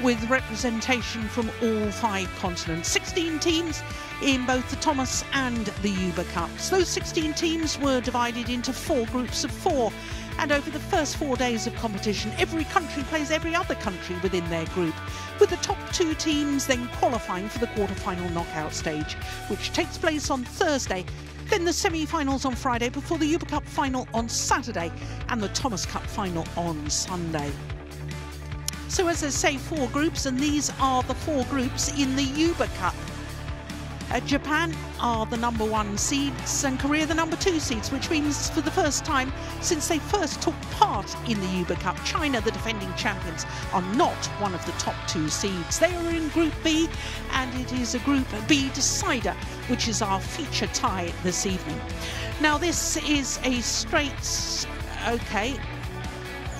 with representation from all five continents. 16 teams in both the Thomas and the Uber Cups. Those 16 teams were divided into four groups of four. And over the first four days of competition, every country plays every other country within their group, with the top two teams then qualifying for the quarter-final knockout stage, which takes place on Thursday then the semi-finals on Friday before the Uber Cup final on Saturday and the Thomas Cup final on Sunday. So as I say, four groups, and these are the four groups in the Uber Cup. Uh, Japan are the number one seeds and Korea the number two seeds, which means for the first time since they first took part in the Uber Cup, China, the defending champions, are not one of the top two seeds. They are in Group B, and it is a Group B decider, which is our feature tie this evening. Now, this is a straight, okay,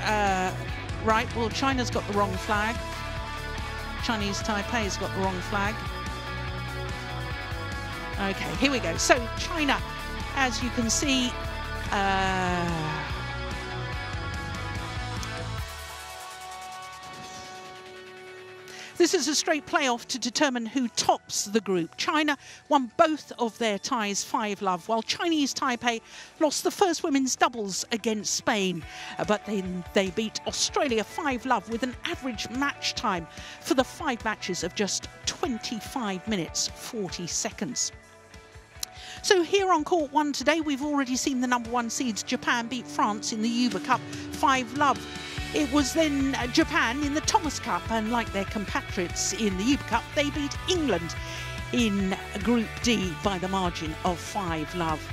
uh, right, well, China's got the wrong flag. Chinese Taipei's got the wrong flag. Okay, here we go. So China, as you can see, uh, This is a straight playoff to determine who tops the group. China won both of their ties 5 love, while Chinese Taipei lost the first women's doubles against Spain. Uh, but then they beat Australia 5 love with an average match time for the five matches of just 25 minutes 40 seconds. So here on court one today, we've already seen the number one seeds Japan beat France in the Uber Cup 5 love. It was then uh, Japan in the Thomas Cup, and like their compatriots in the Uber Cup, they beat England in Group D by the margin of 5 love.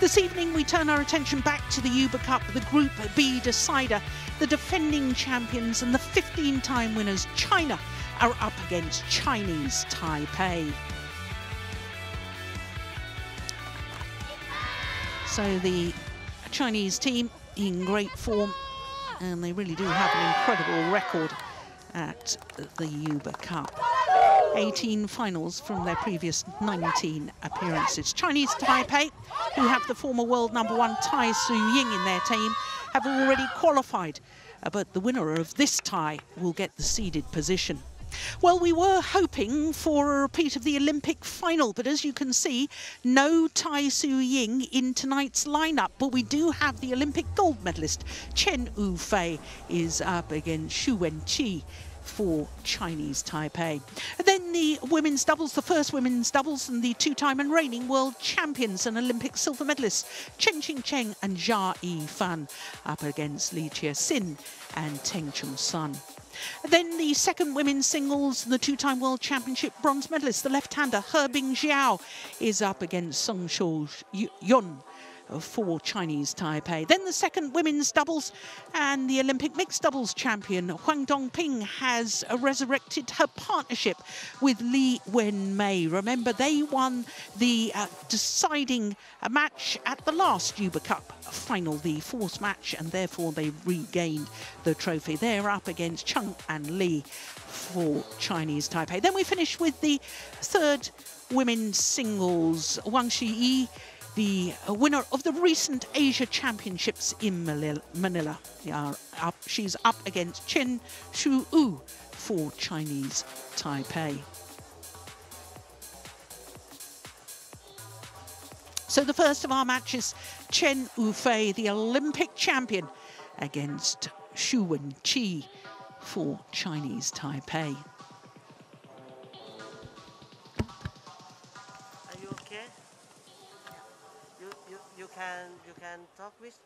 This evening, we turn our attention back to the Uber Cup, the Group B decider. The defending champions and the 15 time winners, China, are up against Chinese Taipei. So the Chinese team in great form and they really do have an incredible record at the Uber Cup. 18 finals from their previous 19 appearances. Chinese Taipei, who have the former world number one Tai Tzu Ying in their team, have already qualified, uh, but the winner of this tie will get the seeded position. Well, we were hoping for a repeat of the Olympic final, but as you can see, no Tai Tzu Ying in tonight's lineup. But we do have the Olympic gold medalist, Chen Yufei, is up against Xu Wenqi for Chinese Taipei. And then the women's doubles, the first women's doubles and the two-time and reigning world champions and Olympic silver medalists, Chen Qingchen and Jia Yifan up against Lee Chia-hsin and Teng Chun-hsun. Then the second women's singles, and the two-time world championship bronze medalist, the left-hander He Bing Bingjiao, is up against Song Shou Yun for Chinese Taipei. Then the second women's doubles and the Olympic mixed doubles champion Huang Dongping has resurrected her partnership with Li Wenmei. Remember, they won the uh, deciding uh, match at the last Uber Cup final, the fourth match, and therefore they regained the trophy. They're up against Chung and Li for Chinese Taipei. Then we finish with the third women's singles. Wang Zhiyi the uh, winner of the recent Asia Championships in Manila. Up, she's up against Chen Shu-u for Chinese Taipei. So the first of our matches, Chen Yufei, the Olympic champion, against Xu Wenqi for Chinese Taipei. Can you can talk with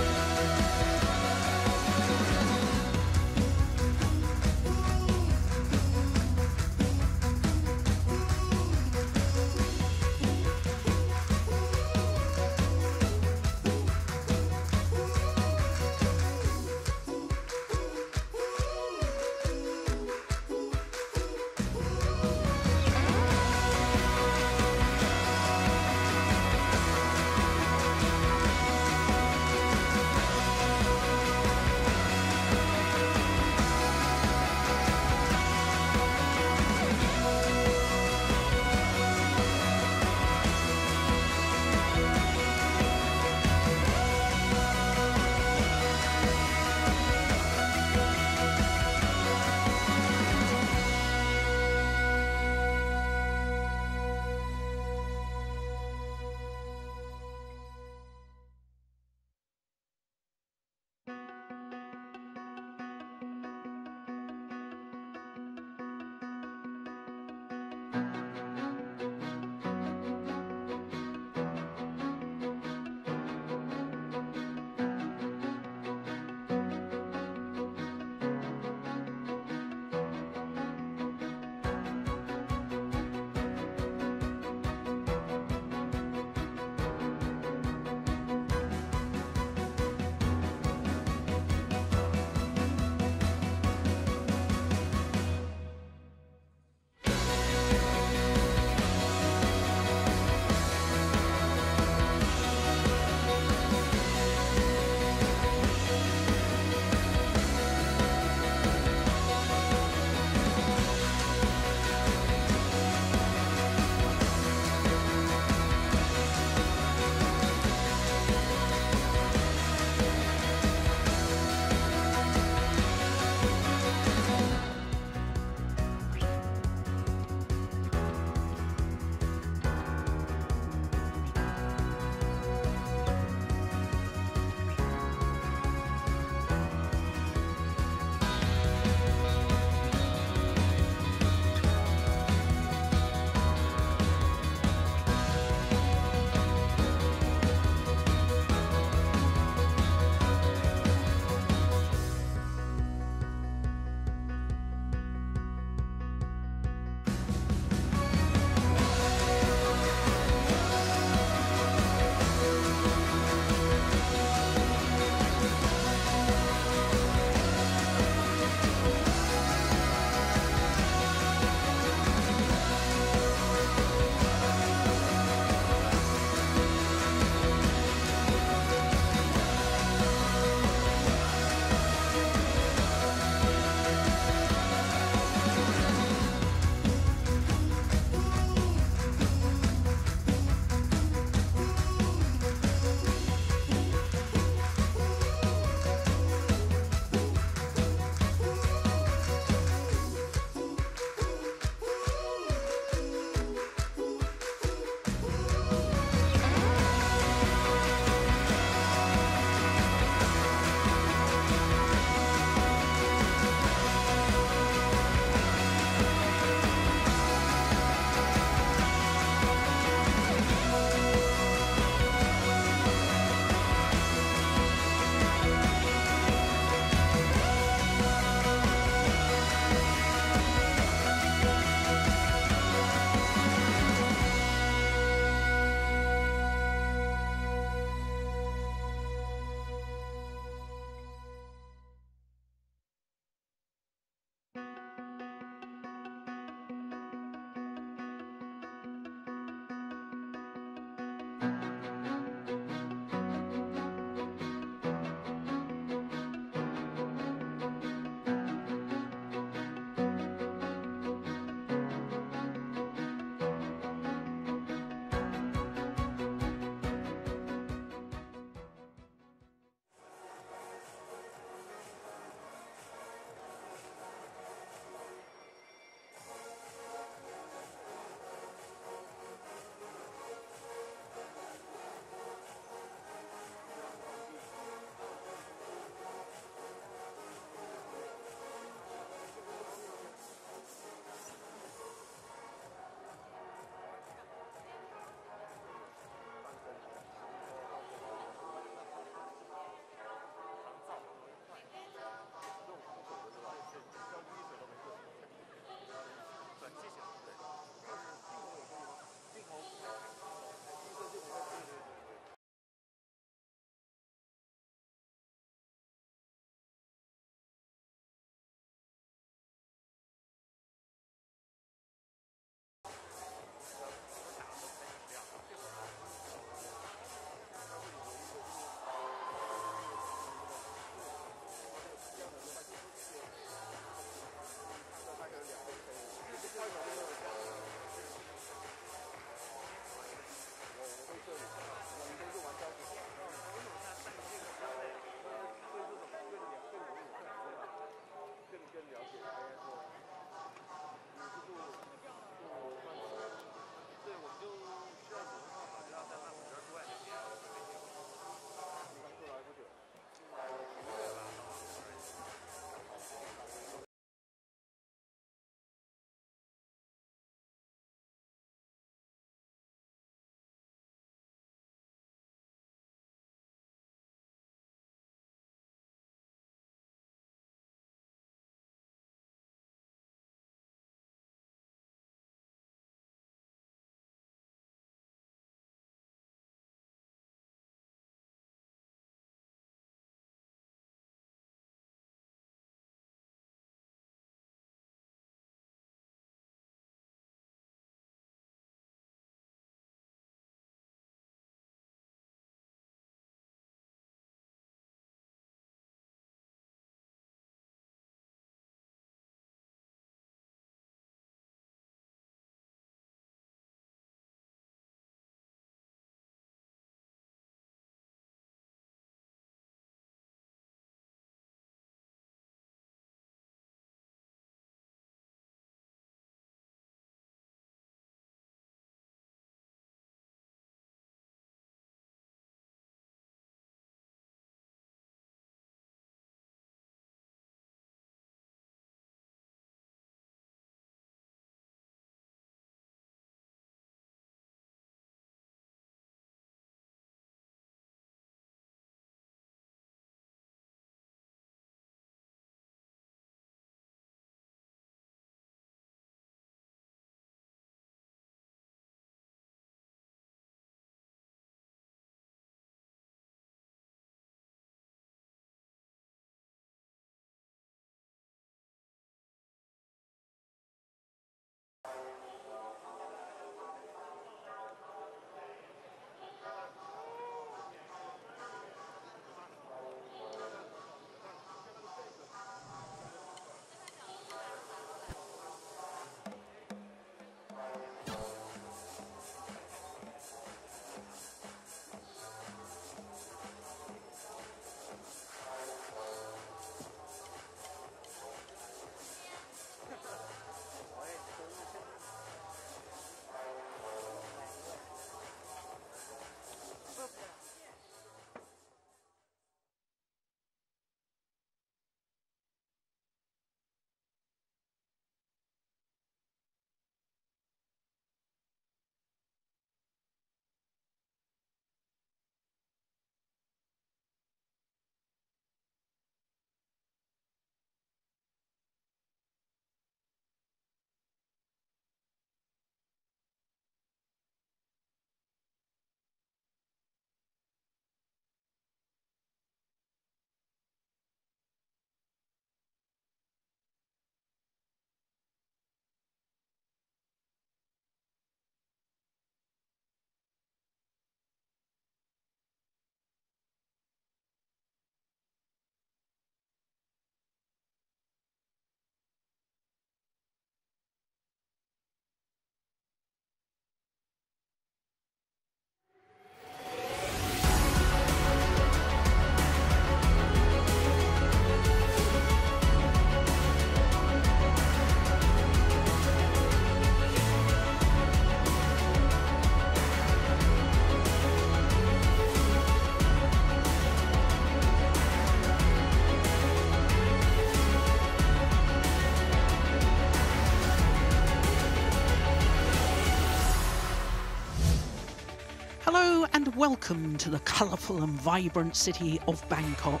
welcome to the colourful and vibrant city of Bangkok.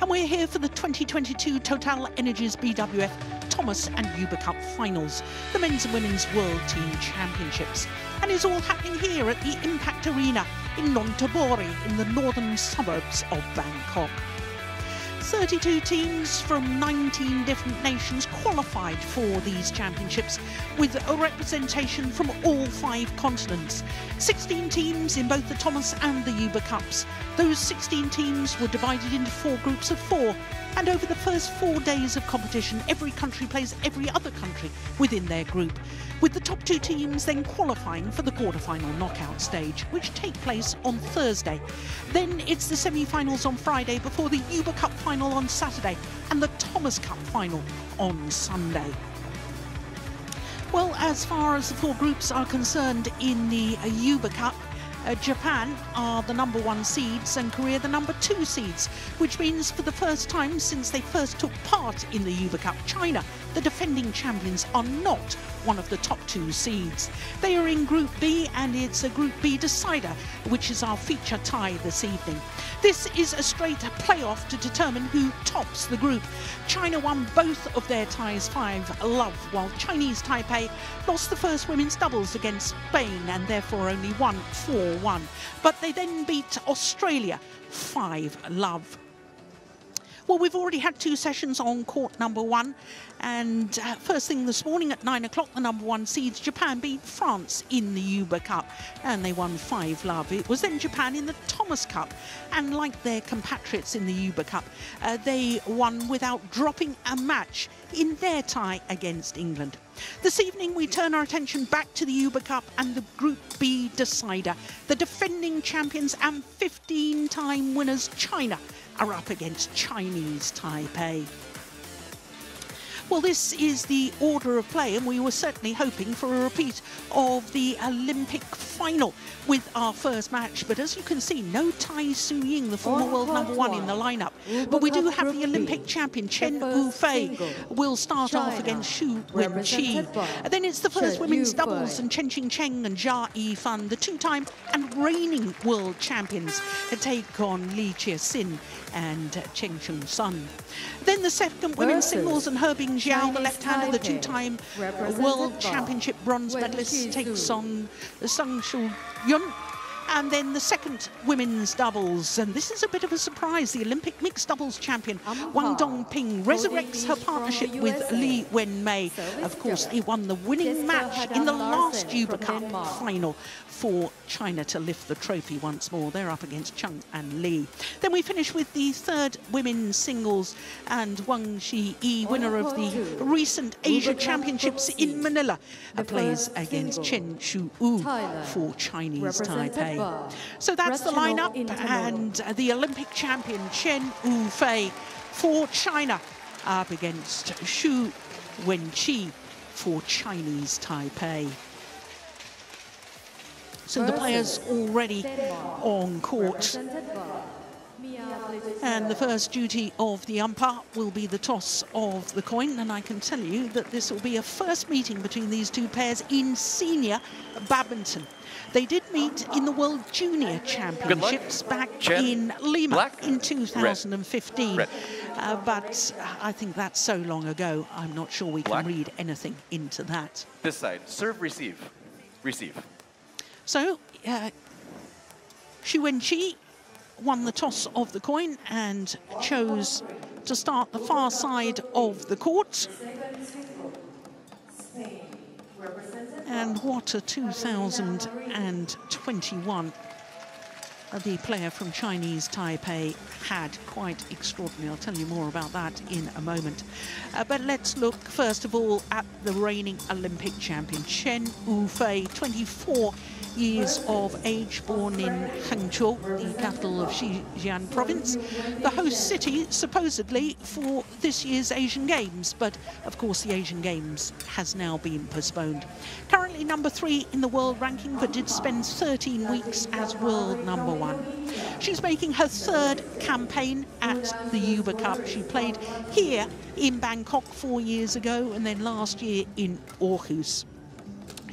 And we're here for the 2022 Total Energies BWF Thomas and Uber Cup finals, the men's and women's world team championships. And it's all happening here at the Impact Arena in Nonthaburi in the northern suburbs of Bangkok. 32 teams from 19 different nations qualified for these championships with a representation from all five continents. 16 teams in both the Thomas and the Uber Cups. Those 16 teams were divided into four groups of four and over the first four days of competition, every country plays every other country within their group, with the top two teams then qualifying for the quarter-final knockout stage, which take place on Thursday. Then it's the semi-finals on Friday before the Uber Cup final on Saturday and the Thomas Cup final on Sunday. Well, as far as the four groups are concerned in the Uber Cup, uh, Japan are the number one seeds and Korea the number two seeds, which means for the first time since they first took part in the Uber Cup, China, the defending champions, are not one of the top two seeds. They are in Group B and it's a Group B decider, which is our feature tie this evening. This is a straight playoff to determine who tops the group. China won both of their ties 5 love, while Chinese Taipei lost the first women's doubles against Spain and therefore only won 4 1. But they then beat Australia 5 love. Well, we've already had two sessions on court number one. And uh, first thing this morning at nine o'clock, the number one seeds Japan beat France in the Uber Cup and they won 5 love. It was then Japan in the Thomas Cup. And like their compatriots in the Uber Cup, uh, they won without dropping a match in their tie against England. This evening, we turn our attention back to the Uber Cup and the Group B decider. The defending champions and 15 time winners, China, are up against Chinese Taipei. Well, this is the order of play, and we were certainly hoping for a repeat of the Olympic final with our first match. But as you can see, no Tai Tzu Ying, the former world number one, in the lineup. But we do have the Olympic champion, Chen Yufei, will start off against Xu Wenqi. And then it's the first women's doubles, and Chen Qingchen and Jia Yifan, the two-time and reigning world champions, take on Lee Chia-hsin and Teng Chun-hsun. Then the second women's singles and He Bingjiao, the left-hander, the two-time World Championship bronze medalist, takes on Sung Shu Yun and then the second women's doubles, and this is a bit of a surprise. The Olympic mixed doubles champion Huang Dongping resurrects her partnership with Li Wenmei. Of course, he won the winning match in the last Uber Cup final for China to lift the trophy once more. They're up against Chung and Lee. Then we finish with the third women's singles, and Wang Zhiyi, winner of the recent Asia Championships in Manila, plays against Chen Shu Wu for Chinese Taipei. So that's the lineup and the Olympic champion Chen Yufei for China up against Xu Wenqi for Chinese Taipei. So the players already on court. And the first duty of the umpire will be the toss of the coin. And I can tell you that this will be a first meeting between these two pairs in senior badminton. They did meet in the World Junior Championships back in Lima Black. in 2015. Red. Uh, but I think that's so long ago, I'm not sure we Black. can read anything into that. This side, serve, receive, receive. So, uh, Xu Wenqi won the toss of the coin and chose to start the far side of the court. And what a 2021 the player from Chinese Taipei had quite extraordinary. I'll tell you more about that in a moment. Uh, but let's look first of all at the reigning Olympic champion, Chen Yufei, 24 years of age, born in Hangzhou, the capital of Zhejiang province, the host city supposedly for this year's Asian Games, but of course the Asian Games has now been postponed. Currently number three in the world ranking, but did spend 13 weeks as world number one. She's making her third campaign at the Uber Cup. She played here in Bangkok four years ago and then last year in Aarhus.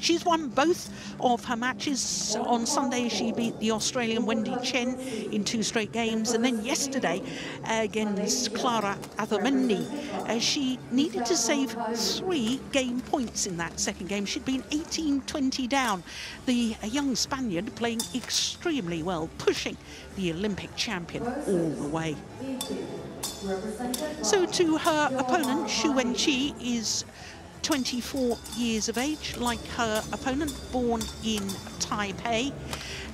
She's won both of her matches. On Sunday, she beat the Australian Wendy Chen in two straight games. And then yesterday, against Clara Azurmendi, uh, she needed to save three game points in that second game. She'd been 18-20 down. The young Spaniard playing extremely well, pushing the Olympic champion all the way. So to her opponent, Xu Wenqi is 24 years of age, like her opponent, born in Taipei.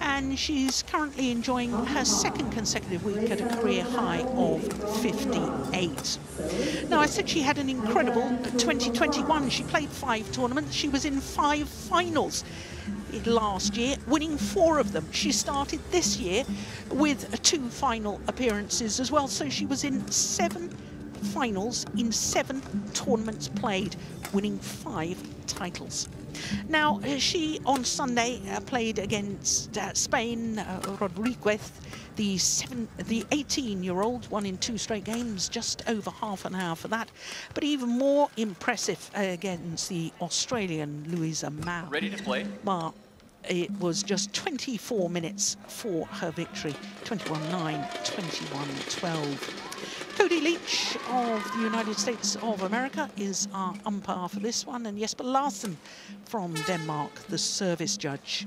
And she's currently enjoying her second consecutive week at a career high of 58. Now, I said she had an incredible 2021. She played five tournaments. She was in five finals last year, winning four of them. She started this year with two final appearances as well. So she was in seven finals in seven tournaments played, winning five titles. Now, she on Sunday uh, played against uh, Spain, uh, Rodriguez, the seven, the 18-year-old, won in two straight games, just over half an hour for that. But even more impressive against the Australian Louisa Ma. Ready to play? Ma it was just 24 minutes for her victory 21-9 21-12 Cody Leach of the United States of America is our umpire for this one and Jesper Larsen from Denmark the service judge.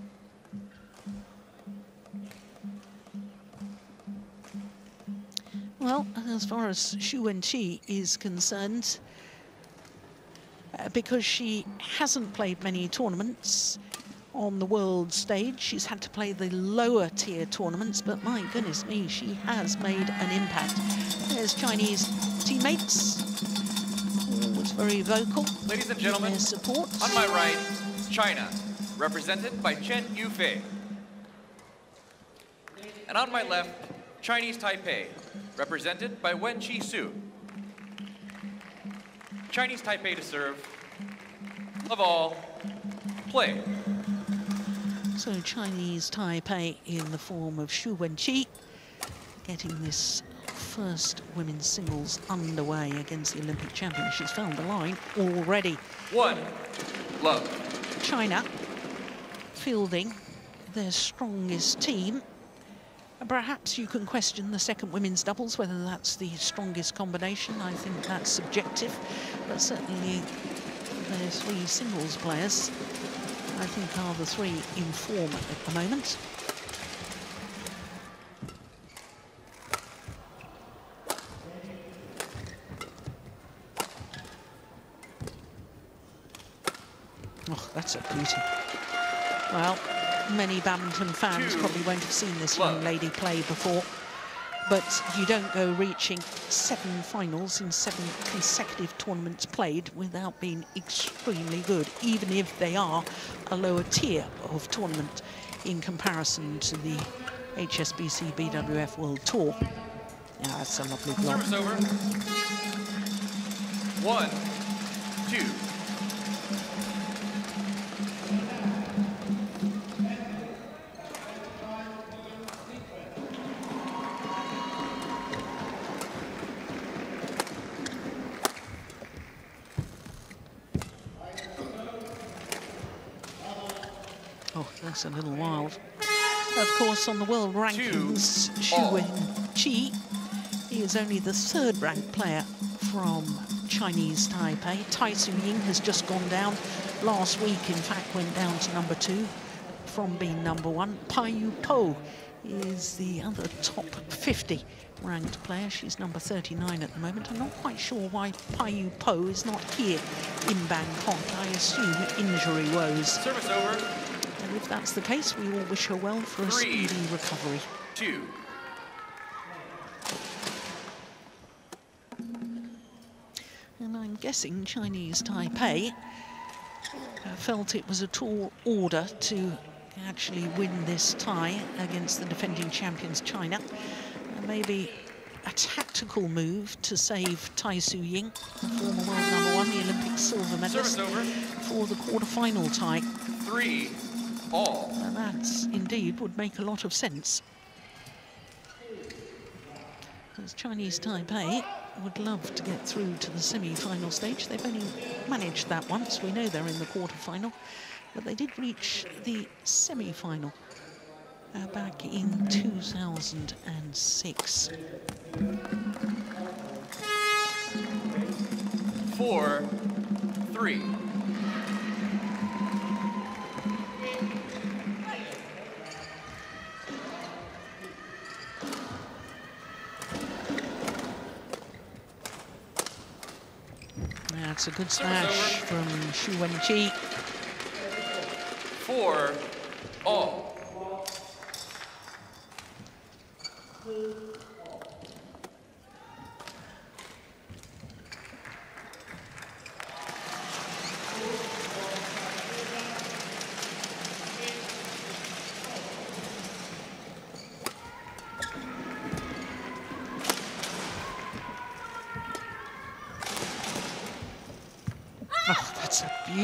Well as far as Xu Wenqi is concerned uh, because she hasn't played many tournaments on the world stage. She's had to play the lower tier tournaments, but my goodness me, she has made an impact. There's Chinese teammates, always very vocal. Ladies and gentlemen, support. on my right, China, represented by Chen Yufei. And on my left, Chinese Taipei, represented by Wen Chi Su. Chinese Taipei to serve. Love all. Play. So Chinese Taipei in the form of Xu Wenqi getting this first women's singles underway against the Olympic champion. She's found the line already. One. Love. China fielding their strongest team. Perhaps you can question the second women's doubles, whether that's the strongest combination. I think that's subjective, but certainly their three singles players I think are the three in form at the moment. Oh, that's a beauty. Well, many badminton fans Two. probably won't have seen this young lady play before but you don't go reaching seven finals in seven consecutive tournaments played without being extremely good, even if they are a lower tier of tournament in comparison to the HSBC BWF World Tour. Yeah, that's a lovely block. Service over. One, two. A little wild. Of course, on the world rankings, Xu Wenqi he is only the third ranked player from Chinese Taipei. Tai Tzu Ying has just gone down. Last week, in fact, went down to number two from being number one. Pai Yu Po is the other top 50 ranked player. She's number 39 at the moment. I'm not quite sure why Pai Yu Po is not here in Bangkok. I assume injury woes. Service over. And if that's the case, we all wish her well for Three, a speedy recovery. Two. And I'm guessing Chinese Taipei uh, felt it was a tall order to actually win this tie against the defending champions China. Uh, maybe a tactical move to save Tai Tzu Ying, the former world number one, the Olympic silver medalist, for the quarter-final tie. Three, all. And that indeed would make a lot of sense. Because Chinese Taipei would love to get through to the semi-final stage. They've only managed that once. We know they're in the quarter-final. but they did reach the semi-final uh, back in 2006. Four, three. That's a good smash from Xu Wenqi. Four, all.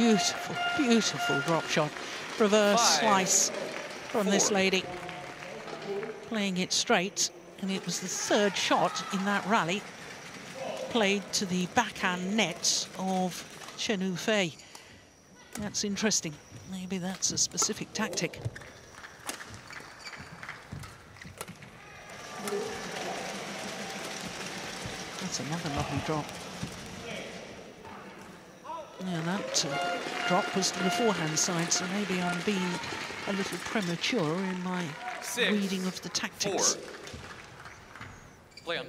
Beautiful, beautiful drop shot. Reverse Five, slice from this lady. Playing it straight, and it was the third shot in that rally. Played to the backhand net of Chen Yufei. That's interesting. Maybe that's a specific tactic. That's another lovely drop. Yeah, that uh, drop was to the forehand side, so maybe I'm being a little premature in my Six, reading of the Four. tactics. Play on.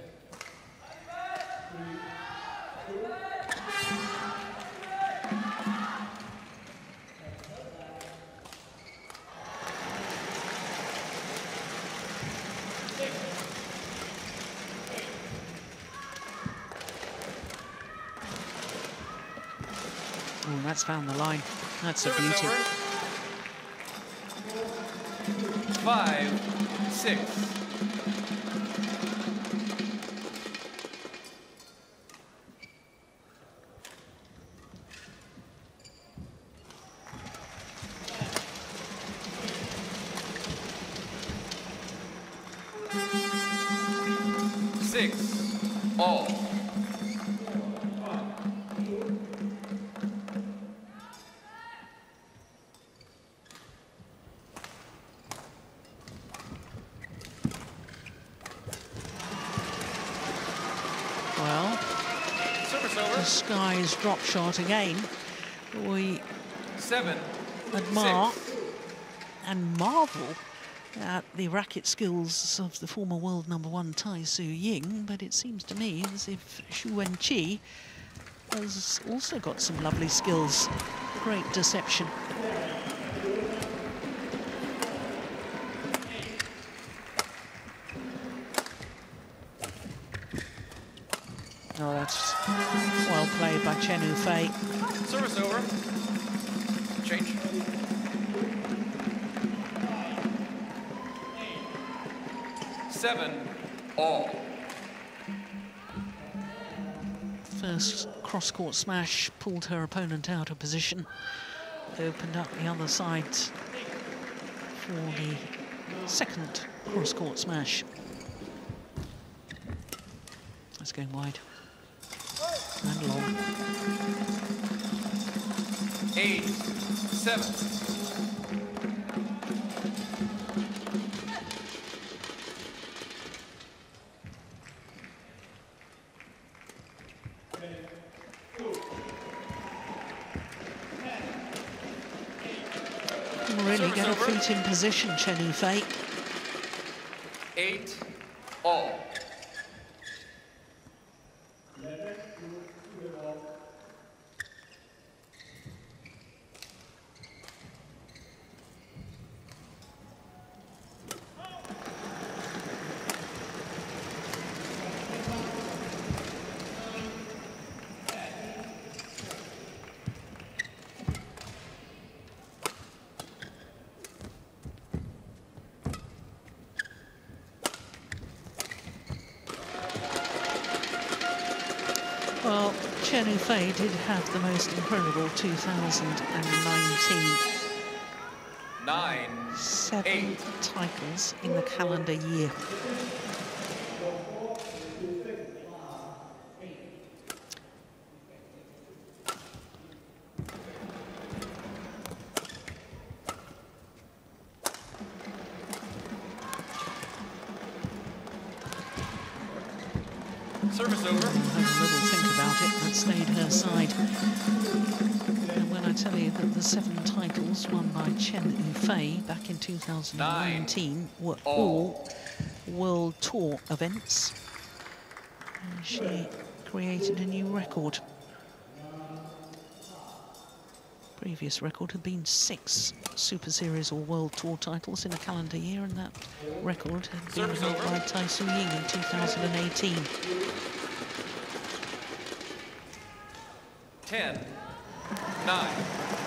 Oh, that's found the line. That's a beauty. Five. Six, drop shot again. We Seven, admire six. and marvel at the racket skills of the former world number one Tai Tzu Ying, but it seems to me as if Xu Wenqi has also got some lovely skills. Great deception. Oh, that's well played by Chen Yufei. Service over. Change. Seven, all. First cross-court smash pulled her opponent out of position. Opened up the other side for the second cross-court smash. That's going wide. And long. Eight, seven. Really get her feet in position, Chen Yufei. Eight, all. Well, Yufei did have the most incredible 2019. Nine, Seven Eight. titles in the calendar year. Seven titles won by Chen Yufei back in 2019 were oh. all World Tour events, and she created a new record. Previous record had been six Super Series or World Tour titles in a calendar year, and that record had been held by Tai Tzu Ying in 2018. 10, 9,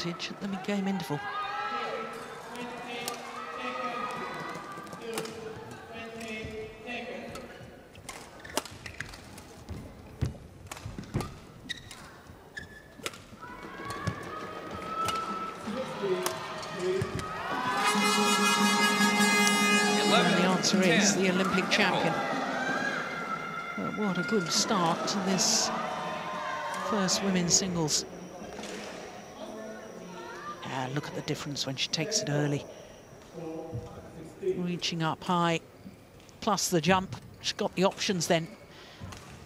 advantage at the mid-game interval? The answer is the Olympic champion. What a good start to this first women's singles. Ah, look at the difference when she takes it early. Reaching up high, plus the jump. She's got the options then.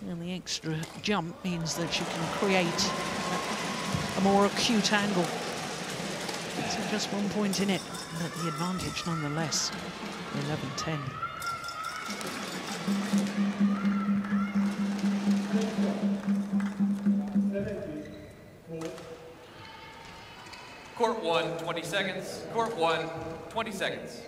And the extra jump means that she can create a, more acute angle. So just one point in it, but the advantage nonetheless. 11-10. 1, 20 seconds. Court 1, 20 seconds.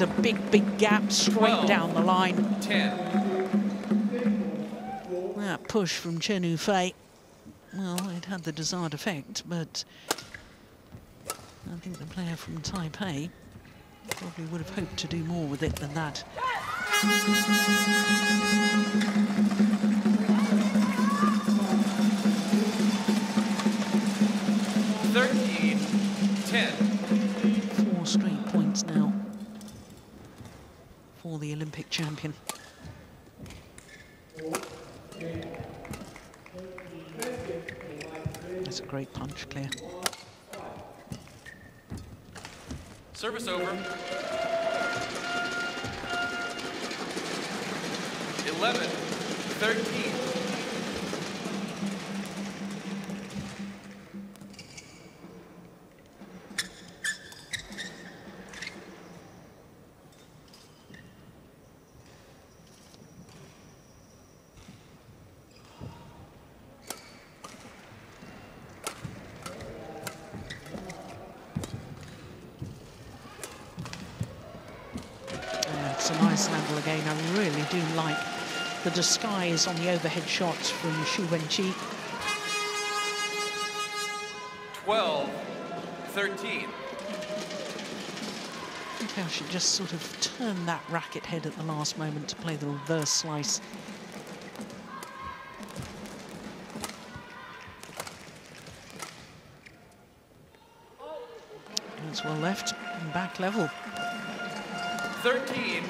Was a big, big gap straight Twelve. down the line. Ten. That push from Chen Yufei, well, it had the desired effect, but I think the player from Taipei probably would have hoped to do more with it than that. Thirteen, ten. Four straight points now for the Olympic champion. That's a great punch, clear. Service over. 11, 13. Disguise on the overhead shot from Xu Wenqi. 12, 13. Look how she just sort of turned that racket head at the last moment to play the reverse slice. It's well left and back level. 13,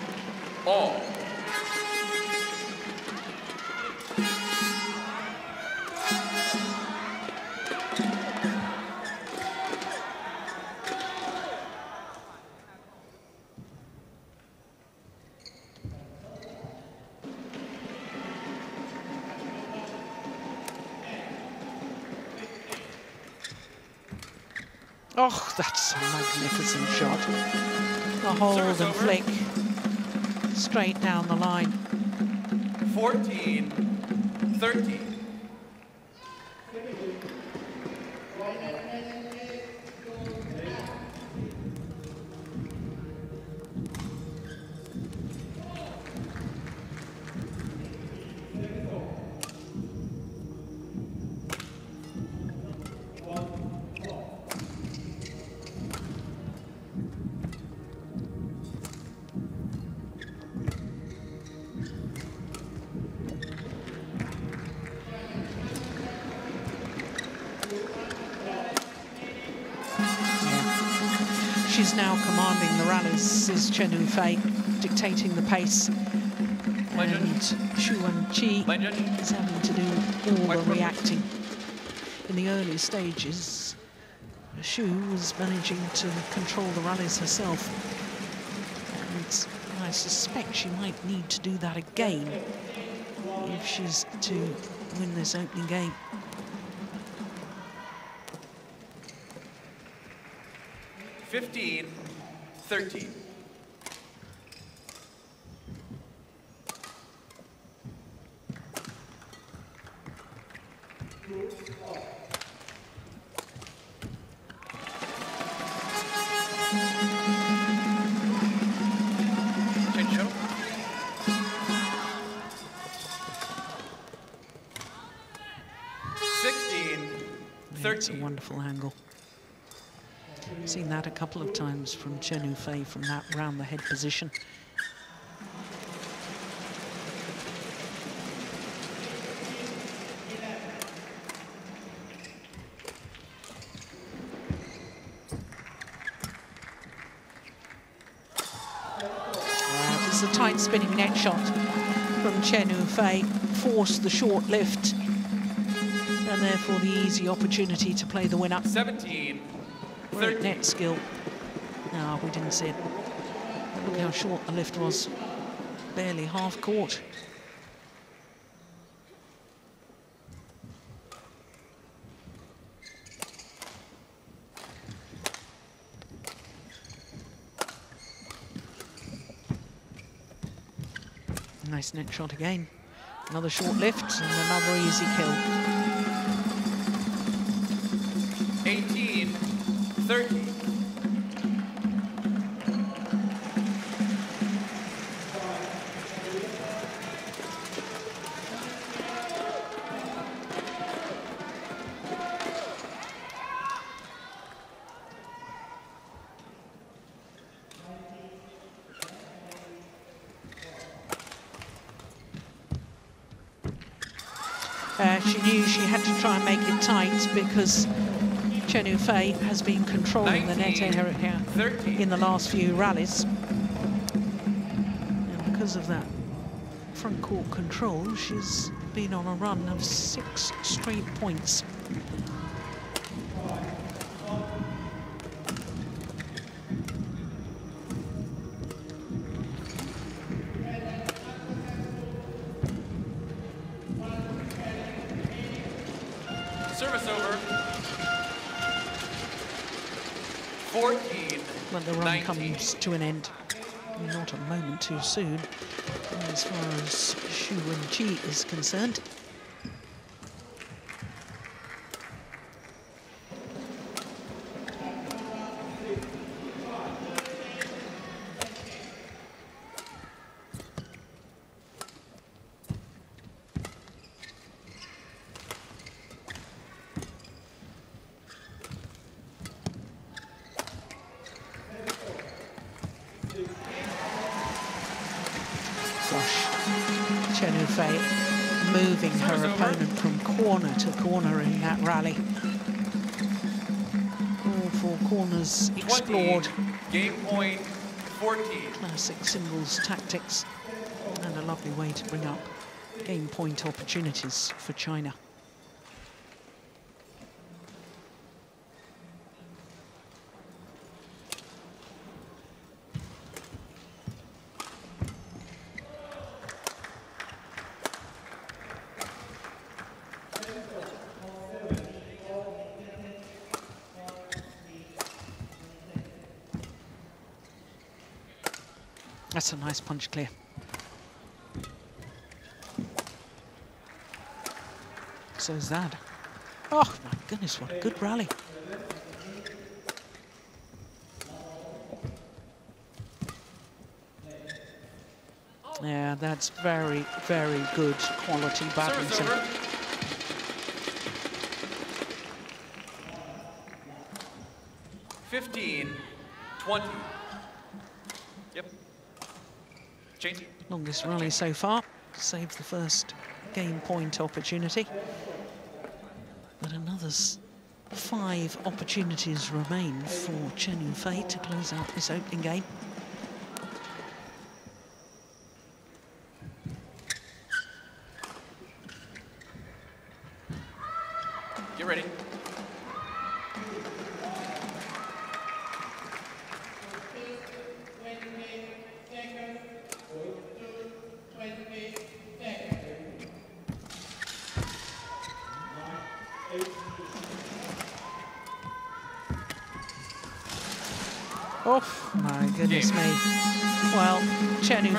all. Down the line. 14, 13. Rallies, is Chen Yufei, dictating the pace. And. Xu Wenqi Line is having to do all the reacting. In the early stages, Xu was managing to control the rallies herself. And I suspect she might need to do that again if she's to win this opening game. Fifteen, thirteen. Couple of times from Chen Yufei from that round the head position. Uh, it a tight spinning net shot from Chen Yufei, forced the short lift and therefore the easy opportunity to play the winner. 17, Great net skill. No, we didn't see it. Look how short the lift was. Barely half court. Nice net shot again. Another short lift and another easy kill. Because Chen Yufei has been controlling the net 19, area 13. in the last few rallies. And because of that front court control, she's been on a run of six straight points. Comes to an end. Not a moment too soon, as far as Xu Wenqi is concerned. Tactics and a lovely way to bring up game point opportunities for China. That's a nice punch clear. So is that. Oh my goodness, what a good rally. Yeah, that's very, very good quality badminton. Fifteen, twenty. Yep. Longest rally so far. Saves the first game point opportunity. But another five opportunities remain for Chen Yufei to close out this opening game.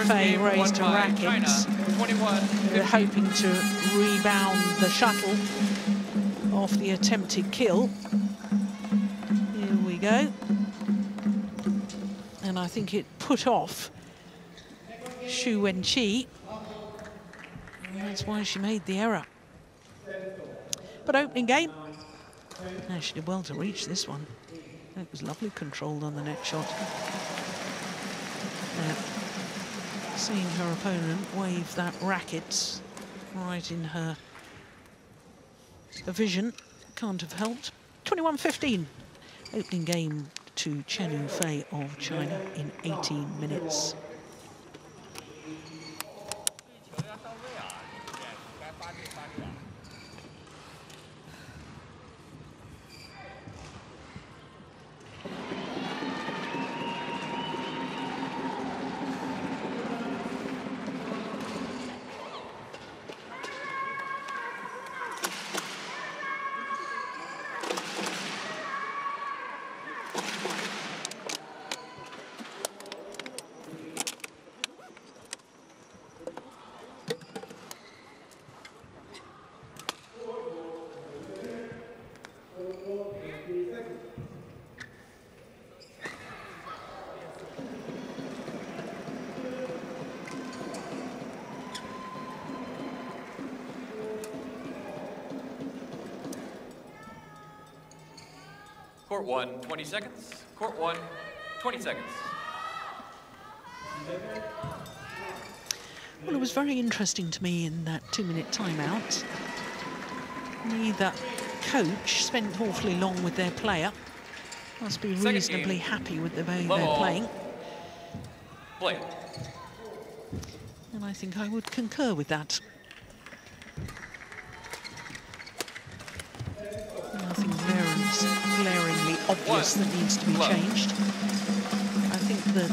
Chen First Yufei game, raised her by rackets. They're hoping to rebound the shuttle off the attempted kill. Here we go. And I think it put off Xu Wenqi. That's why she made the error. But opening game, no, she did well to reach this one. It was lovely controlled on the next shot. Yeah seeing her opponent wave that racket right in her vision can't have helped. 21-15, opening game to Chen Yufei of China in 18 minutes. Court one, 20 seconds. Court one, 20 seconds. Well, it was very interesting to me in that two-minute timeout. Neither coach spent awfully long with their player. Must be Second reasonably game. happy with the way they're playing. Play. And I think I would concur with that. That needs to be changed. I think that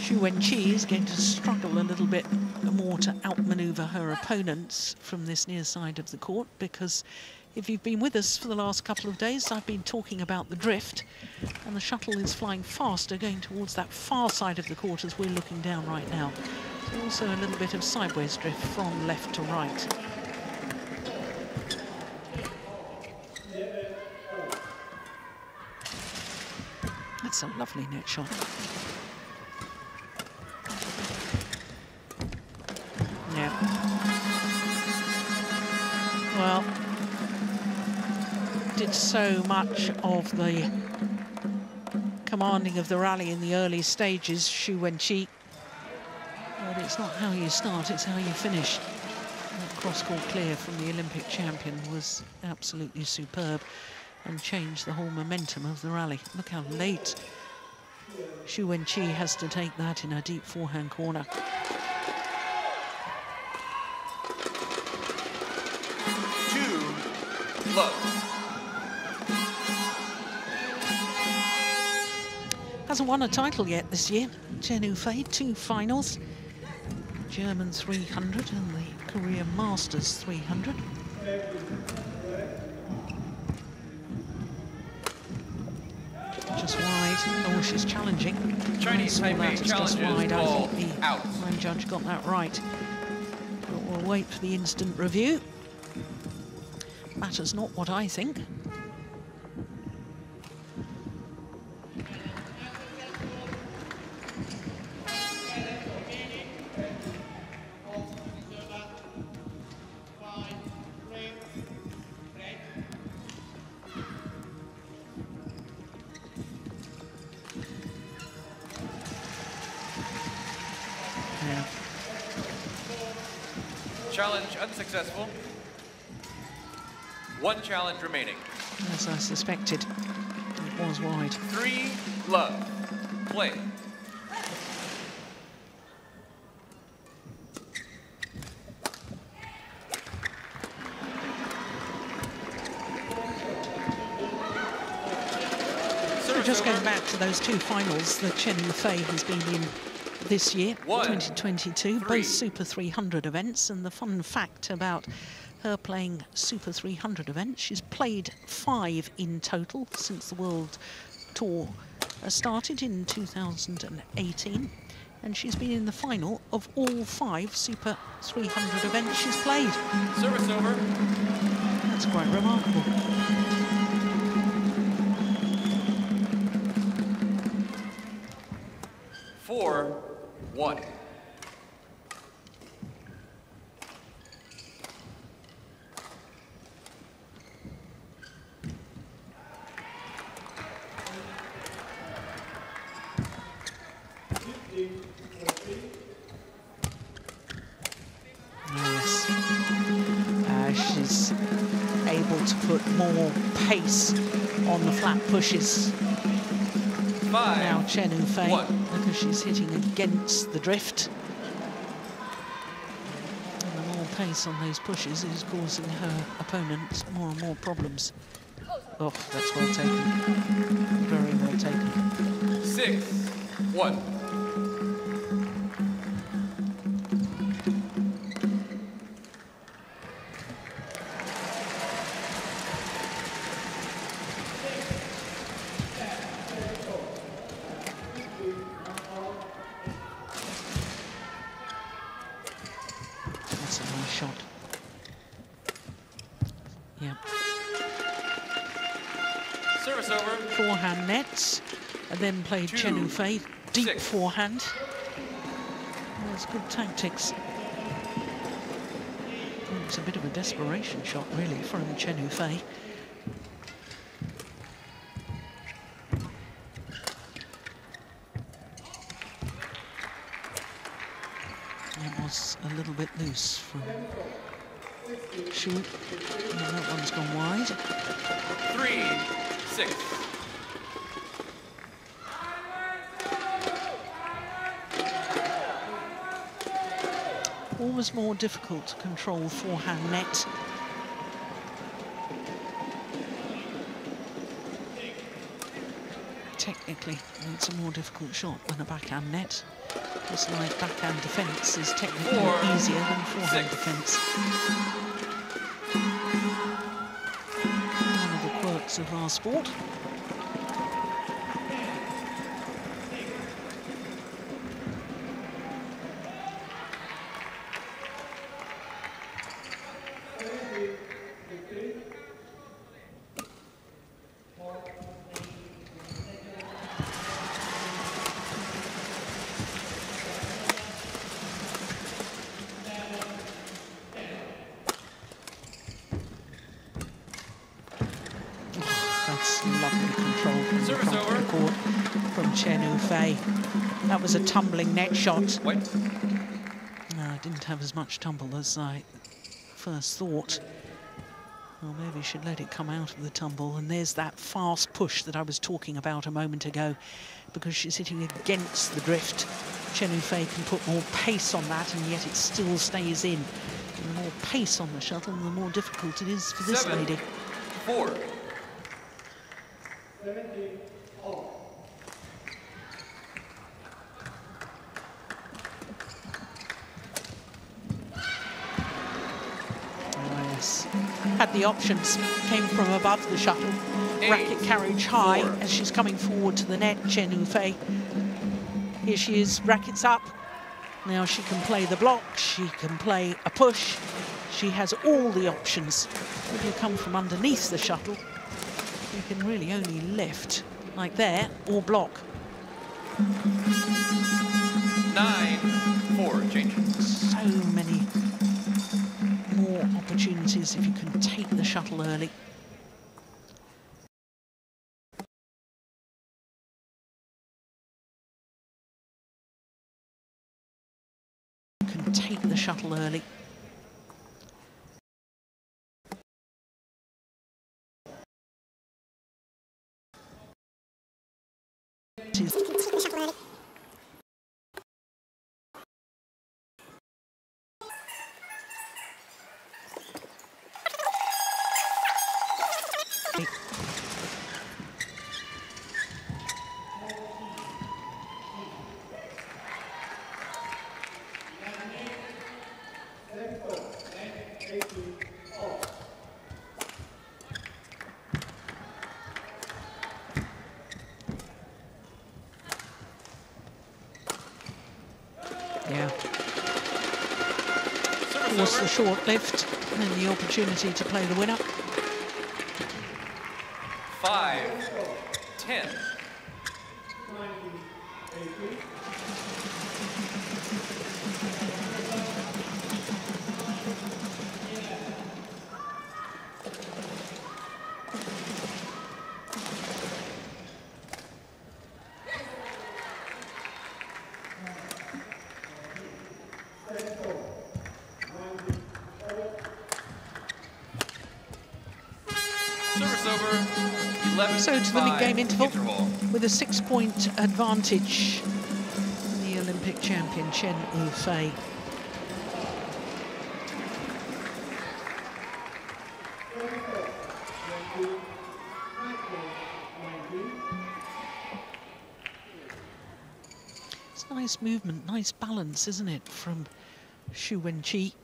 Xu Wenqi is going to struggle a little bit more to outmaneuver her opponents from this near side of the court because if you've been with us for the last couple of days, I've been talking about the drift and the shuttle is flying faster going towards that far side of the court as we're looking down right now. So also a little bit of sideways drift from left to right. Lovely net shot. Yeah. Well, did so much of the commanding of the rally in the early stages, Xu Wenqi. But it's not how you start, it's how you finish. That cross-court clear from the Olympic champion was absolutely superb and changed the whole momentum of the rally. Look how late Xu Wenqi has to take that in a deep forehand corner. Hasn't won a title yet this year. Chen Yufei, two finals. German 300 and the Korea Masters 300. just wide. Oh, she's challenging. Chinese Taipei that. It's just challenges wide. I think the out. line judge got that right. But we'll wait for the instant review. Matters not what I think. Unsuccessful. One challenge remaining. As I suspected, it was wide. Three love. Play. So just going back to those two finals that Chen Yufei has been in this year, One, 2022, three. both Super 300 events. And the fun fact about her playing Super 300 events, she's played five in total since the World Tour started in 2018. And she's been in the final of all five Super 300 events she's played. Service over. That's quite remarkable. One. Yes. Uh, she's able to put more pace on the flat pushes Five. now, Chen Yufei, One. She's hitting against the drift. And the more pace on those pushes is causing her opponents more and more problems. Oh, that's well taken. Very well taken. Six, one. Played Chen Yufei deep six. forehand. That's good tactics. It's a bit of a desperation shot, really, from Chen Yufei. It was a little bit loose from Xu. That one's gone wide. Three, six. Always more difficult to control forehand net. Technically, it's a more difficult shot than a backhand net. It's like backhand defence is technically Four, easier than forehand defence. One of the quirks of our sport. Control from Service the over. court from Chen Yufei. That was a tumbling net shot. Wait. No, I didn't have as much tumble as I first thought. Well, maybe should let it come out of the tumble. And there's that fast push that I was talking about a moment ago because she's hitting against the drift. Chen Yufei can put more pace on that and yet it still stays in. The more pace on the shuttle, the more difficult it is for this Seven. lady. Four. Oh, yes. Had the options, came from above the shuttle, racket carriage high as she's coming forward to the net, Chen Yufei. Here she is, rackets up. Now she can play the block, she can play a push. She has all the options. If you come from underneath the shuttle, you can really only lift like there or block. Nine, four, change. So many more opportunities if you can take the shuttle early. You can take the shuttle early. Yeah. Was the short lift and the opportunity to play the winner. Five, ten. A six-point advantage. The Olympic champion Chen Yufei. It's nice movement, nice balance, isn't it, from Xu Wenqi.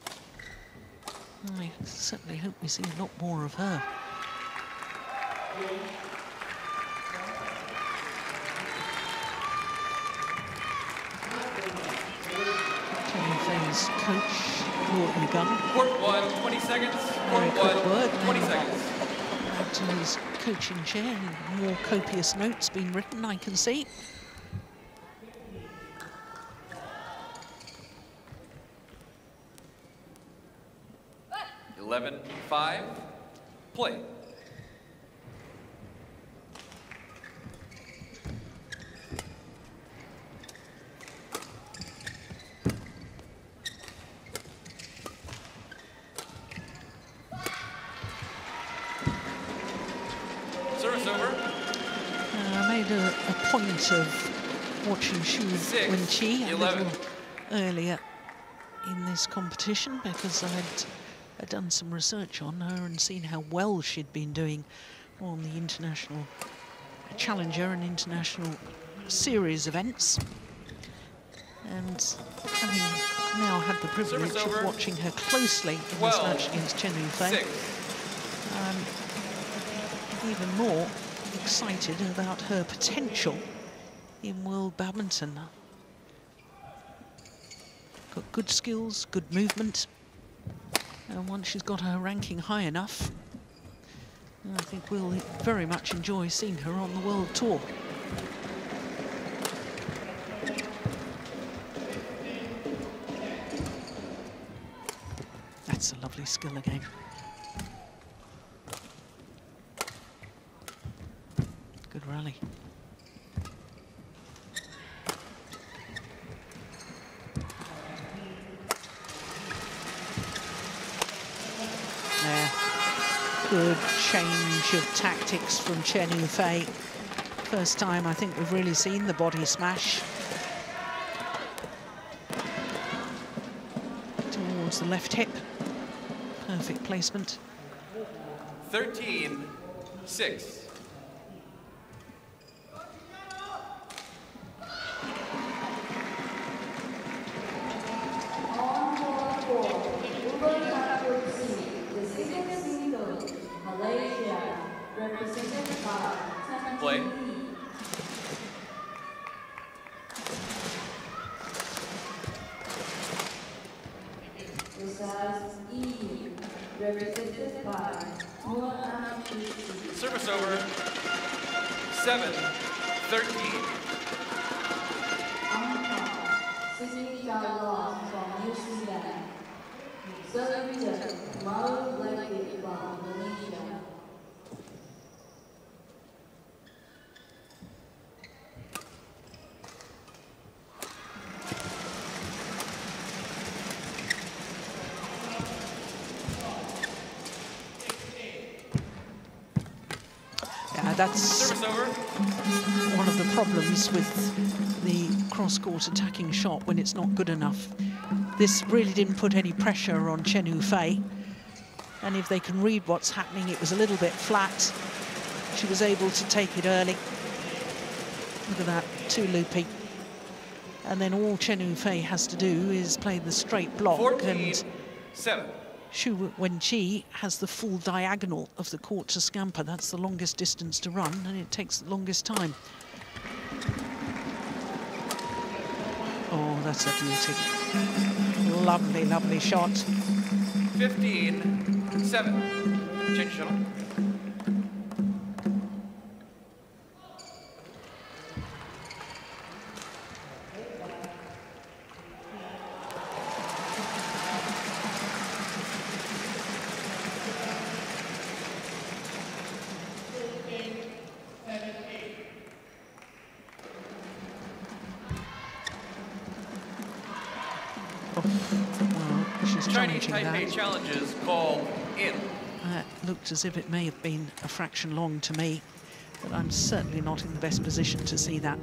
I certainly hope we see a lot more of her. Chen Yufei's coach, Luo Yigang, Court one, 20 seconds. Court quick word. one, 20 seconds. add to his coaching chair, more copious notes being written, I can see. Eleven, five, play. Service over. Uh, I made a, a point of watching Xu Six, Wenqi a 11. Little earlier in this competition because I'd, I'd done some research on her and seen how well she'd been doing on the international challenger and international series events. And having now had the privilege of over. watching her closely in this match against Chen Yufei. I'm even more excited about her potential in world badminton. Got good skills, good movement, and once she's got her ranking high enough, I think we'll very much enjoy seeing her on the world tour. That's a lovely skill again. Good rally. There. Good change of tactics from Chen Yufei. First time I think we've really seen the body smash. Towards the left hip. Perfect placement. 13, 6. With the cross-court attacking shot when it's not good enough. This really didn't put any pressure on Chen Yufei. And if they can read what's happening, it was a little bit flat. She was able to take it early. Look at that, too loopy. And then all Chen Yufei has to do is play the straight block 14 and 7. Xu Wenqi has the full diagonal of the court to scamper. That's the longest distance to run, and it takes the longest time. Oh, that's a beauty. Lovely, lovely shot. 15 7. Change shuttle. Well, she's Chinese challenging Taipei that. Challenges called in. Uh, that looked as if it may have been a fraction long to me, but I'm certainly not in the best position to see that.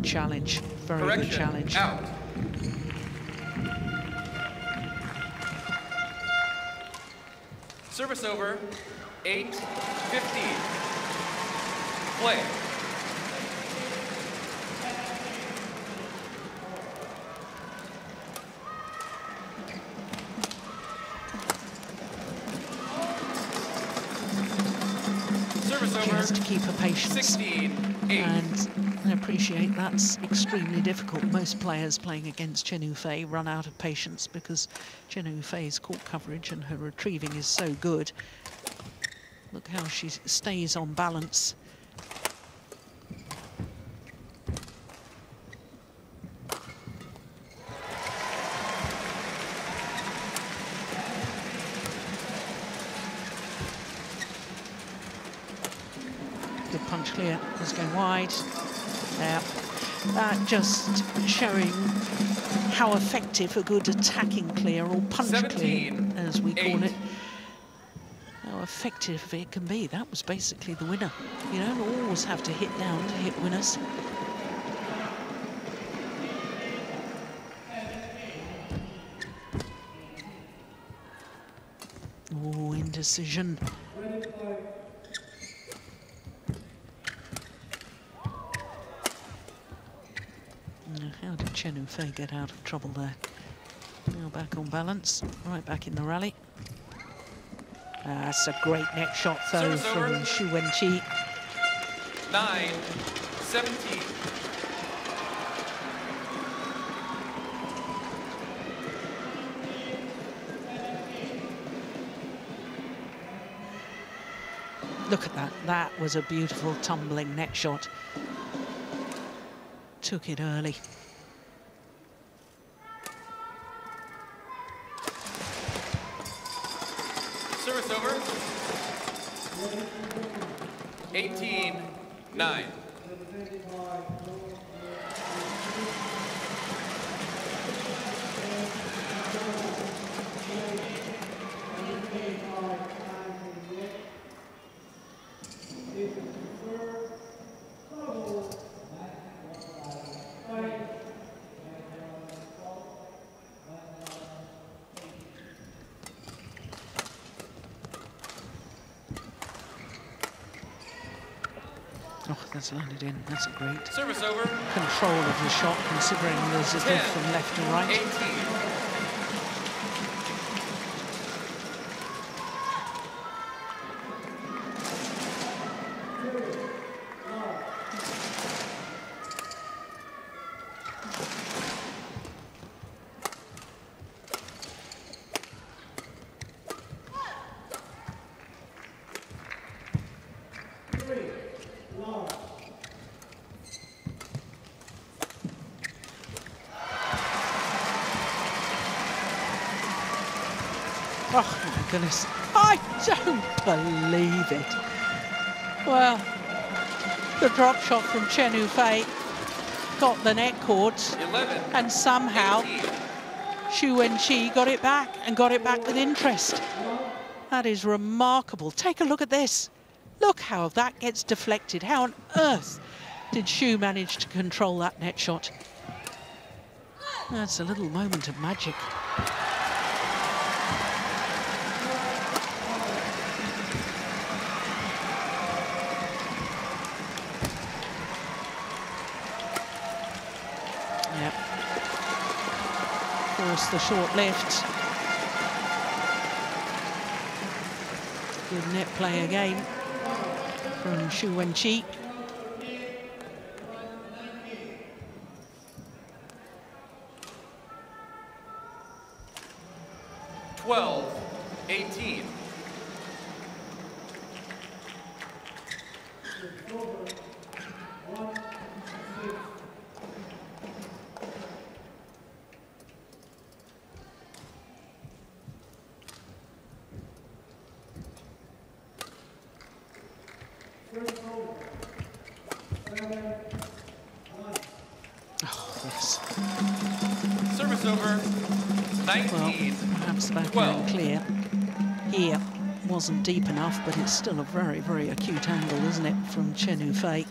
Good challenge. Very Correction. good challenge. Out. Service over. 8 15. Play. Service She has to keep her patience. 16 8. And I appreciate that's extremely difficult. Most players playing against Chen Yufei run out of patience because Chen Yufei's court coverage and her retrieving is so good. Look how she stays on balance. Good punch clear. It's going wide. That just showing how effective a good attacking clear or punch clear, as we call it, how effective it can be. That was basically the winner. You don't always have to hit down to hit winners. Oh, indecision. Now, How did Chen Yufei get out of trouble there? Now back on balance, right back in the rally. Ah, That's a great net shot though Service from over. Xu Wenqi. 9 17. Look at that. That was a beautiful tumbling net shot. Took it early. Service over. 18 9. Oh, That's landed in. That's a great Service over. control of the shot, considering there's a 10, diff from left to right. 18. Oh my goodness. I don't believe it. Well, the drop shot from Chen Yufei got the net cords 11. and somehow 18. Xu Wenqi got it back and got it back with interest. That is remarkable. Take a look at this. Look how that gets deflected. How on earth did Xu manage to control that net shot? That's a little moment of magic. Short left. Good net play again from Xu. Twelve. Wasn't deep enough, but it's still a very, very acute angle, isn't it, from Chen Yufei?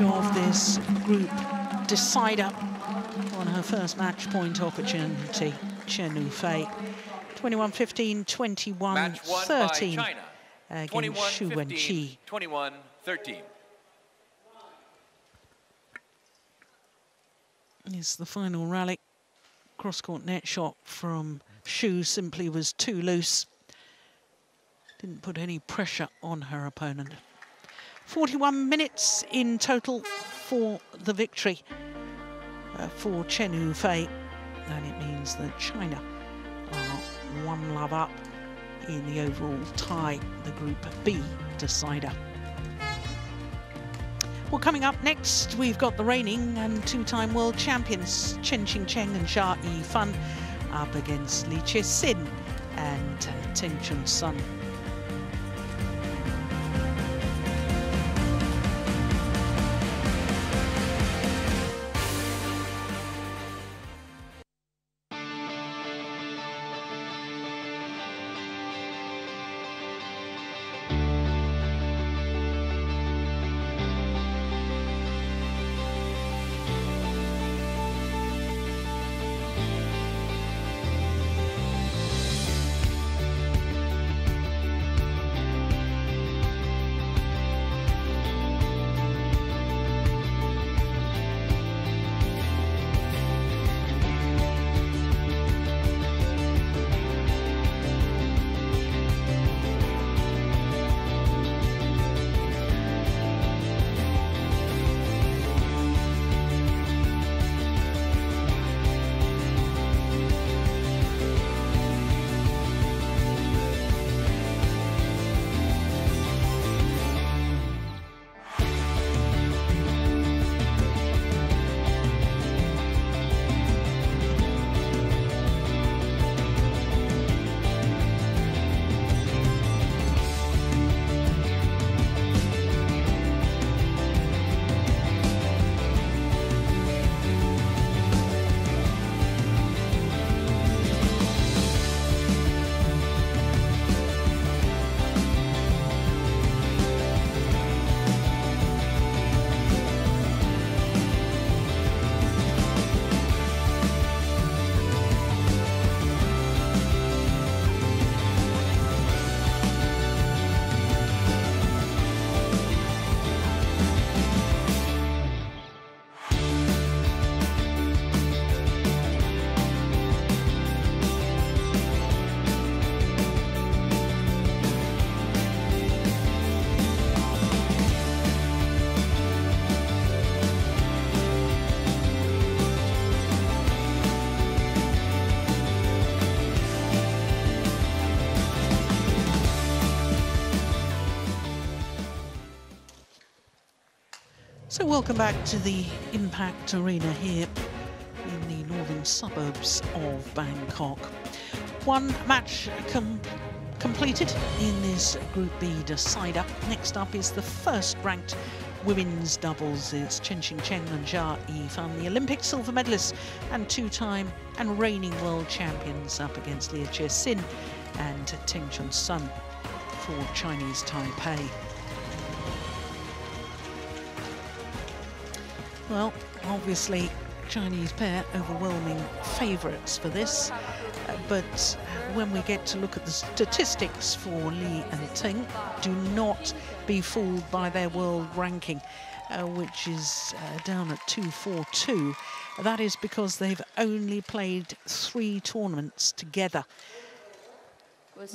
Of this group decider on her first match point opportunity, Chen Yufei. 21-15, 21-13 Match won by China. against 21 Xu 15, Wenqi. 21 13. Is the final rally. Cross-court net shot from Xu simply was too loose. Didn't put any pressure on her opponent. 41 minutes in total for the victory uh, for Chen Yufei. And it means that China are one love up in the overall tie, the Group B decider. Well, coming up next, we've got the reigning and two-time world champions Chen Qingchen and Jia Yifan up against Lee Chia-hsin and Teng Chun-hsun. Welcome back to the Impact Arena here in the northern suburbs of Bangkok. One match com completed in this Group B decider. Next up is the first ranked women's doubles. It's Chen Qingchen and Jia Yifan, the Olympic silver medalists and two-time and reigning world champions up against Lee Chia-hsin and Teng Chun-hsun for Chinese Taipei. Well, obviously, Chinese pair overwhelming favourites for this. Uh, but when we get to look at the statistics for Li and Teng, do not be fooled by their world ranking, uh, which is uh, down at 242. That is because they've only played three tournaments together.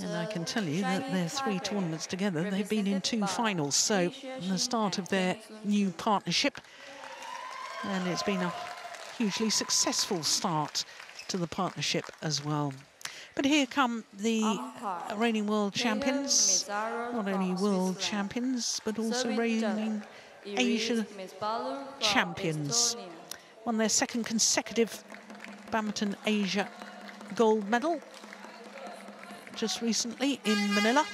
And I can tell you that their three tournaments together, they've been in two finals. So the start of their new partnership. And it's been a hugely successful start to the partnership as well. But here come the reigning world champions, not only world champions, but also reigning Asia champions. Won their second consecutive Badminton Asia gold medal just recently in Manila.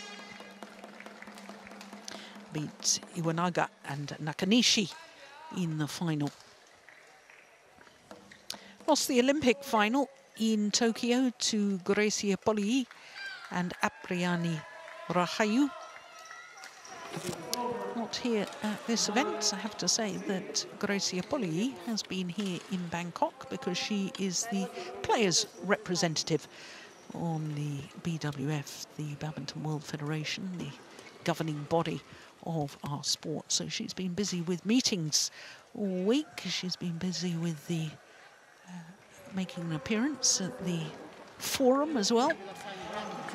Beat Iwanaga and Nakanishi in the final. Lost the Olympic final in Tokyo to Greysia Polii and Apriyani Rahayu. Not here at this event. I have to say that Greysia Polii has been here in Bangkok because she is the players' representative on the BWF, the Badminton World Federation, the governing body of our sport. So she's been busy with meetings all week. She's been busy with the making an appearance at the forum as well.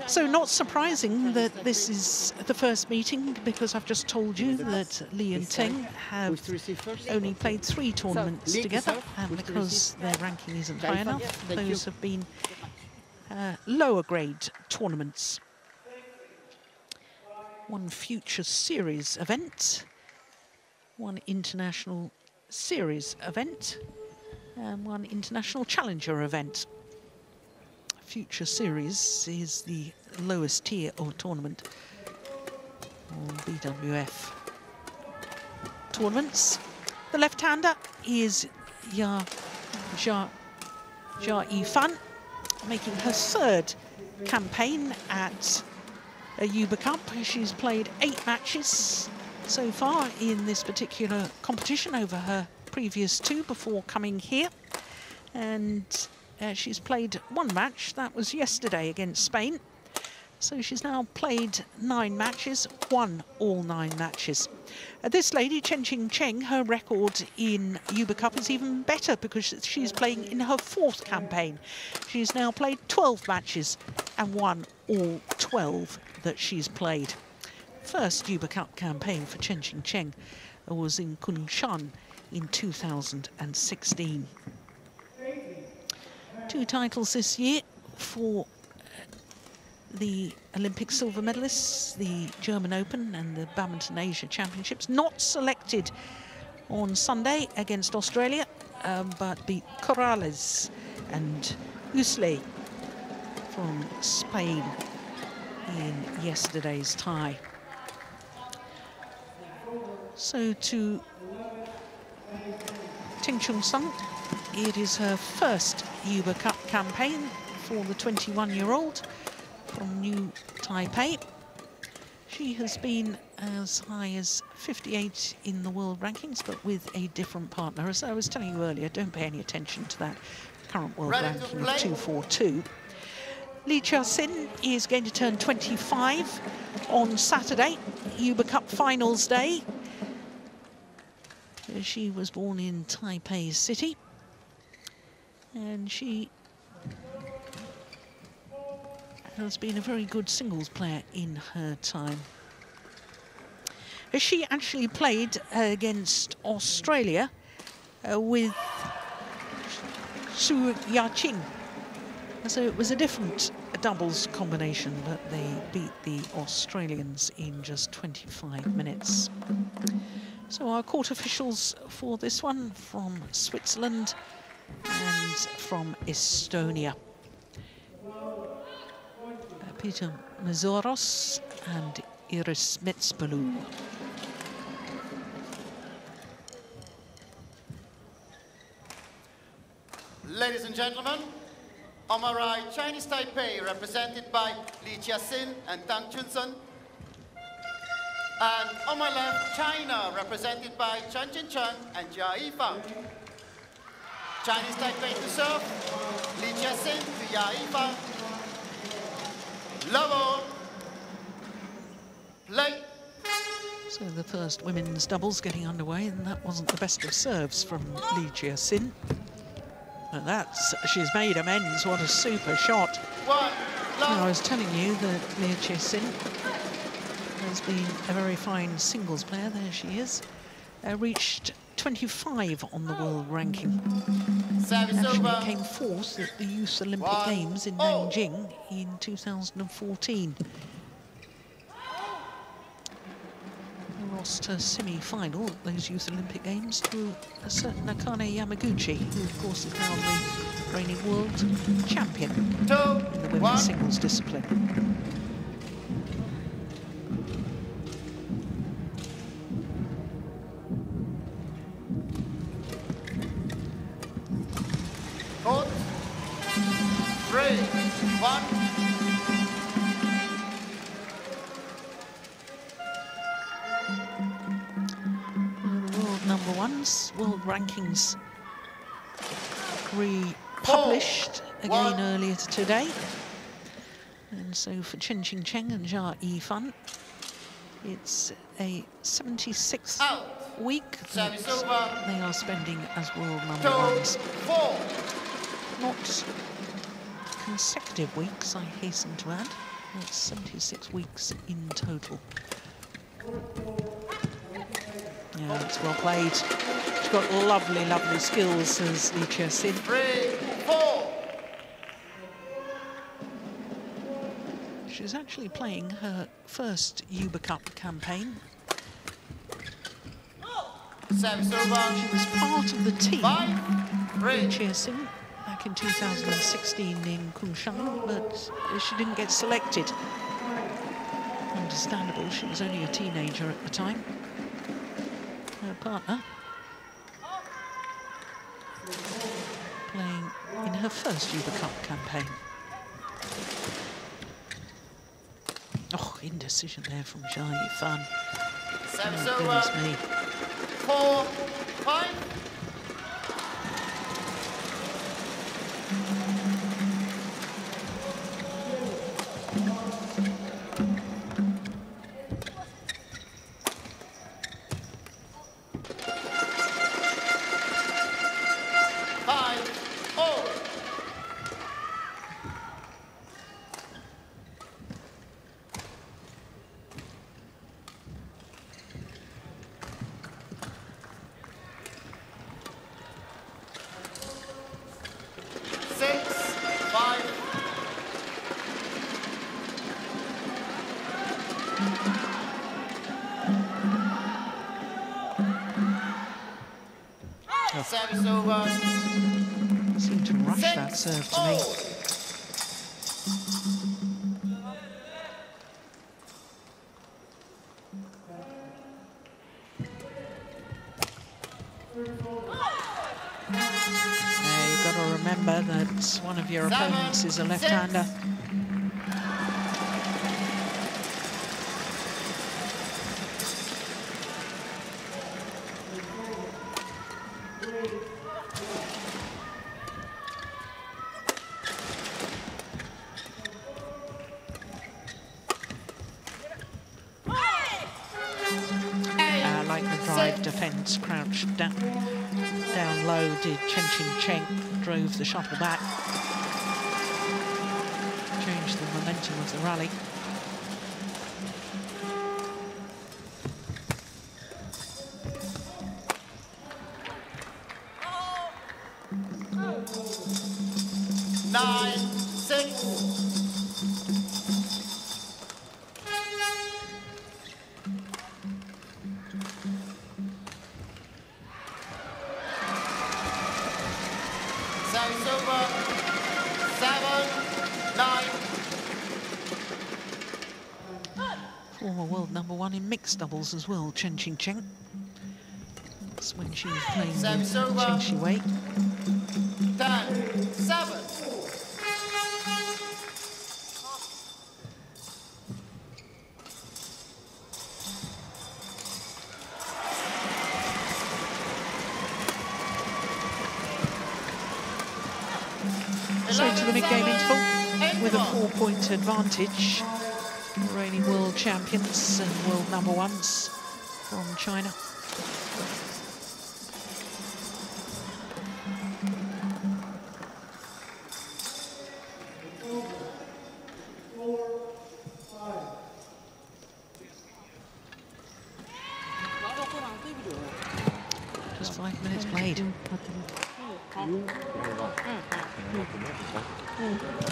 So not surprising that this is the first meeting because I've just told you that Li and Teng have only played three tournaments together and because their ranking isn't high enough, those have been uh, lower grade tournaments. One future series event, one international series event, and one international challenger event. Future series is the lowest tier of tournament on BWF tournaments. The left-hander is Ya Jia Yifan, making her third campaign at a Uber Cup. She's played eight matches so far in this particular competition over her previous two before coming here. And uh, she's played one match, that was yesterday against Spain. So she's now played nine matches, won all nine matches. Uh, this lady, Chen Qingchen, her record in Uber Cup is even better because she's playing in her fourth campaign. She's now played 12 matches and won all 12 that she's played. First Uber Cup campaign for Chen Qingchen was in Kunshan in 2016. Two titles this year for the Olympic silver medalists, the German Open and the Badminton Asia Championships, not selected on Sunday against Australia, um, but beat Corrales and Usle from Spain in yesterday's tie. So to Teng Chun-hsun, it is her first Uber Cup campaign for the 21-year-old from New Taipei. She has been as high as 58 in the world rankings, but with a different partner. As I was telling you earlier, don't pay any attention to that current world Ready ranking of 242. Lee Chia-hsin is going to turn 25 on Saturday, Uber Cup Finals Day. She was born in Taipei City. And she has been a very good singles player in her time. She actually played against Australia uh, with Su Ya-Qing. So it was a different doubles combination, but they beat the Australians in just 25 minutes. So our court officials for this one from Switzerland and from Estonia. Uh, Peter Mazoros and Iris Metspalu. Ladies and gentlemen, on my right, Chinese Taipei, represented by Lee Chia-hsin and Dang Junzhen. And on my left, China, represented by Chen Qingchen and Jia Yifan. Chinese Taipei to serve, Lee Chia-hsin to Jia Yifan. Level, play. So the first women's doubles getting underway, and that wasn't the best of serves from Lee Chia-hsin. But that's, she's made amends, what a super shot. One, Now, I was telling you that Lee Chia-hsin has been a very fine singles player, there she is. Uh, reached 25 on the world ranking. Service Actually over. came fourth at the Youth Olympic One, Games in oh. Nanjing in 2014. They lost her semi-final at those Youth Olympic Games to a certain Akane Yamaguchi, who of course is now the reigning world champion in the women's one. singles discipline. Ones, world rankings republished again one. earlier today. And so for Chen Qingchen and Jia Yifan, it's a 76th Out. week that over. they are spending as world number Two, ones. four. Not consecutive weeks, I hasten to add. It's 76 weeks in total. Yeah, it's well played. She's got lovely, lovely skills, as Lee Chia-hsin. Three, four. She's actually playing her first Uber Cup campaign. Service over. She was part of the team, Five, three. Back in 2016 in Kunshan, but she didn't get selected. Understandable, she was only a teenager at the time. Her partner playing in her first Uber Cup campaign. Oh, indecision there from Jia Yifan. Service Oh, goodness over. me. Four. Five, Is a left-hander. Uh, like the drive defence, crouched down, down low, did Chen Chin Cheng, drove the shuttle back, the rally. Mixed doubles as well, Chen Qingchen. That's when she was playing with over. Zheng Siwei. 10, 7. Straight to the mid-game interval with a four-point advantage. Champions and world number ones from China. Just five minutes played.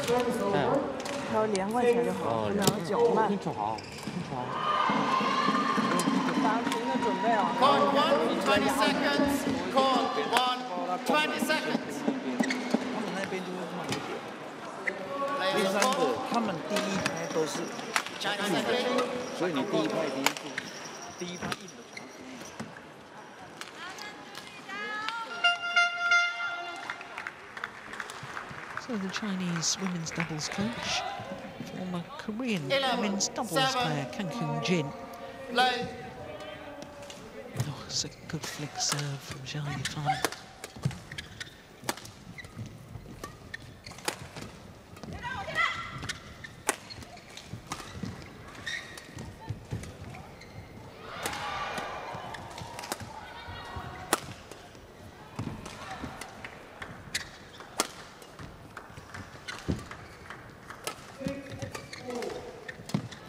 稍微连贯起来就好，不能搅慢。大家凭着准备啊。 Court 1, 20 seconds. Court 1, 20 seconds. 他们那边就会慢一点。 Ladies 第 and 三个 gentlemen,，他们第一拍都是 Chinese 硬 taipei. 的，所以你第一拍第一次，第一拍硬的传。 So the Chinese women's doubles coach, former Korean Eleven, women's doubles seven. player Kang Kyung Jin. Play. Oh, it's a good flick serve from Jia Yifan.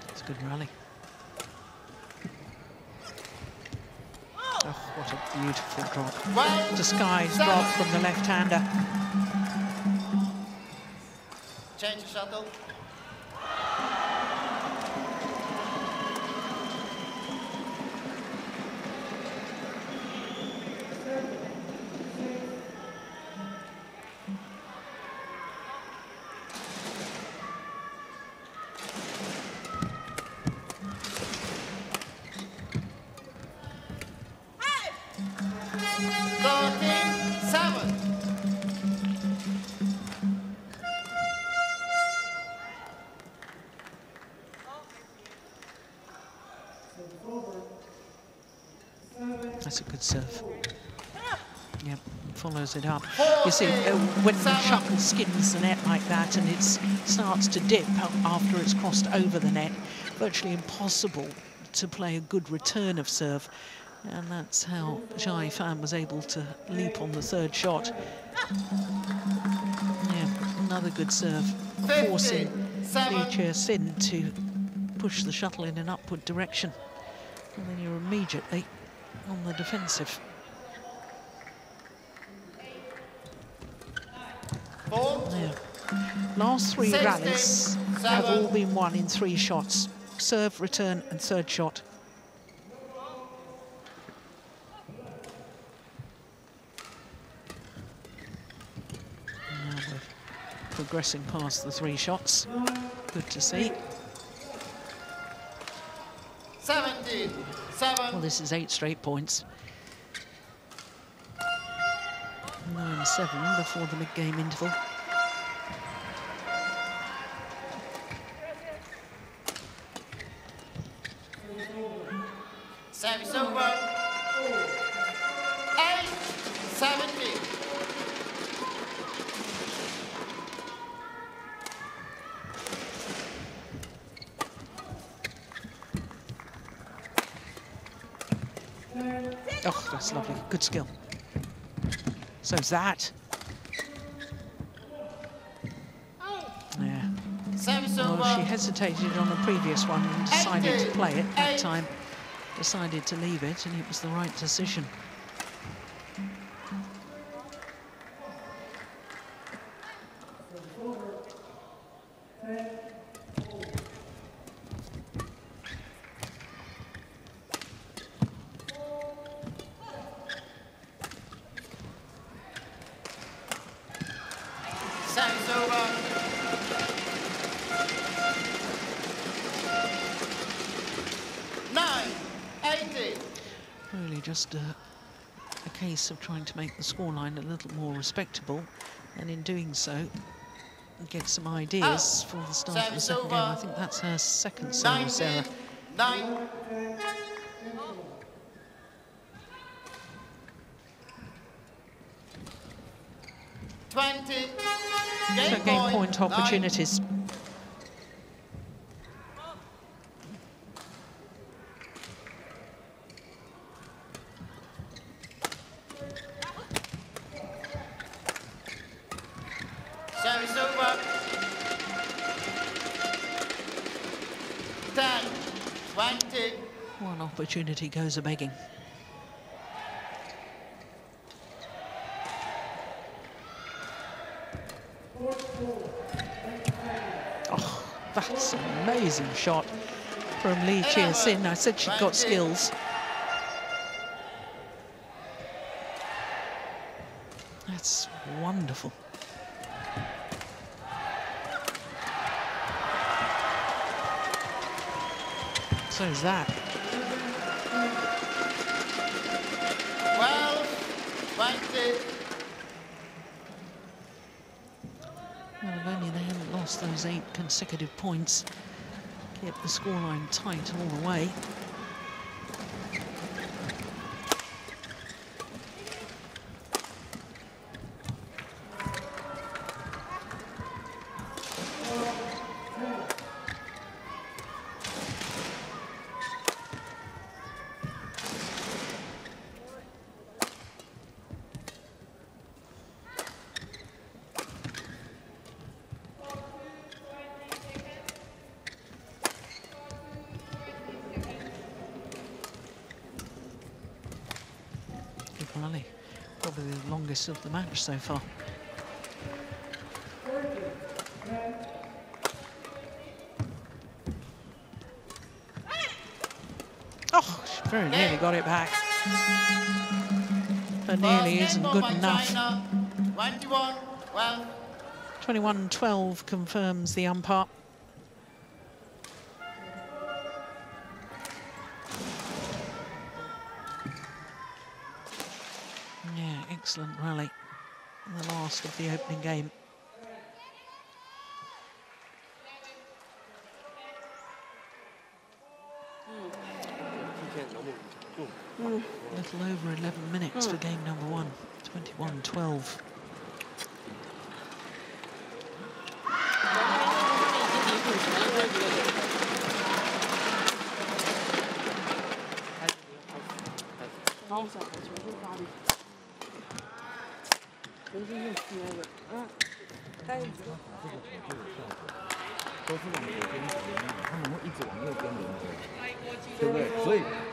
It's a good rally. Oh, what a beautiful drop. Well, To Sky's seven. drop from the left-hander. Serve. Yep, follows it up. You see, uh, when the shuttle skims the net like that and it starts to dip after it's crossed over the net, virtually impossible to play a good return of serve. And that's how Jia Yifan was able to leap on the third shot. Yeah, another good serve, forcing Li. Chia Sin to push the shuttle in an upward direction. And then you're immediately on the defensive. Four. Yeah. Last three Sixty, rallies have all been won in three shots. Serve, return and third shot. We're progressing past the three shots. Good to see. Well, this is eight straight points. Nine seven before the mid-game interval. That. Yeah. Well, she hesitated on a previous one and decided to play it. That time, decided to leave it, and it was the right decision. Of trying to make the scoreline a little more respectable, and in doing so, get some ideas oh, for the start of the second game. I think that's her second service error. 9. Twenty. So game point nine. opportunities. Service opportunity goes a begging. Oh, that's an amazing shot from Lee Chia Sin. I said she'd got skills. Consecutive points. Kept the scoreline tight all the way. The of the match so far. Oh, she very nearly got it back. But nearly isn't good enough. China, 21-12 confirms the umpire. The of the opening game. A little over 11 minutes for hmm. game number one. 21-12.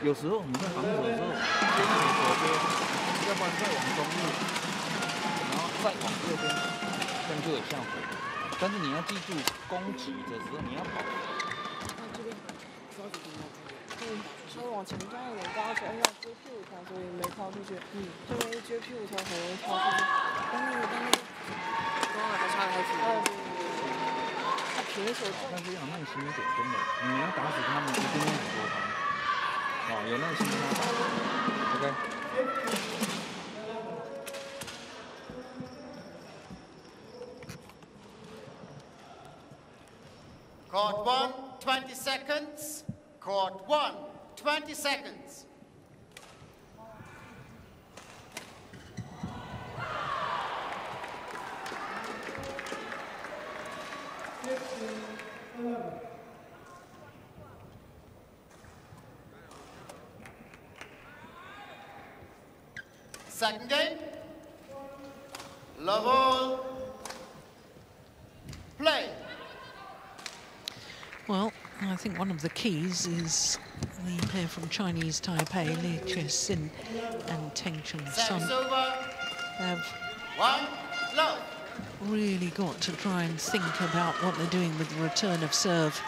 有时候你在防守的时候，先往左边，要不然再往中路，然后再往右边，这样就有效果。但是你要记住，攻击的时候你要跑这边抓紧点对，稍微往前抓一点，刚刚前面要接屁股跳，所以没跳出去。嗯，这边一接屁股跳很容易跳出去。但是但是，刚刚还差得还挺多。对对对对，他平手。但是要耐心一点，真的，你要打死他们，一定要很多。ok Court one, 20 seconds. Court one, 20 seconds. Second game. Love all. Play. Well, I think one of the keys is the pair from Chinese Taipei, Lee Chia-hsin and Teng Chun-hsun, have One, really got to try and think about what they're doing with the return of serve.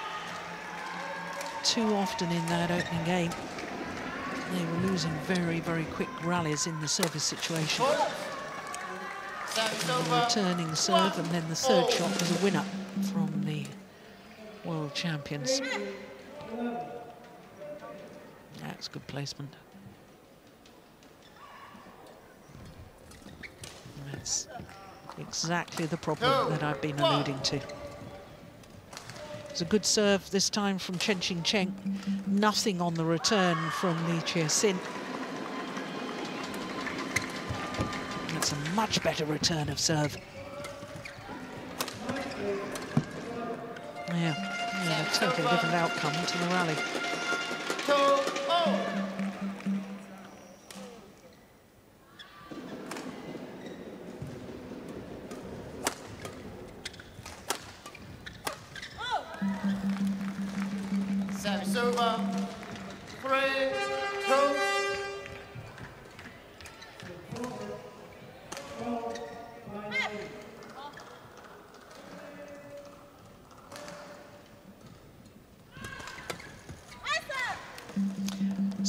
Too often in that opening game, they were losing very, very quick rallies in the service situation. Over. Returning serve, and then the third shot was a winner from the world champions. That's good placement. That's exactly the problem that I've been alluding to. It's a good serve this time from Chen Qingchen. Nothing on the return from Lee Chia-hsin. That's a much better return of serve. Yeah, yeah, a totally different outcome to the rally.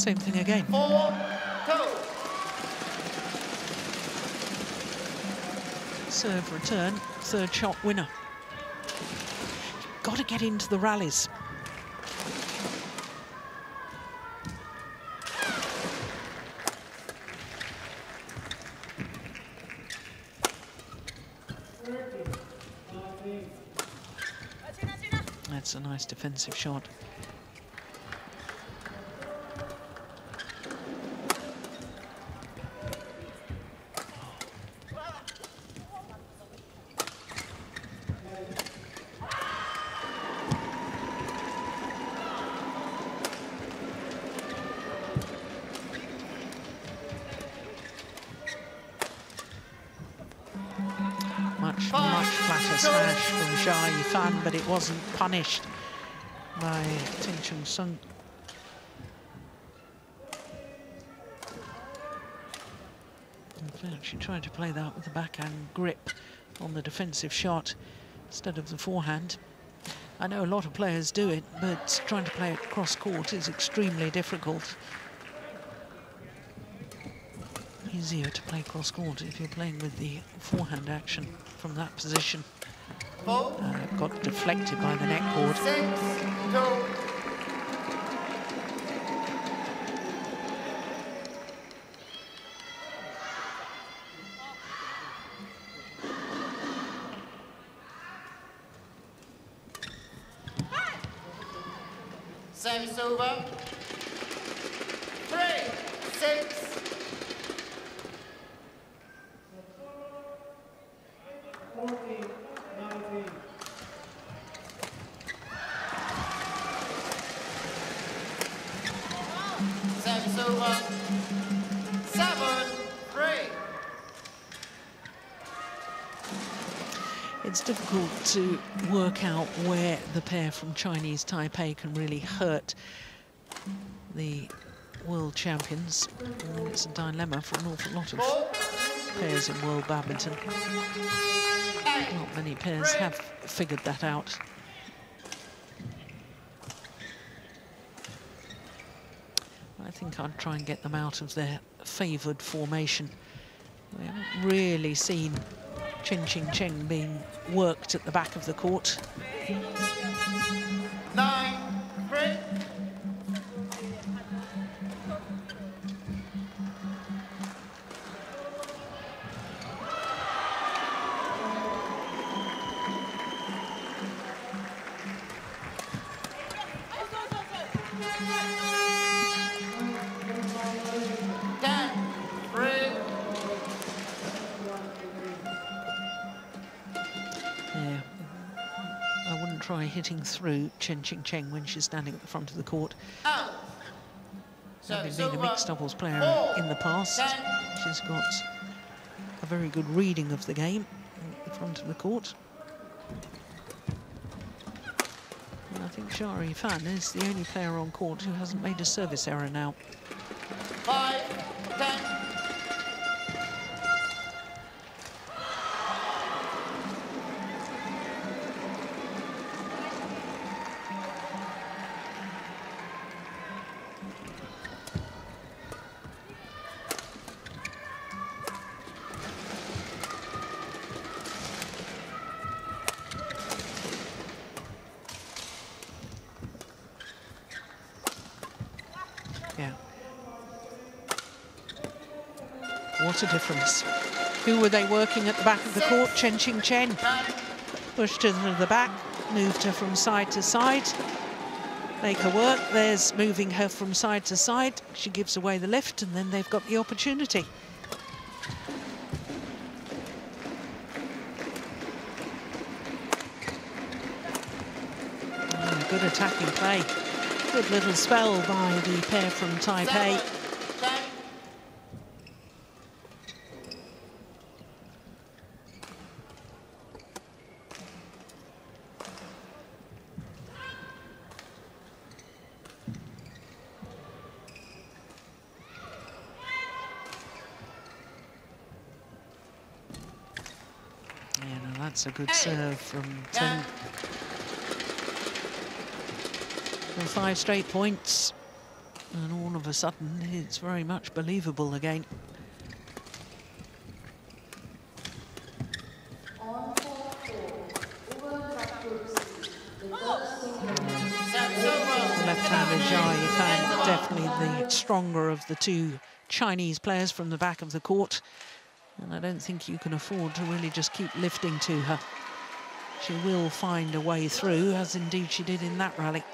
Same thing again. Four, two. Serve return, third shot winner. Got to get into the rallies. That's a nice defensive shot. It wasn't punished by Teng Chun-hsun. She tried to play that with the backhand grip on the defensive shot instead of the forehand. I know a lot of players do it, but trying to play it cross court is extremely difficult. Easier to play cross court if you're playing with the forehand action from that position. Uh, got deflected by the neck to work out where the pair from Chinese Taipei can really hurt the world champions. And it's a dilemma for an awful lot of pairs in world badminton. Not many pairs have figured that out. I think I'd try and get them out of their favoured formation. We haven't really seen Chen Qingchen being worked at the back of the court. Nine, hitting through Chen Qingchen when she's standing at the front of the court. Out. Having Service been a mixed uh, doubles player Four, in the past, ten. she's got a very good reading of the game at the front of the court. And I think Jia Yifan is the only player on court who hasn't made a service error now. Five, a difference. Who were they working at the back of the court? Chen Qingchen. Pushed her to the back, moved her from side to side. Make her work. There's moving her from side to side. She gives away the lift, and then they've got the opportunity. Mm, good attacking play. Good little spell by the pair from Taipei. That's a good serve from Teng. Well, five straight points, and all of a sudden it's very much believable again. On court four, Uber Cup Group C, the first single Service over. The left-handed Jia Yifan, definitely the stronger of the two Chinese players from the back of the court. I don't think you can afford to really just keep lifting to her. She will find a way through, as indeed she did in that rally.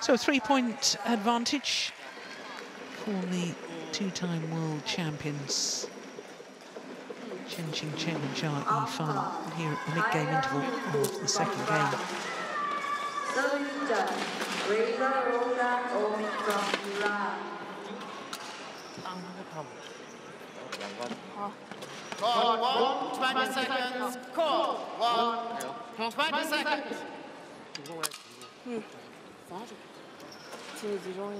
So a three-point advantage for the two-time world champions. Chen Qingchen and Jia Yifan here at the mid-game interval of the second game. Serving judge, Reza Roland Omi from Iran. Court one, 20 seconds. Court one, 20 seconds. 防守，精力集中一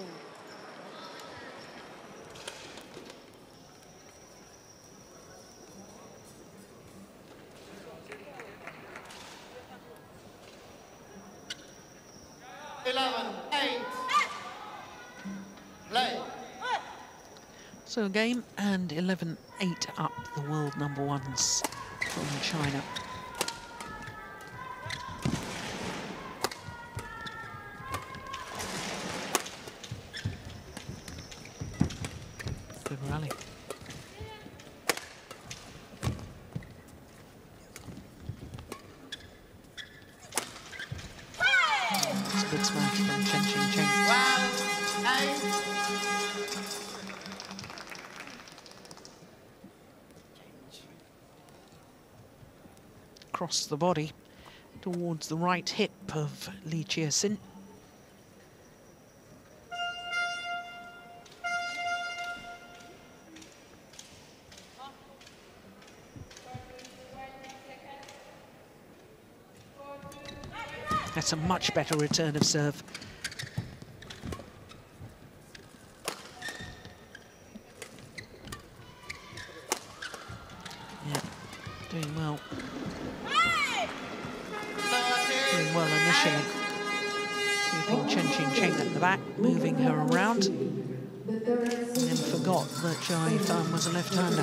A game and 11-8 up the world number ones from China. The body towards the right hip of Lee Chia-hsin. That's a much better return of serve. Jia Yifan was a left-hander.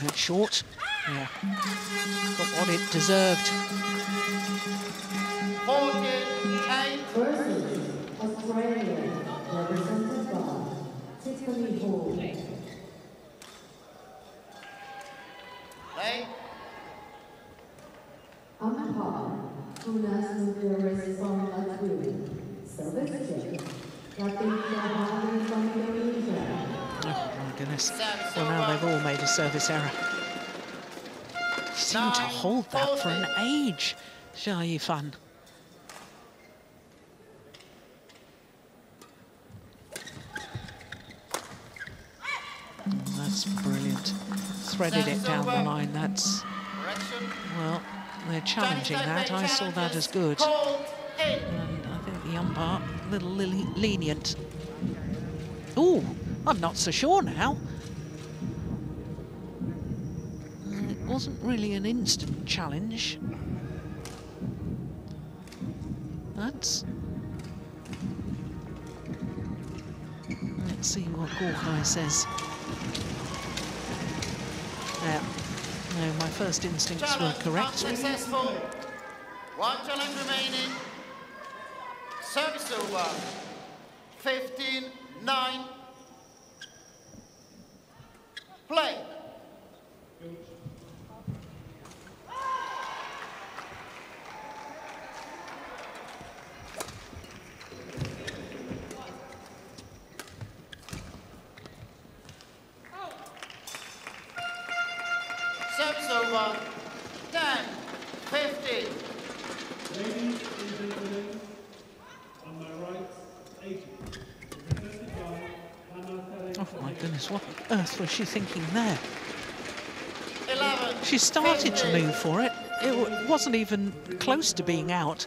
That's short. Yeah. Got what it deserved. Oh, my goodness. Well, now they've all made a service error. Seem to hold that for an age, Jia Yifan. Mm, that's brilliant. Threaded it down the line. That's, well, they're challenging that. I saw that as good. And I think the umpire, little li- lenient. Oh, I'm not so sure now. Uh, It wasn't really an instant challenge. That's... Let's see what Gorkai says. Yeah, No, my first instincts were correct. One challenge remaining. Service over. Uh, 15, 9. Play. Service over. 10, 15. Ladies and gentlemen, on my right, 80. Represented by Hannah Thalek. Oh my goodness, was she thinking there? 11. She started to move for it. It wasn't even close to being out,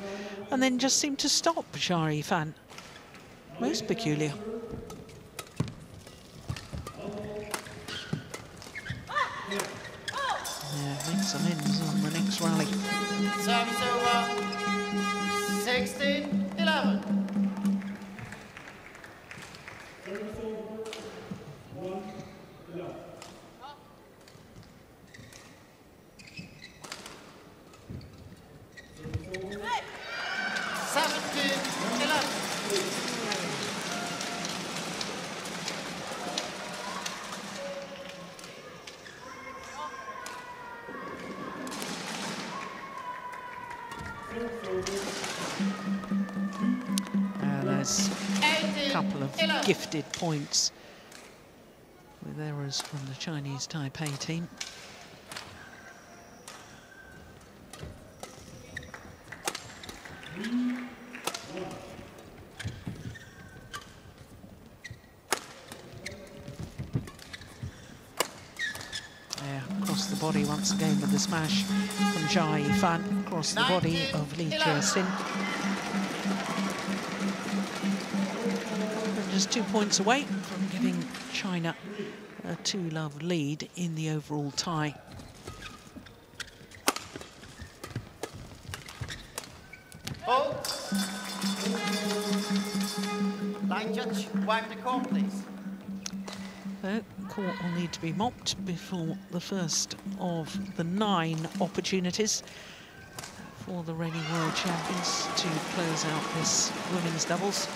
and then just seemed to stop Jia Yifan. Most peculiar. Points with errors from the Chinese Taipei team. Yeah, across the body once again with the smash from Jia Yifan across the body of Lee Chia-hsin. And just two points away from giving China a two-love lead in the overall tie. Please. The court will need to be mopped before the first of the nine opportunities for the reigning world champions to close out this women's doubles.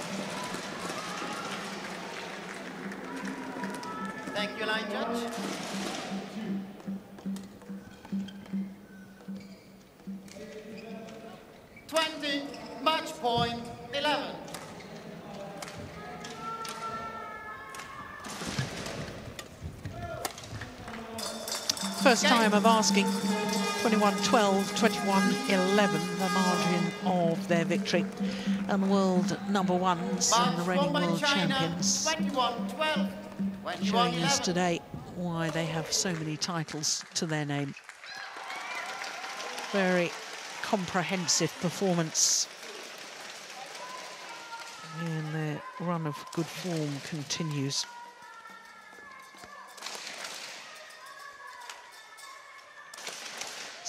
First time of asking 21-12, 21-11, the margin of their victory. And world number ones and the reigning world China, champions 21, 12, 21, showing us today why they have so many titles to their name. Very comprehensive performance. And their run of good form continues.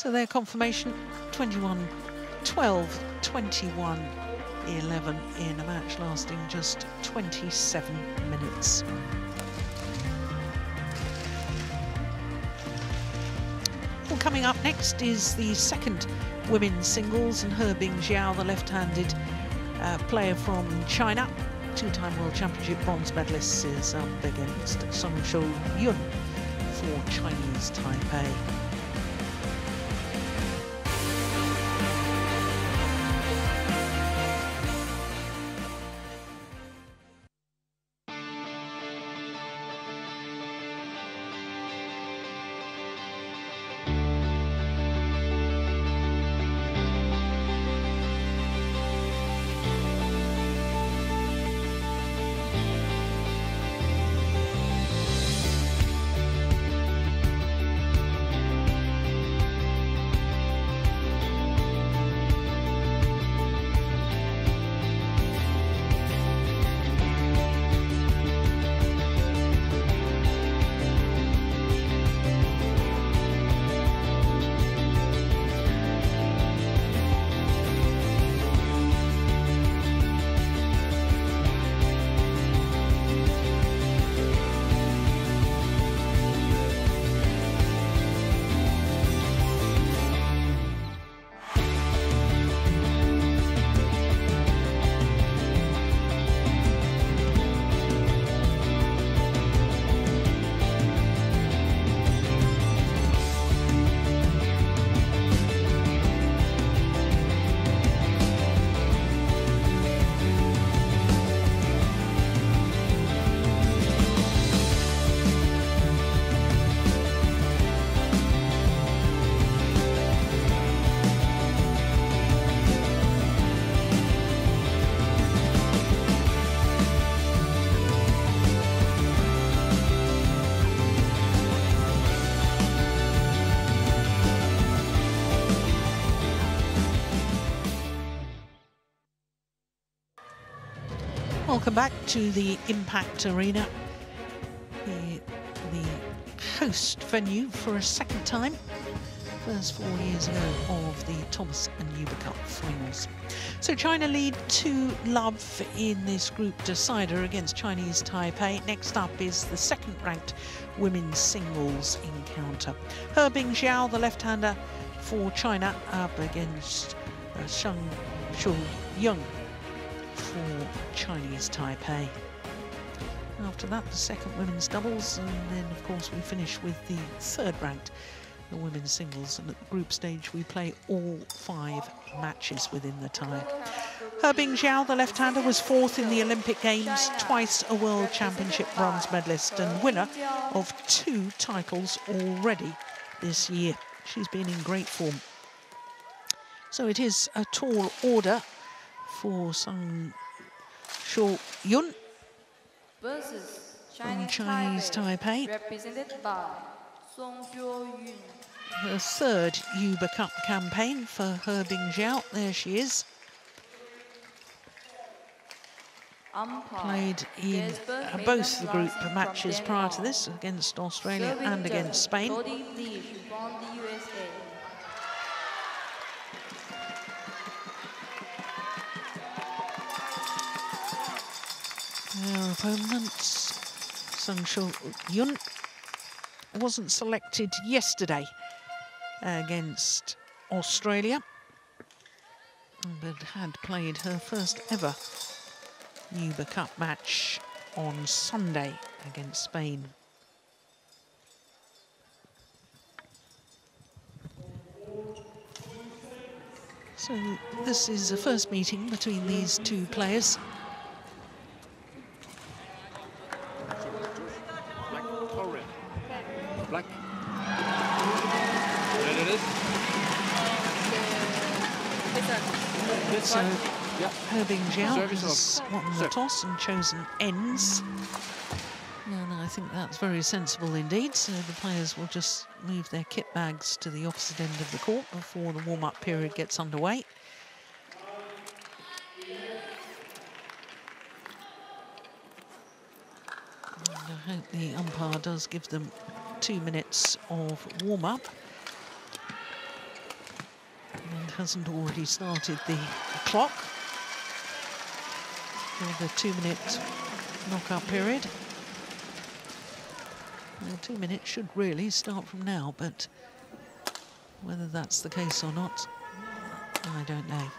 So their confirmation 21 12, 21 11 in a match lasting just 27 minutes. Well, coming up next is the second women's singles, and He Bingjiao, the left-handed uh, player from China, two-time World Championship bronze medalist, is up against Song Shou Yun for Chinese Taipei. Welcome back to the Impact Arena, the, the host venue for a second time, first four years ago of the Thomas and Uber Cup finals. So China lead 2 love in this group decider against Chinese Taipei. Next up is the second ranked women's singles encounter. He Bingjiao, the left-hander for China, up against uh, Shang Shu Yung for Chinese Taipei. After that, the second women's doubles, and then of course we finish with the third ranked the women's singles. And at the group stage, we play all five matches within the tie. He Bingjiao, the left-hander, was fourth in the Olympic Games, twice a World Championship bronze medalist and winner of two titles already this year. She's been in great form. So it is a tall order for Sung Shu Yun versus from Chinese, Chinese Taipei. represented by Song Yun. Her third Uber Cup campaign for He Bingjiao. There she is. Played in both the group matches prior to this against Australia and against Spain. Their opponents, Sung Shu Yun, wasn't selected yesterday against Australia, but had played her first ever Uber Cup match on Sunday against Spain. So this is the first meeting between these two players. Black or red? Black. Red it is? So Yeah. Herbing Service has won the toss and chosen ends. And I think that's very sensible indeed. So the players will just move their kit bags to the opposite end of the court before the warm-up period gets underway. And I hope the umpire does give them two minutes of warm-up and hasn't already started the clock for the two-minute knockout period. Well, two minutes should really start from now, but whether that's the case or not, I don't know.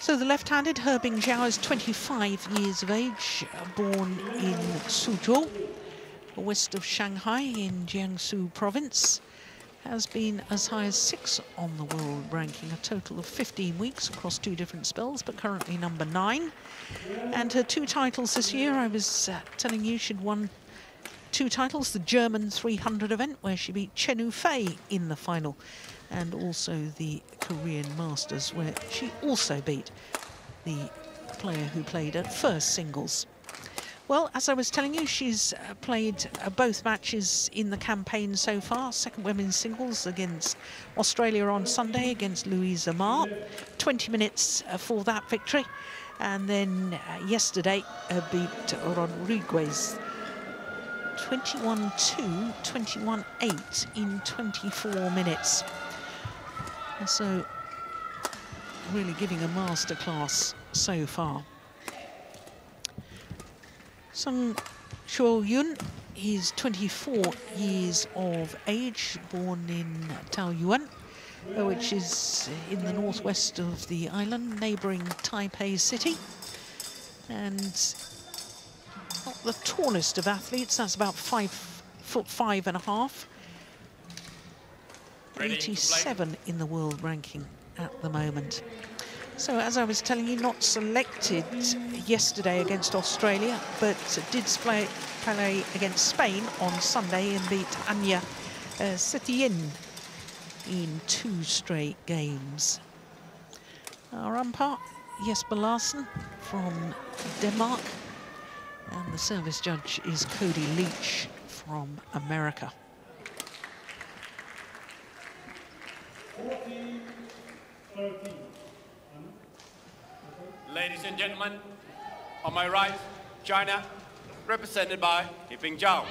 So the left-handed He Bingjiao is 25 years of age, born in Suzhou, west of Shanghai in Jiangsu province. Has been as high as six on the world ranking, a total of 15 weeks across two different spells, but currently number nine. And her two titles this year, I was uh, telling you she'd won two titles, the German 300 event where she beat Chen Yufei in the final and also the Korean Masters where she also beat the player who played at first singles. Well, as I was telling you, she's uh, played uh, both matches in the campaign so far. Second women's singles against Australia on Sunday against Louisa Ma. 20 minutes uh, for that victory. And then yesterday beat Rodriguez 21-2, 21-8 in 24 minutes. So really giving a masterclass so far. Sung Shuo Yun, he's 24 years of age, born in Taoyuan, which is in the northwest of the island, neighbouring Taipei City. And not the tallest of athletes, that's about five foot five and a half. 87 in the world ranking at the moment. So as I was telling you, not selected yesterday against Australia, but did play, play against Spain on Sunday and beat Anya uh, Setien in two straight games. Our umpire, Jesper Larsen from Denmark, and the service judge is Cody Leach from America. 14, 13. Ladies and gentlemen, on my right, China, represented by Yiping Zhao.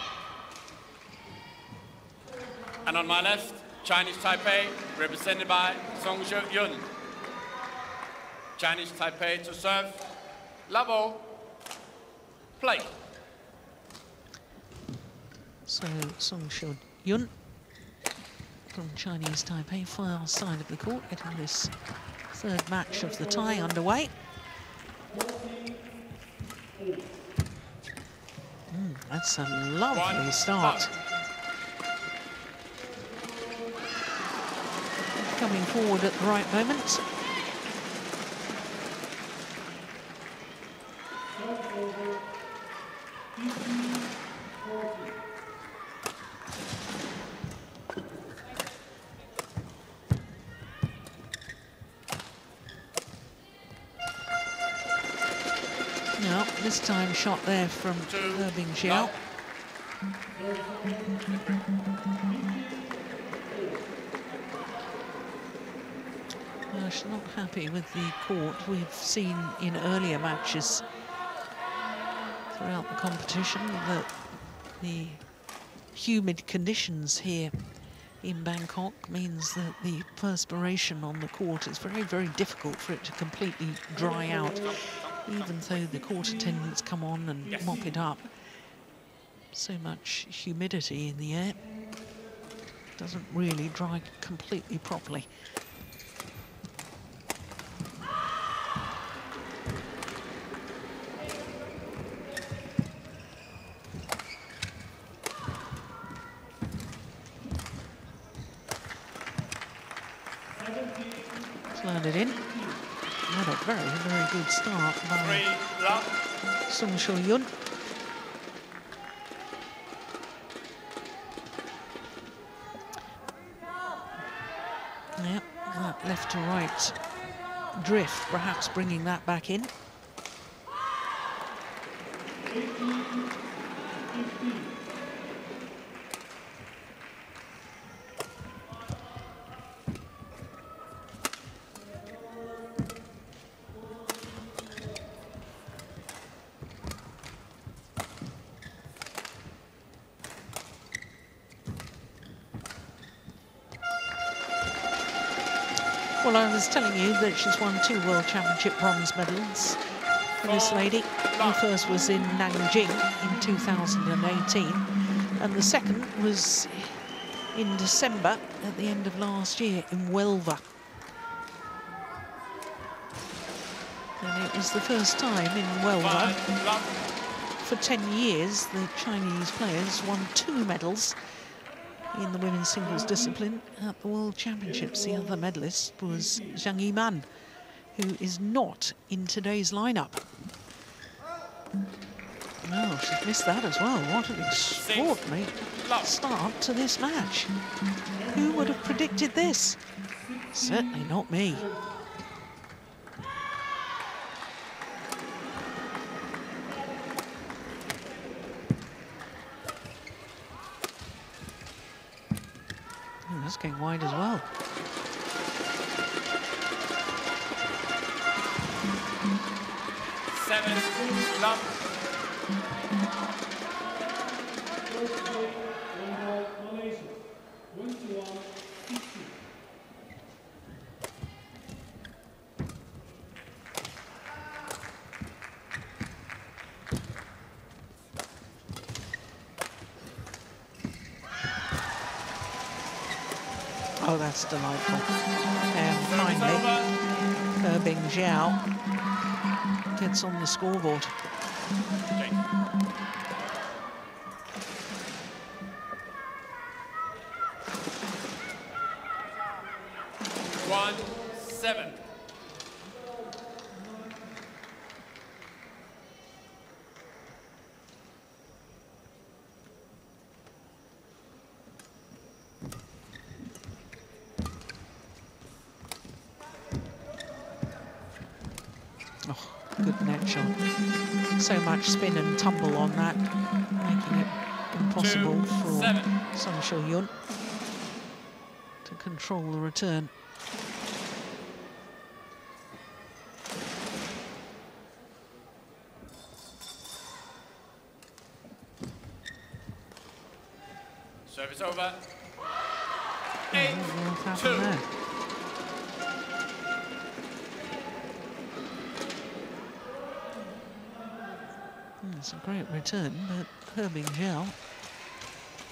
And on my left, Chinese Taipei, represented by Song Shou Yun. Chinese Taipei to serve. Level. Play. So Song Shou Yun from Chinese Taipei, far side of the court, getting this third match of the tie underway. Mm, that's a lovely One, start. five. Coming forward at the right moment. Shot there from He Bingjiao. Uh, not happy with the court. We've seen in earlier matches throughout the competition that the humid conditions here in Bangkok means that the perspiration on the court is very, very difficult for it to completely dry out, even though the court attendants come on and mop it up. So much humidity in the air doesn't really dry completely properly. good start by Sung Yun. Yep, that left to right drift, perhaps bringing that back in. 50, 50. She's won two World Championship bronze medals. This lady, the first was in Nanjing in 2018, and the second was in December at the end of last year in Huelva. And it was the first time in Huelva for 10 years the Chinese players won two medals in the women's singles discipline at the World Championships. The other medalist was Zhang Yiman, who is not in today's lineup. No, she's missed that as well. What an extraordinary start to this match. Who would have predicted this? Certainly not me. That's going wide as well. Seven, love. One ball, Malaysia. One to one, 50. Oh, that's delightful. And finally, over. He Bingjiao gets on the scoreboard. Jake. Much spin and tumble on that, making it impossible Two, for Sun Sung Shuo-yun to control the return. Great return, but He Bingjiao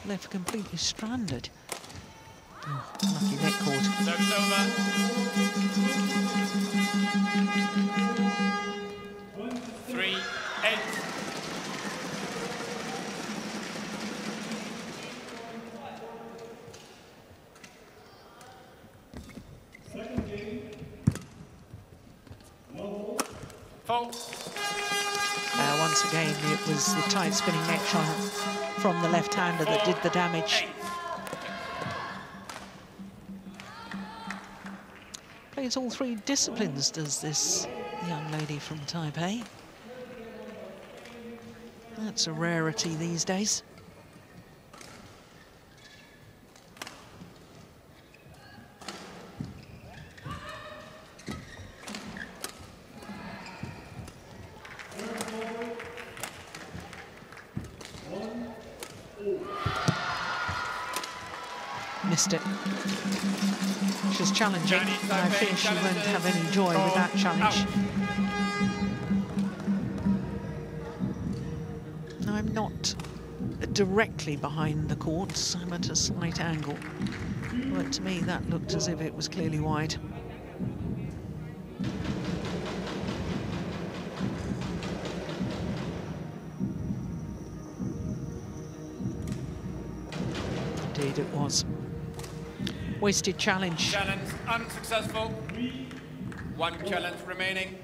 left completely stranded. Oh, lucky net cord. Service over. Three, eight. Second game. Four. Uh, once again, it was the tight spinning neck shot from the left-hander that did the damage. Plays all three disciplines, does this young lady from Taipei. That's a rarity these days. I fear she won't have any joy with that challenge. I'm not directly behind the courts. I'm at a slight angle. But to me, that looked as if it was clearly wide. Wasted challenge. Challenge unsuccessful. One challenge remaining.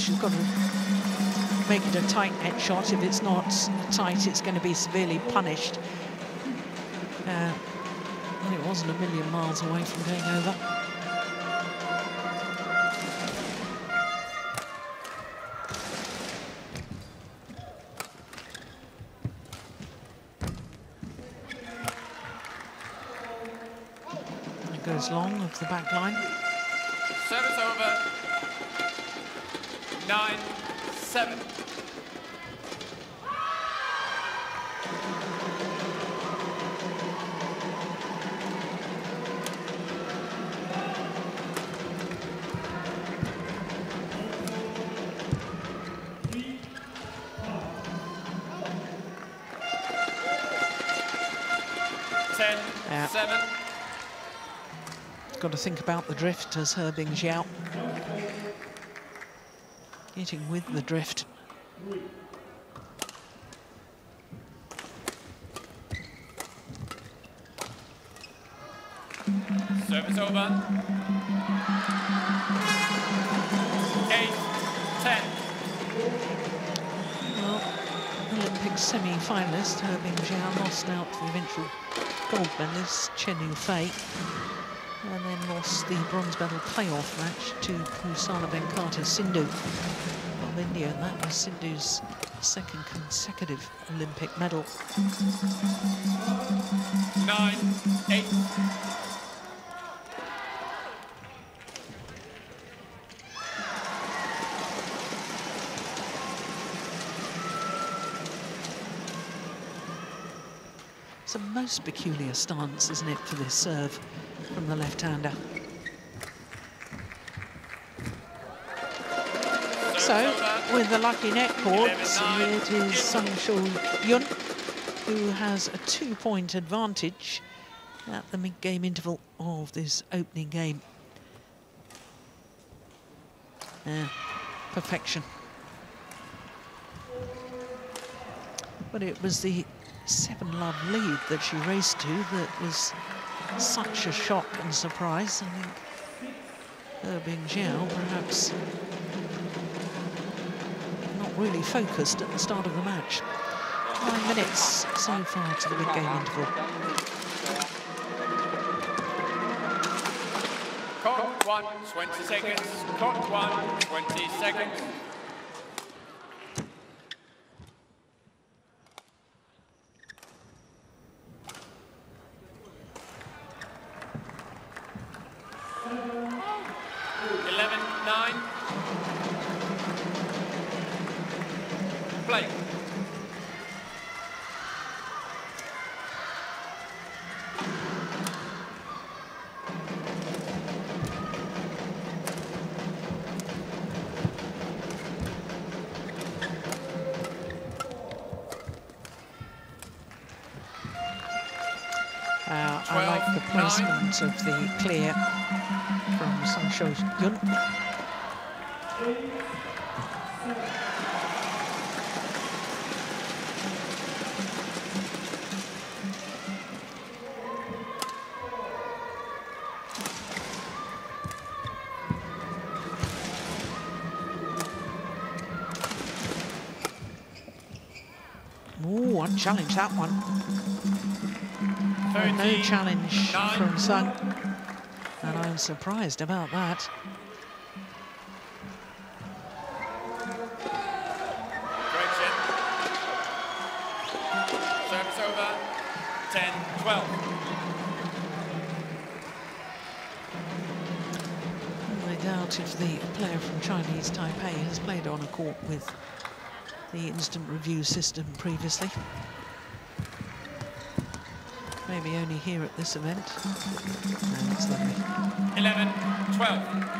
Knows she's got to make it a tight net shot. If it's not tight, it's going to be severely punished. Uh, and it wasn't a million miles away from going over. It goes long of the back line. Nine, seven. Ten, Yeah. seven. Got to think about the drift as He Bingjiao. Getting with the drift. Service over. Eight, ten. Well, Olympic semi-finalist He Bingjiao lost out to the eventual gold medalist Chen Yufei and then lost the bronze medal playoff match to Pusarla Venkata Sindhu of India. And that was Sindhu's second consecutive Olympic medal. Nine, eight. It's a most peculiar stance, isn't it, for this serve from the left-hander. So, with the lucky net cords, it is Sung Shul Yun who has a two-point advantage at the mid-game interval of this opening game. Perfection. But it was the seven-love lead that she raced to that was such a shock and surprise. I think He Bingjiao perhaps not really focused at the start of the match. Nine minutes so far to the mid-game interval. Court one, 20 seconds. Court one, 20 seconds. Of the clear from Sun Shou Yun. Ooh, unchallenged that one. No 13, challenge from Sun. And I'm surprised about that. Service over. 10, 12. I doubt if the player from Chinese Taipei has played on a court with the instant review system previously. Maybe only here at this event. Mm-hmm, mm-hmm, mm-hmm. No, it's lovely. 11, 12.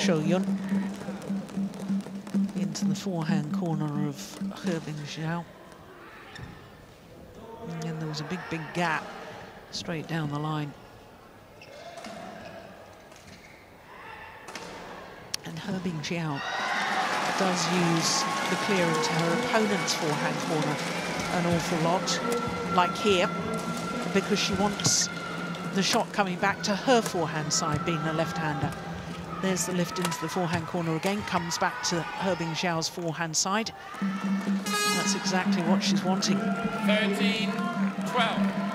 Sun all. Shou Yun into the forehand corner of He Bingjiao. And there was a big, big gap straight down the line. And He Bingjiao does use the clear into her opponent's forehand corner an awful lot, like here, because she wants the shot coming back to her forehand side, being a left-hander. There's the lift into the forehand corner again, comes back to He Bingjiao's forehand side. That's exactly what she's wanting. 13, 12.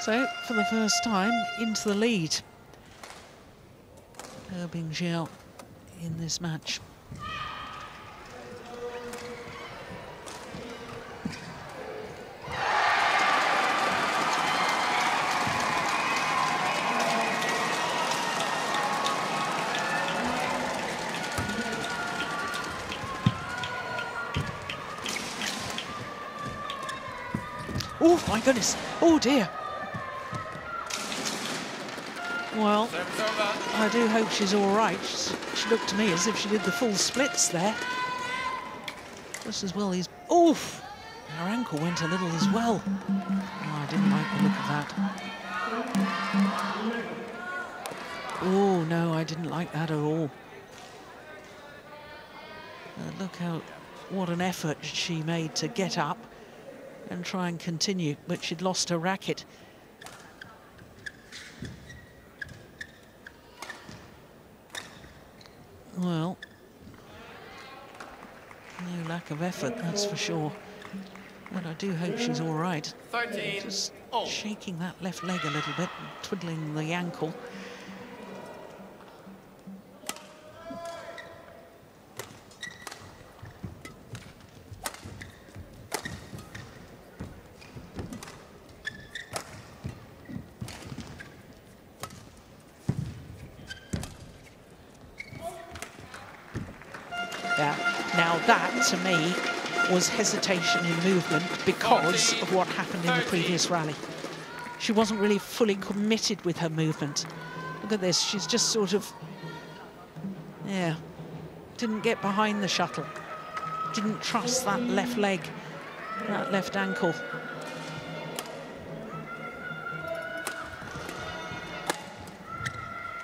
So, for the first time, into the lead. He Bingjiao in this match. Oh, my goodness. Oh, dear. Well, I do hope she's all right. She, she looked to me as if she did the full splits there. Just as well he's... Oof! Her ankle went a little as well. Oh, I didn't like the look of that. Oh, no, I didn't like that at all. Uh, look how... What an effort she made to get up and try and continue, but she'd lost her racket. Well, no lack of effort, that's for sure. But I do hope she's all right. 13, Just oh. shaking that left leg a little bit, twiddling the ankle. That, to me, was hesitation in movement because of what happened in the previous rally. She wasn't really fully committed with her movement. Look at this, she's just sort of, yeah, didn't get behind the shuttle. Didn't trust that left leg, that left ankle.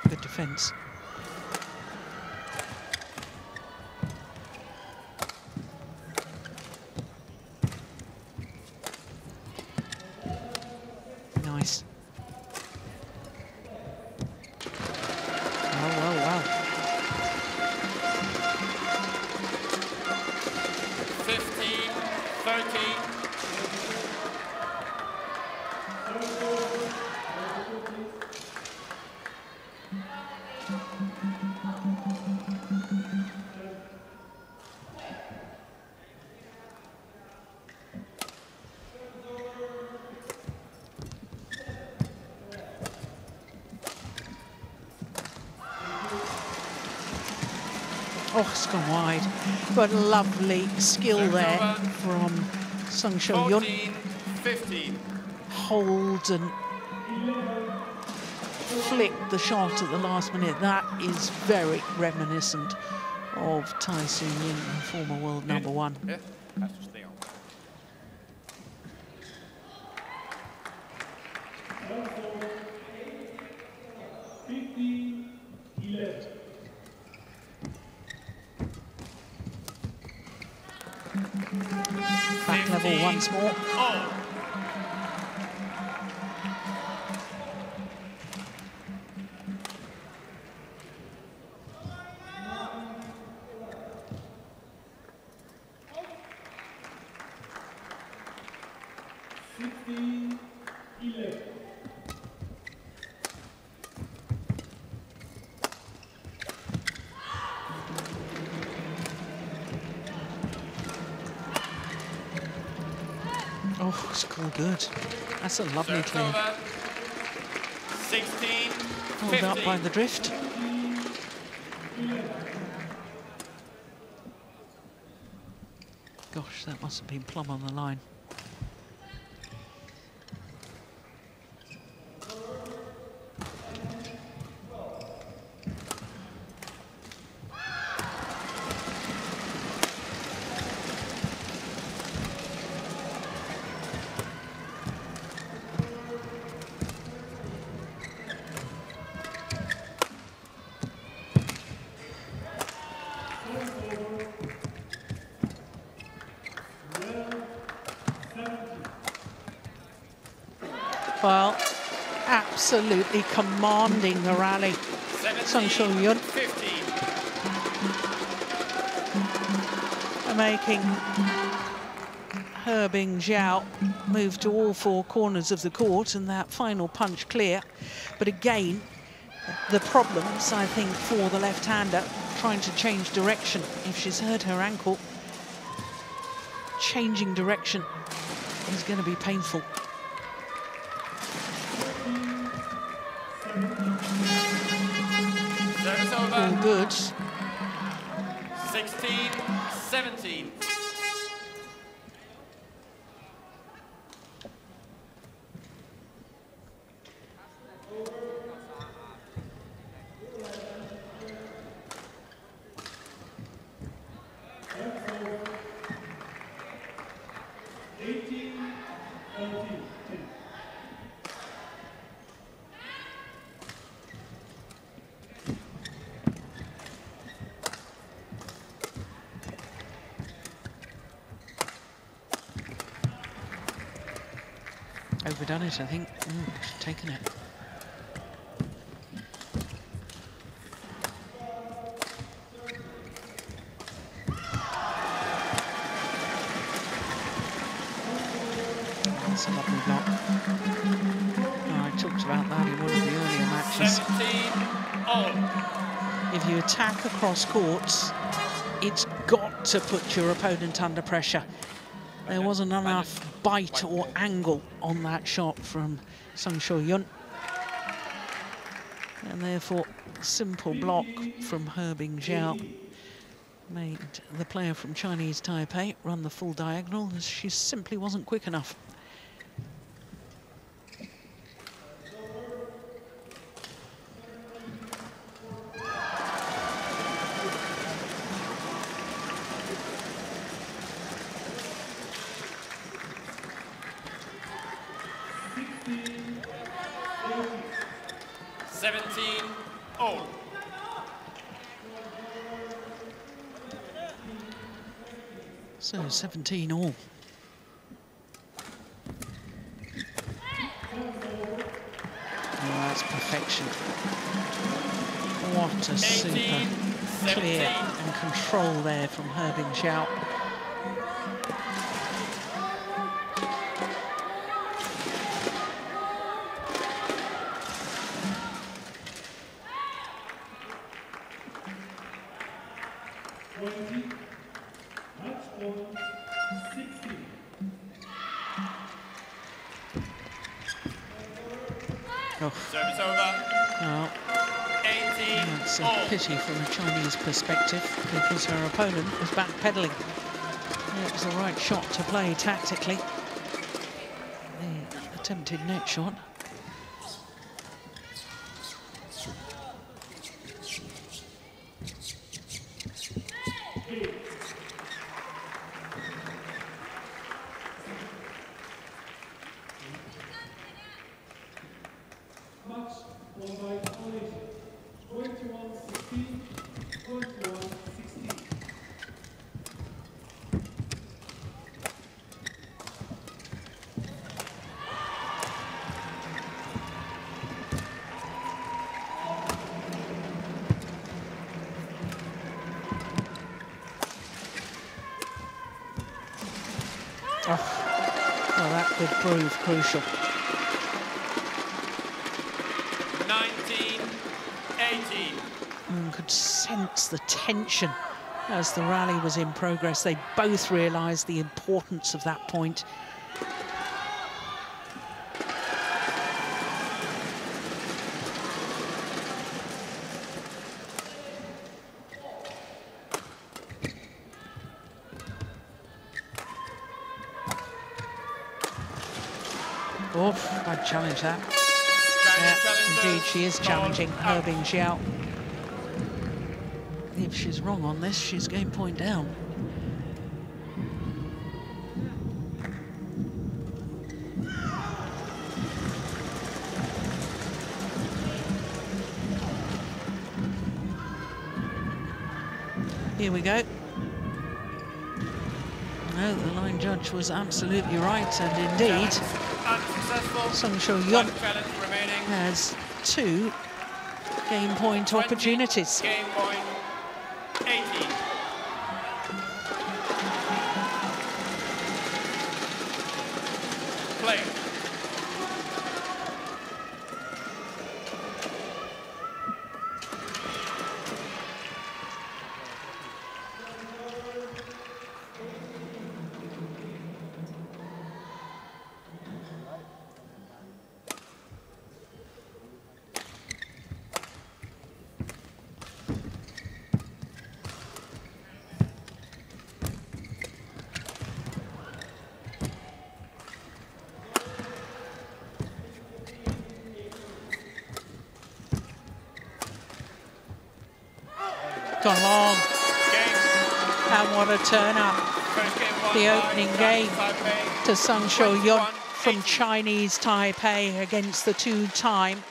Good defence. But lovely skill there from Sung Shuo-yun. 15. Hold and flick the shot at the last minute. That is very reminiscent of Tai Tzu Ying, former world number one. Yeah, has All good. That's a lovely serve's clear. over. 16, Pulled up by the drift. Gosh, that must have been plumb on the line. Commanding the rally. 17, Sung Sho Yun making He Bingjiao move to all four corners of the court and that final punch clear. But again, the problems, I think, for the left-hander trying to change direction. If she's hurt her ankle, changing direction is going to be painful. All good. 16, 17. Overdone it, I think. Mm, she's taken it. That's a lovely block. Oh, I talked about that in one of the earlier matches. 17. If you attack across courts, it's got to put your opponent under pressure. There wasn't enough bite or angle on that shot from Sung Shuo-yun. And therefore, simple block from He Bingjiao. made the player from Chinese Taipei run the full diagonal as she simply wasn't quick enough. 17 all. Oh, that's perfection. What a super 18, clear and control there from He Bingjiao. From a Chinese perspective because her opponent was backpedaling. It was the right shot to play tactically. The attempted net shot. As the rally was in progress. They both realised the importance of that point. Oh, I'd challenge that. China Yeah, challengers indeed, she is challenging out. He Bingjiao. She's wrong on this, she's game point down. Here we go. No, the line judge was absolutely right, and indeed. Sung Sho One Yun challenge remaining. has two game point opportunities. Game to Sung Shuo-yun from Chinese Taipei against the two-time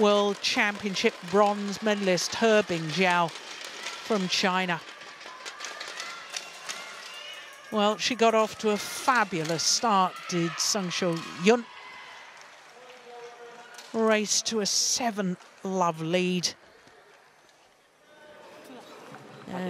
World Championship bronze medalist He Bingjiao from China. Well, she got off to a fabulous start, did Sung Sho Yun. Raced to a seven-love lead.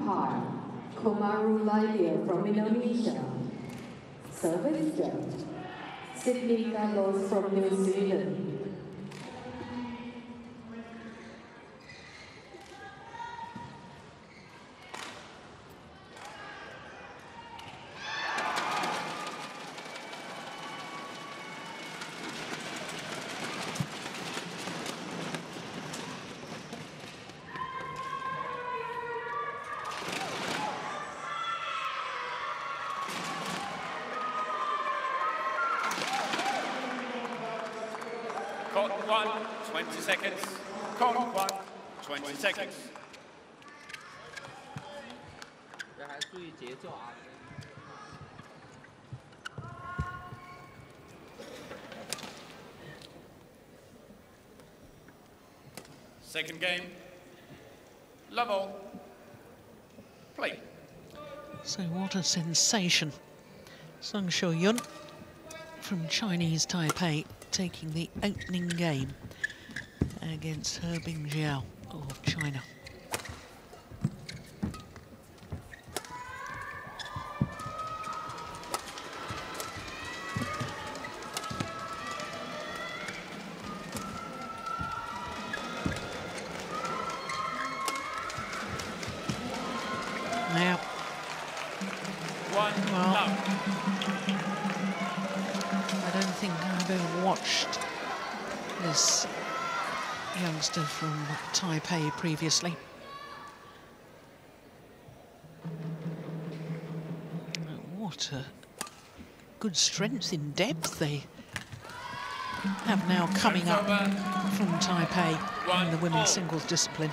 Umpire, Komaru Lailia from Indonesia. Judge, Sydney Gallows from New Zealand. Court one, 20 seconds. Count one. 20, 20 seconds. Second game, level, play. So what a sensation. Sung Shuo-yun from Chinese Taipei taking the opening game against He Bingjiao of China. Now, One, Well. I don't think I've ever watched this youngster from Taipei previously. What a good strength in depth they have now coming up from Taipei in the women's singles discipline.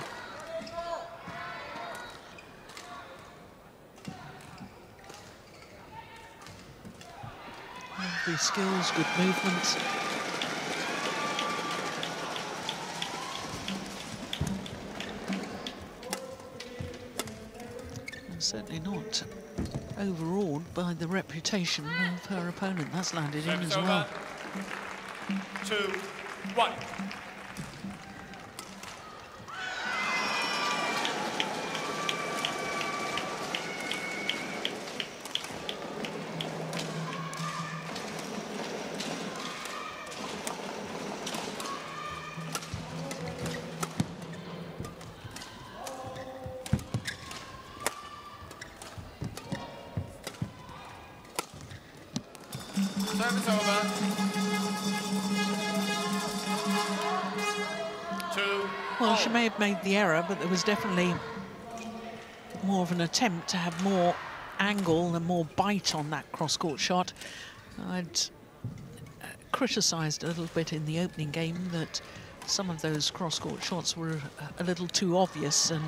Lovely skills, good movements. By the reputation of her opponent. That's landed in as over. well. Two, one. Made the error, but there was definitely more of an attempt to have more angle and more bite on that cross-court shot. I'd uh, criticised a little bit in the opening game that some of those cross-court shots were a- a little too obvious and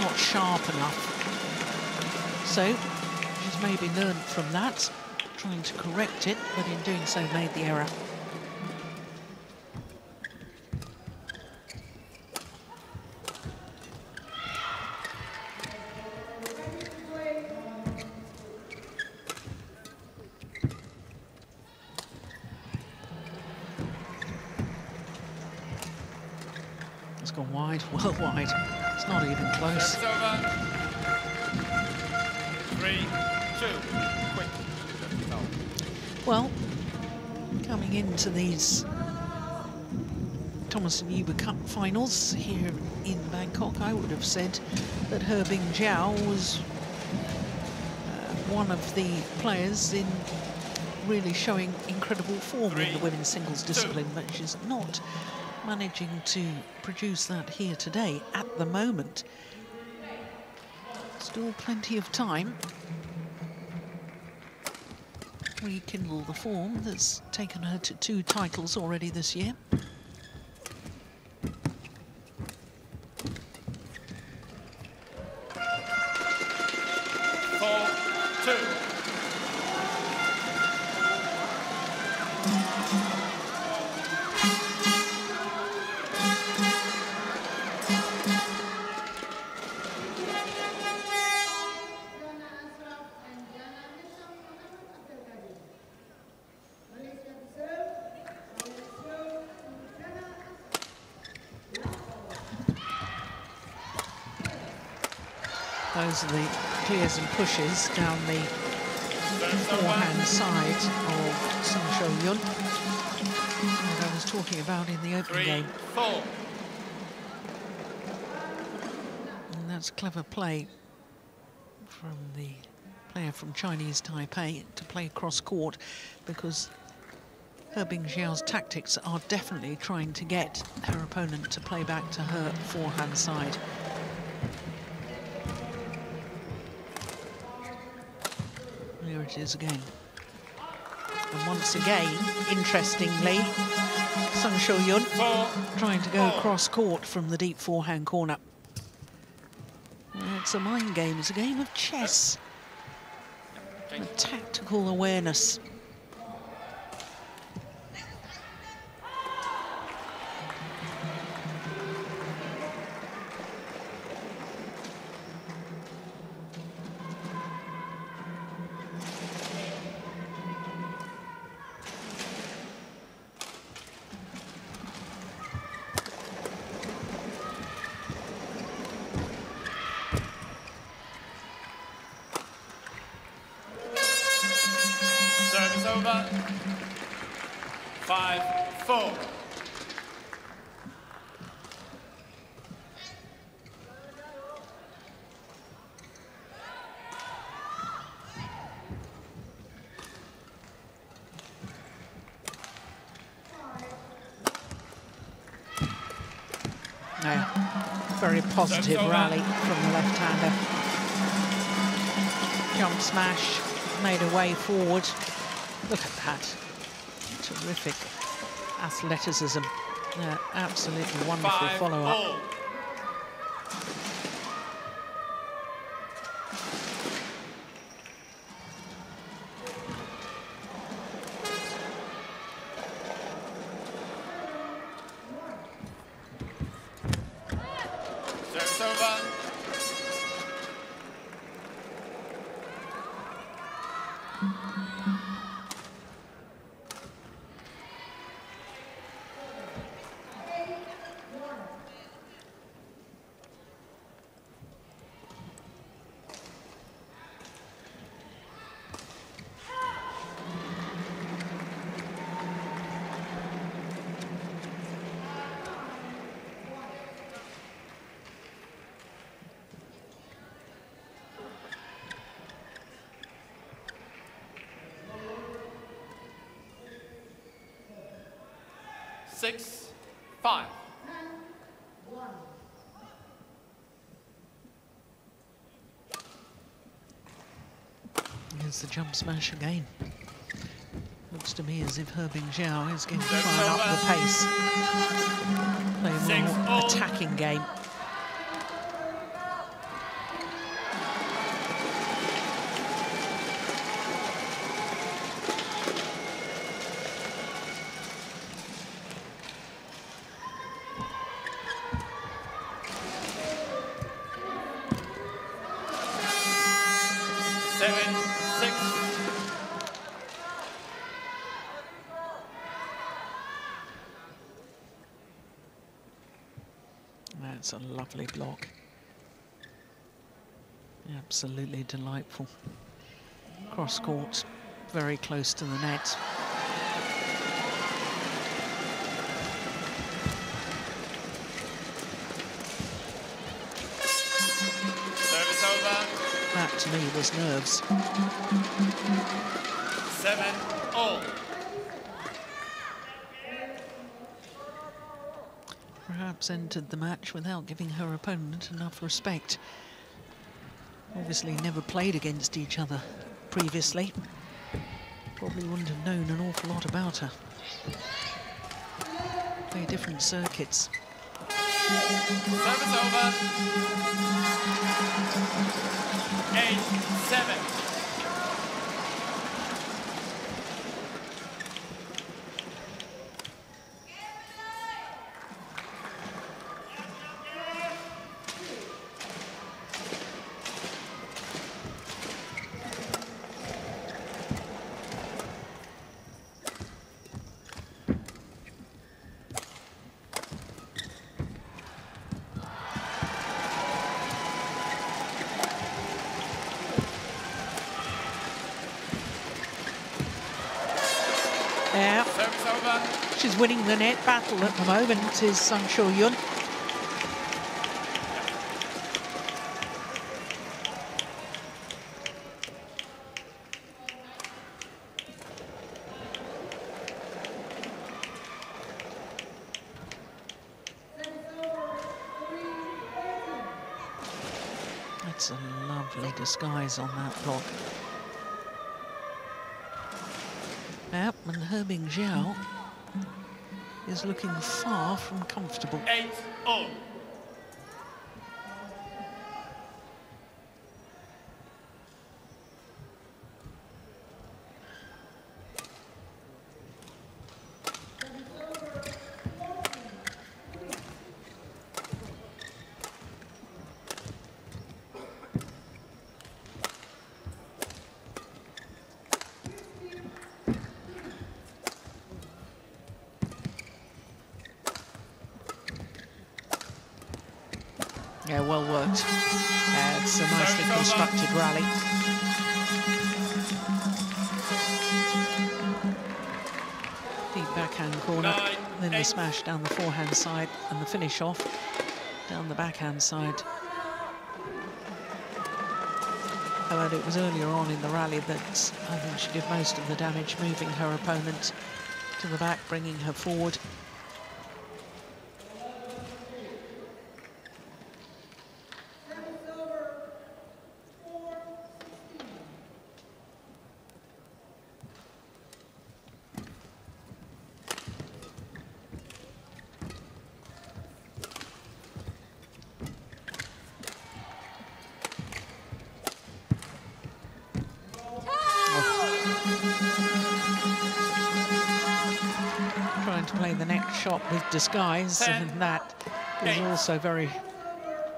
not sharp enough. So she's maybe learned from that, trying to correct it, but in doing so made the error. Wide, well wide. It's not even close. Service over. Three, two. Quick. Well, coming into these Thomas and Uber Cup finals here in Bangkok, I would have said that He Bingjiao was uh, one of the players in really showing incredible form in the women's singles discipline, but she's not managing to produce that here today at the moment. Still plenty of time rekindle the form that's taken her to two titles already this year. Pushes down the forehand side of Sun Sho Yun that I was talking about in the opening Three, game. four. And that's clever play from the player from Chinese Taipei to play cross court because He Bingjiao's tactics are definitely trying to get her opponent to play back to her forehand side. It is again. And once again, interestingly, Sung Shuo-yun trying to go cross court from the deep forehand corner. It's a mind game, it's a game of chess. Of tactical awareness. Positive rally from the left-hander. Jump smash, made a way forward. Look at that. Terrific athleticism. Yeah, absolutely wonderful follow-up. all. Service over. Six, five. The jump smash again. Looks to me as if He Bingjiao is going to try and up the pace. Play a more attacking game. Lovely block. Absolutely delightful. Cross court, very close to the net. Service over. That to me was nerves. Seven, all. Perhaps entered the match without giving her opponent enough respect. Obviously never played against each other previously. Probably wouldn't have known an awful lot about her. Play different circuits. Service over. Eight, seven. Winning the net battle at the moment, is Sung Shuo-yun. That's a lovely disguise on that block. Yep, and He Bingjiao is looking far from comfortable. Oh. Well worked. Uh, it's a nicely constructed rally. Deep backhand corner, Nine, then the smash down the forehand side and the finish off down the backhand side. However, it was earlier on in the rally that I think she did most of the damage, moving her opponent to the back, bringing her forward. Disguise, Ten, and that is also very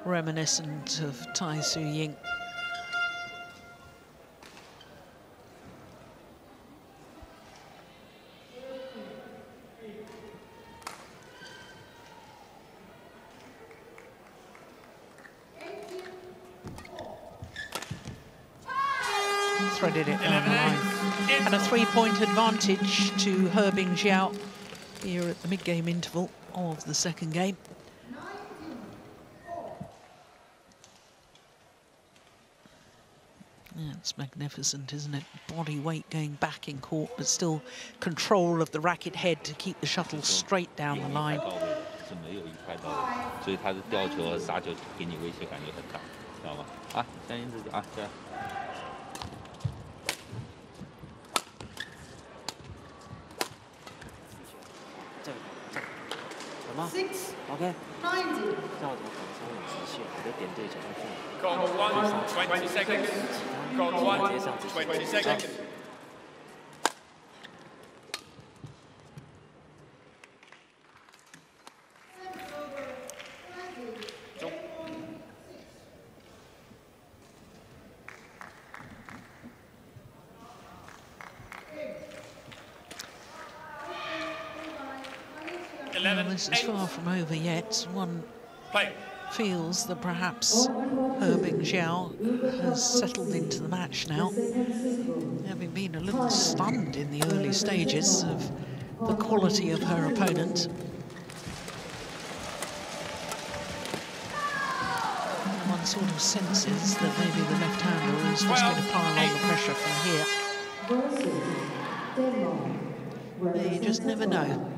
reminiscent of Tai Tzu Ying. Threaded it down the line. And a three-point advantage to He Bingjiao here at the mid-game interval of the second game. It's magnificent, isn't it? Body weight going back in court, but still control of the racket head to keep the shuttle straight down the line. 什么？OK，这样子我稍微直线，我的点对角度 Code one, 20 seconds. Code one, 20 seconds. This is far from over yet. One Play. feels that perhaps He Bingjiao has settled into the match now, having been a little stunned in the early stages of the quality of her opponent. One sort of senses that maybe the left-hander is just going to pile on the pressure from here. You just never know.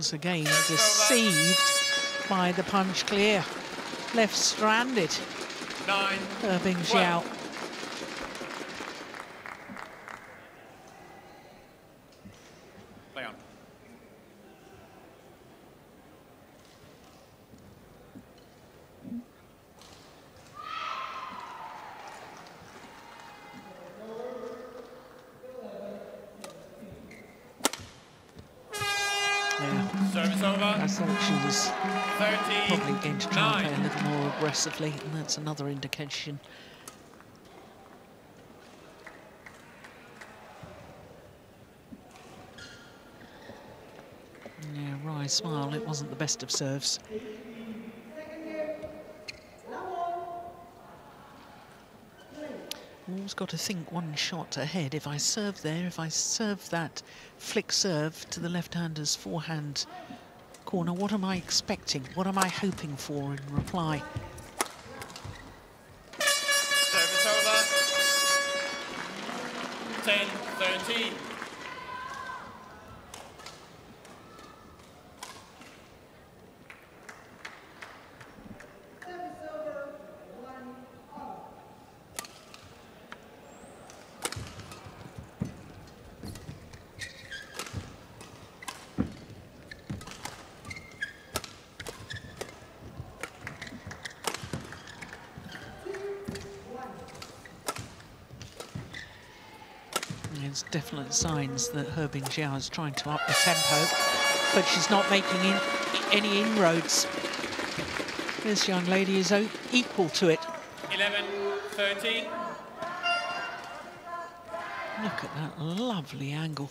once again, deceived by the punch clear. Left stranded, Nine, He Bingjiao. Aggressively, and that's another indication. Yeah, Rye smile, it wasn't the best of serves. Always got to think one shot ahead. If I serve there, if I serve that flick serve to the left-hander's forehand corner, what am I expecting? What am I hoping for in reply? Service over. 10, 13. There's definite signs that He Bingjiao is trying to up the tempo, but she's not making in, any inroads. This young lady is equal to it. 11, 13. Look at that lovely angle.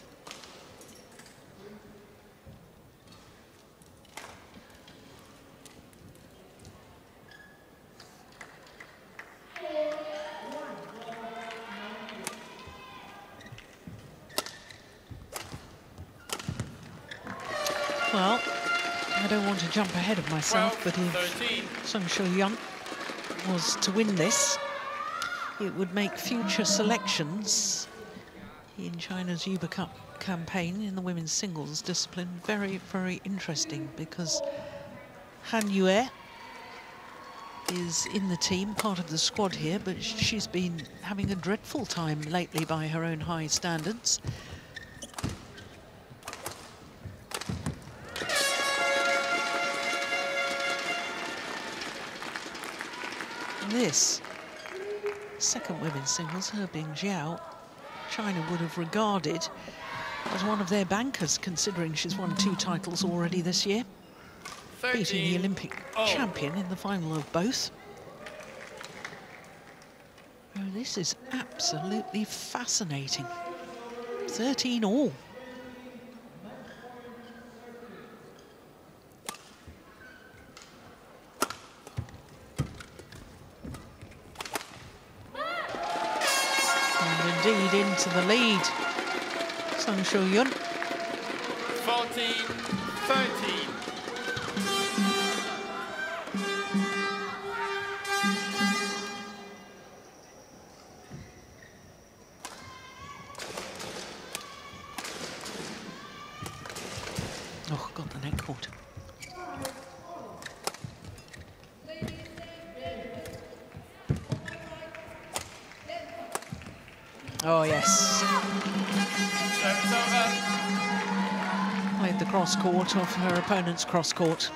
Well, I don't want to jump ahead of myself, 12, but if 13. Sung Shuo-yun was to win this, it would make future selections in China's Uber Cup campaign in the women's singles discipline very, very interesting because Han Yue is in the team, part of the squad here, but she's been having a dreadful time lately by her own high standards. This second women's singles, He Bingjiao, China would have regarded as one of their bankers, considering she's won two titles already this year, beating the Olympic Oh. champion in the final of both. Oh, this is absolutely fascinating. 13 all. Sung 14, court off her opponent's cross court.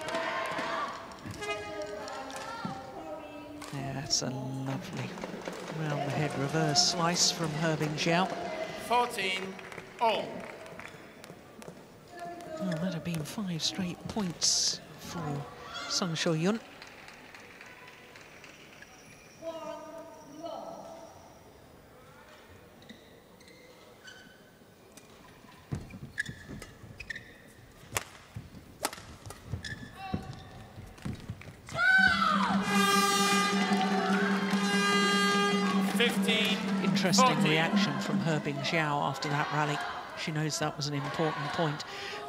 Yeah, that's a lovely round the head reverse slice from He Bingjiao. 14, all. Oh, that have been five straight points for Sung Shuo-yun. Reaction from He Bingjiao after that rally. She knows that was an important point.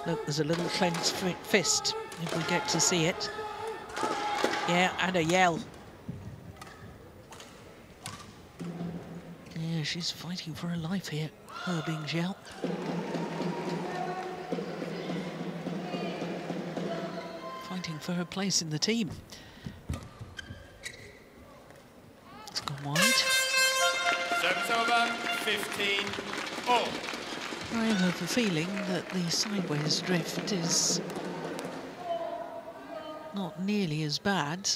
Look, there's a little clenched fist, if we get to see it. Yeah, and a yell. Yeah, she's fighting for her life here, He Bingjiao. Fighting for her place in the team. 15, all. I have a feeling that the sideways drift is not nearly as bad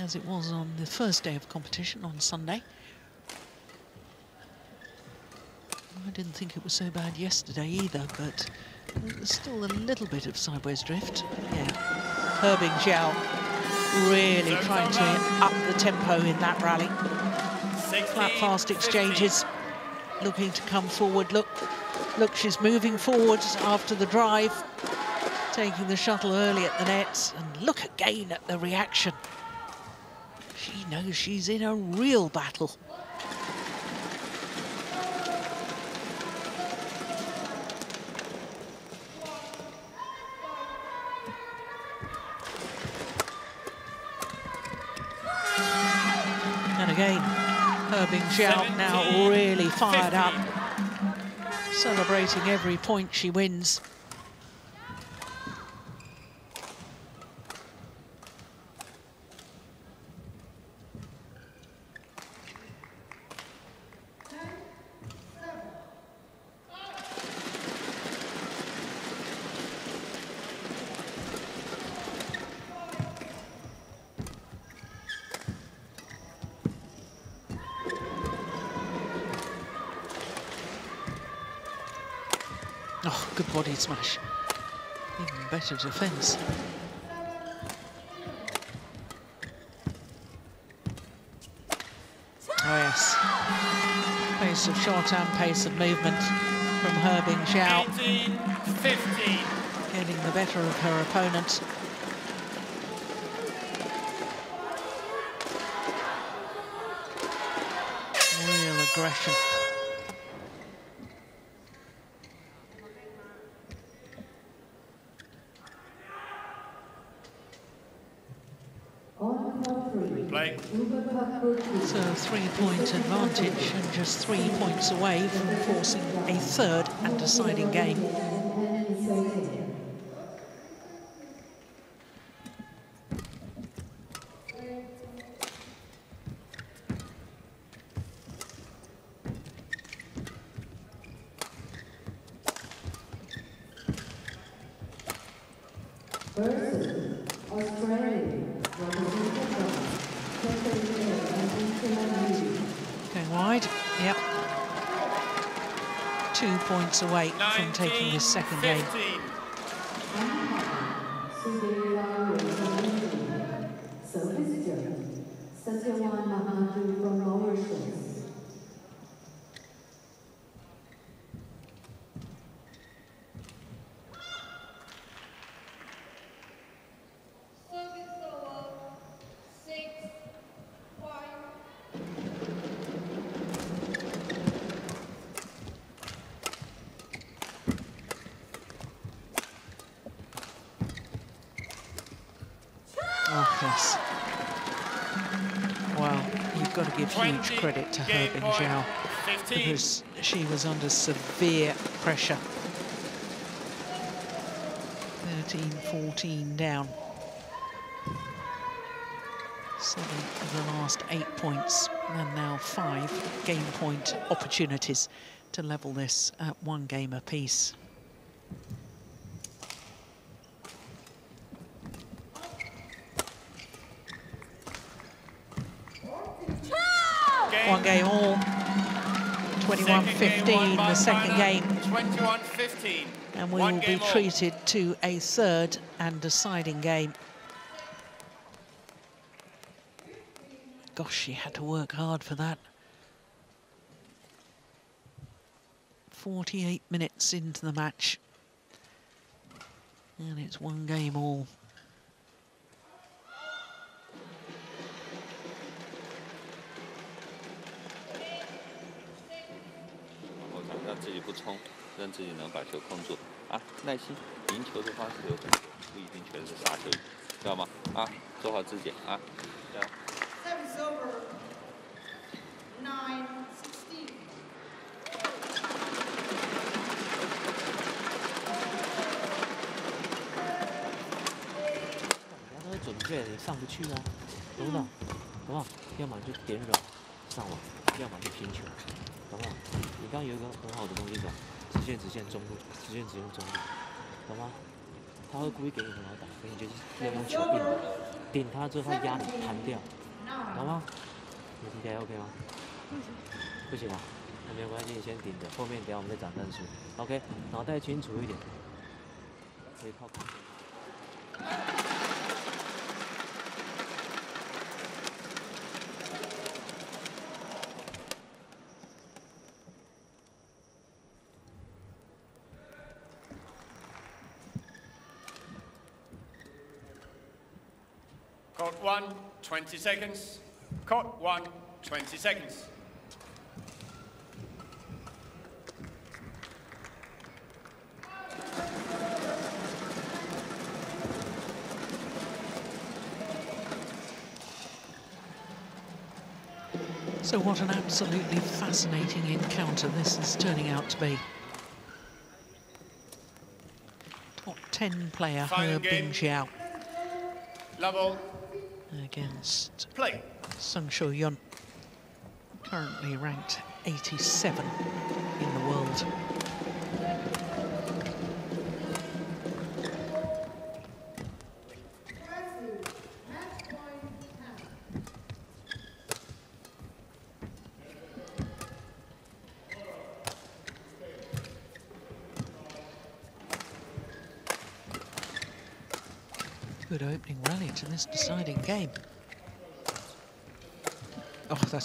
as it was on the first day of competition on Sunday. I didn't think it was so bad yesterday either, but there's still a little bit of sideways drift. Yeah. He Bingjiao really trying to up the tempo in that rally. Flat fast exchanges, looking to come forward. Look, look, she's moving forward after the drive, taking the shuttle early at the nets, and look again at the reaction. She knows she's in a real battle. He Bingjiao now really fired up, celebrating every point she wins. Oh, good body smash. Even better defence. Oh yes. Pace of shot and pace of movement from He Bingjiao. 18, 15. Getting the better of her opponent. Real aggression. On court three, Play. Uber Cup Group B. It's a three-point advantage and just three points away from forcing a third and deciding game. Away from taking his second game. She was under severe pressure. 13, 14 down. Seven of the last eight points, and now five game point opportunities to level this at one game apiece. One game all. Second 21-15, the second game. 21-15. And we will be treated to a third and deciding game. Gosh, she had to work hard for that. 48 minutes into the match. And it's one game all. 自己能把球控住啊，耐心。赢球的方式有很多，不一定全是杀球，知道吗？啊，做好自己啊，加油。Service over. Nine, sixteen. 人家都会准备，上不去啊，懂不懂？懂不懂？要么就点软上网，要么就拼球，懂不懂？你刚刚有一个很好的东西懂？直线直线中路，直线直线中路，懂吗？他会故意给你很好打，给你就是要用球硬的，顶他之后他压你弹掉，懂吗？你听起来 OK 吗？不行啊，那没有关系，你先顶着，后面等下我们再讲战术。OK，脑袋清楚一点，可以靠 Court one, 20 seconds. Court one, 20 seconds. So what an absolutely fascinating encounter this is turning out to be. Top 10 player Final He game. Level, against play. Sung Shuo-yun, currently ranked 87 in the world.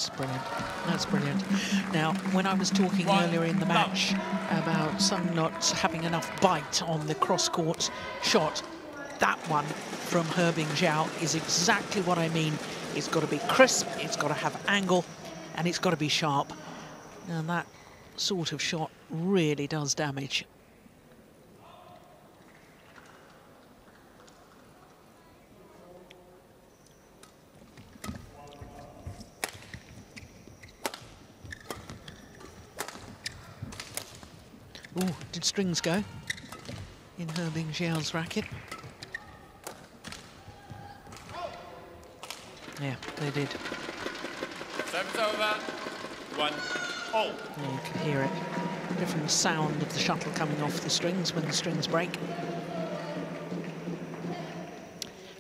That's brilliant. That's brilliant. Now, when I was talking One earlier in the match about Sung not having enough bite on the cross-court shot, that one from He Bingjiao is exactly what I mean. It's got to be crisp, it's got to have angle, and it's got to be sharp. And that sort of shot really does damage. Ooh, did strings go in He Bingjiao's racket? Yeah, they did. Service over. One, all. Yeah, you can hear it. Different sound of the shuttle coming off the strings when the strings break.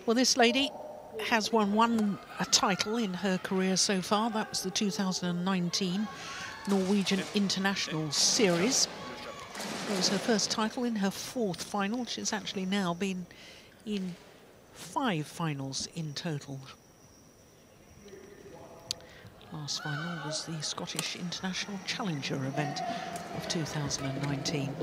Well, this lady has won one a title in her career so far. That was the 2019 Norwegian International Series. It was her first title in her fourth final. She's actually now been in five finals in total. Last final was the Scottish International Challenger event of 2019.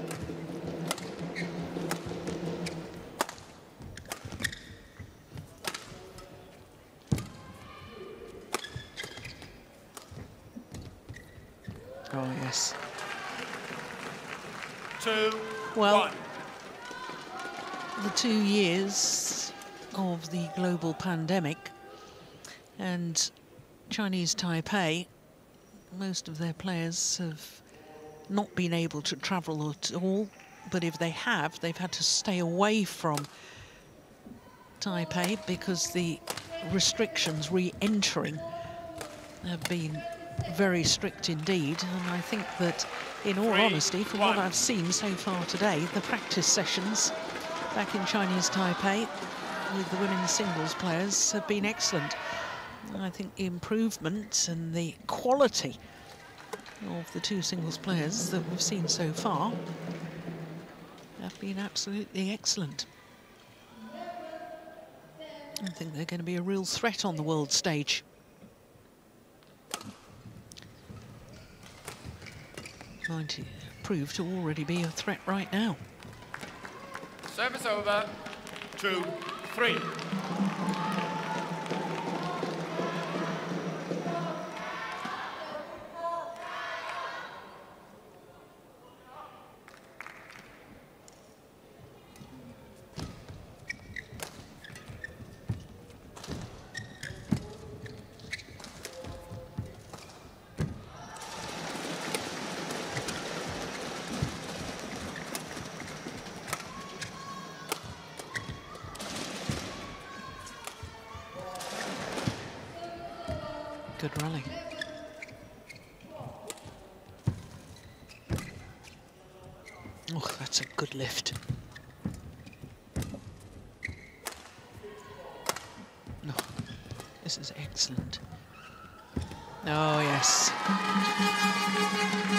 Pandemic and Chinese Taipei, most of their players have not been able to travel at all, but if they have, they've had to stay away from Taipei because the restrictions re-entering have been very strict indeed. And I think that, in all Three, honesty, from what. I've seen so far today, the practice sessions back in Chinese Taipei with the women's singles players have been excellent. I think the improvement and the quality of the two singles players that we've seen so far have been absolutely excellent. I think they're going to be a real threat on the world stage. Might prove to already be a threat right now. Service over. Two, three. This is excellent. Oh, yes.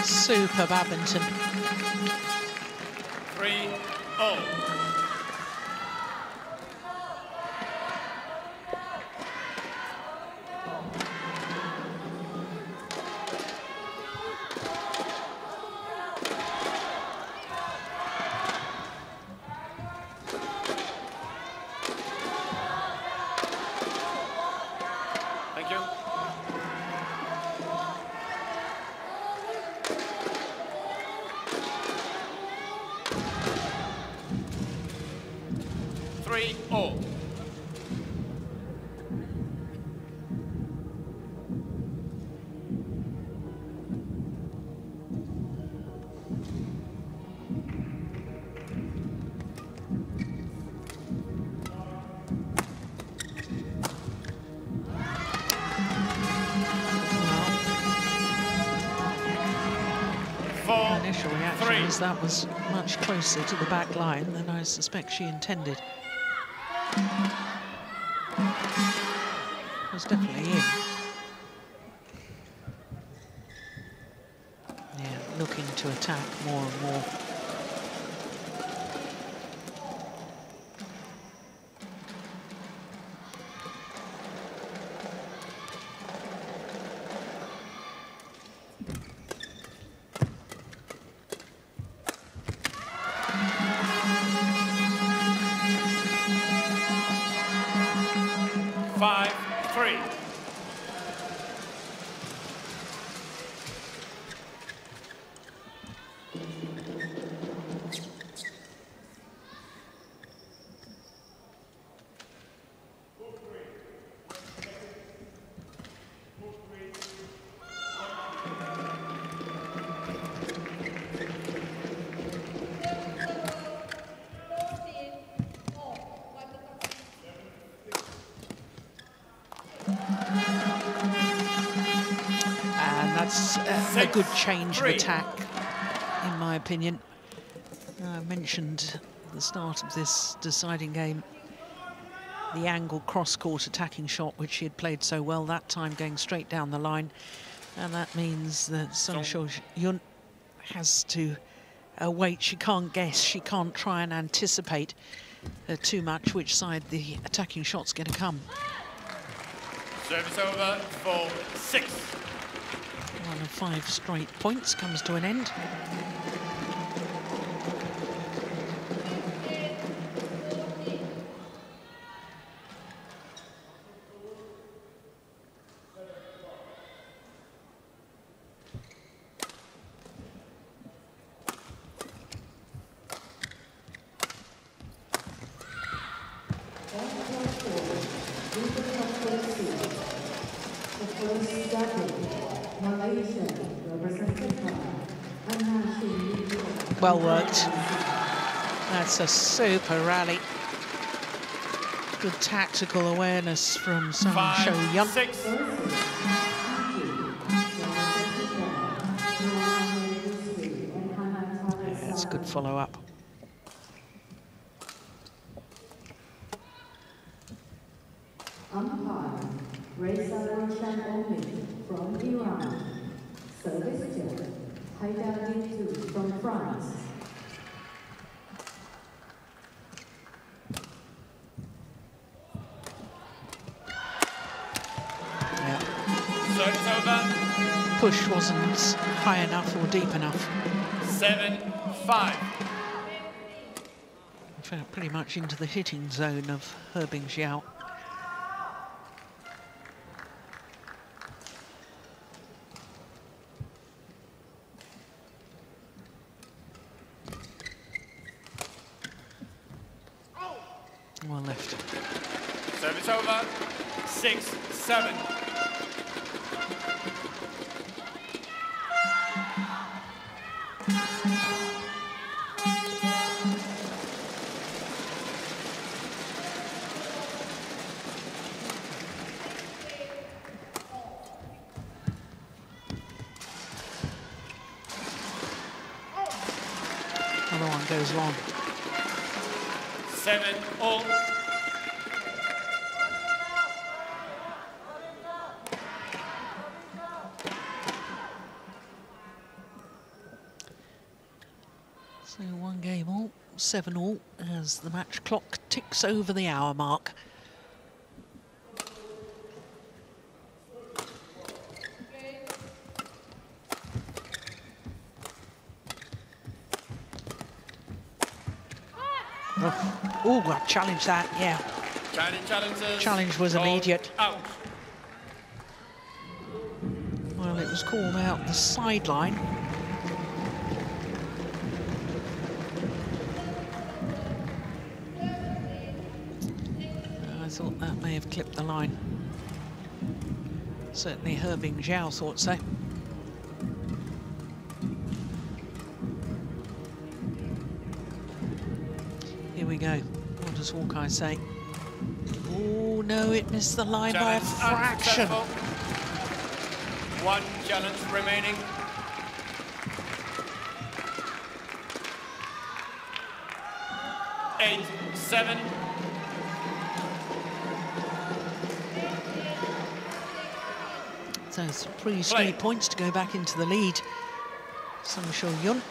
Super badminton. 3 0. That was much closer to the back line than I suspect she intended. It was definitely in. Yeah, looking to attack more and more. Change of attack, in my opinion. I mentioned at the start of this deciding game the angle cross-court attacking shot, which she had played so well that time, going straight down the line. And that means that Sun Shou Yun has to uh, wait. She can't guess. She can't try and anticipate uh, too much which side the attacking shot's going to come. Service over for six. Five straight points comes to an end. That's a super rally. Good tactical awareness from Sung Sho Yun. six. That's good follow up. Umpire, Reza Roshan Omid from Iran. Service judge, Haidar Ditu from France. Yeah. Service over. Push wasn't high enough or deep enough. Seven, five. Pretty much into the hitting zone of He Bingjiao. 7 all as the match clock ticks over the hour mark. Oh, I challenged that, yeah. Challenge, Challenge was immediate. Well, it was called out the sideline. Clipped the line. Certainly He Bingjiao thought so. Here we go. What does Hawkeye say? Oh, no, it missed the line by a fraction. One challenge remaining. Eight, seven. So it's three straight points to go back into the lead. Sung Sho Yun.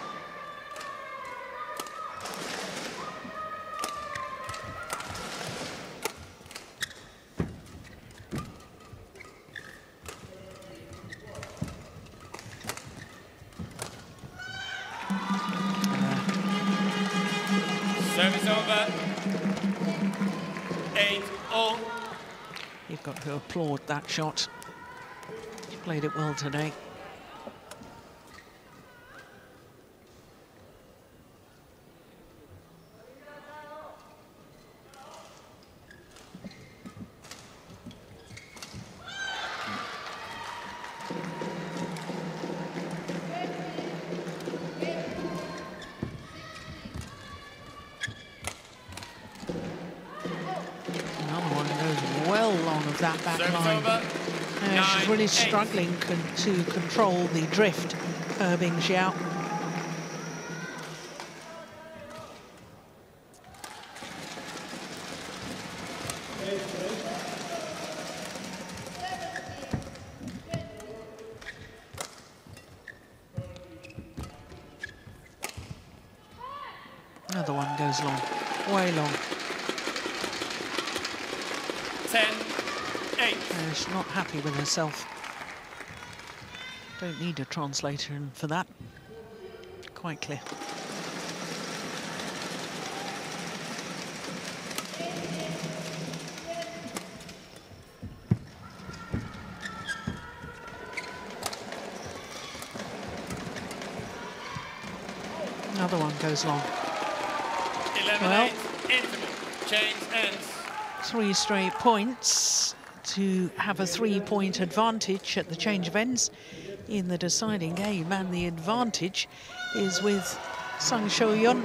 Service over. Eight, all. You've got to applaud that shot. Played it well today. She's Nine, really eight. struggling con to control the drift, He Bingjiao. Another one goes long, way long. Ten, eight. Uh, she's not happy with herself. Don't need a translator for that. Quite clear. Another one goes long. Eleven, Well. Change ends. Three straight points to have a three-point advantage at the change of ends in the deciding game, and the advantage is with Sung Shuo-yun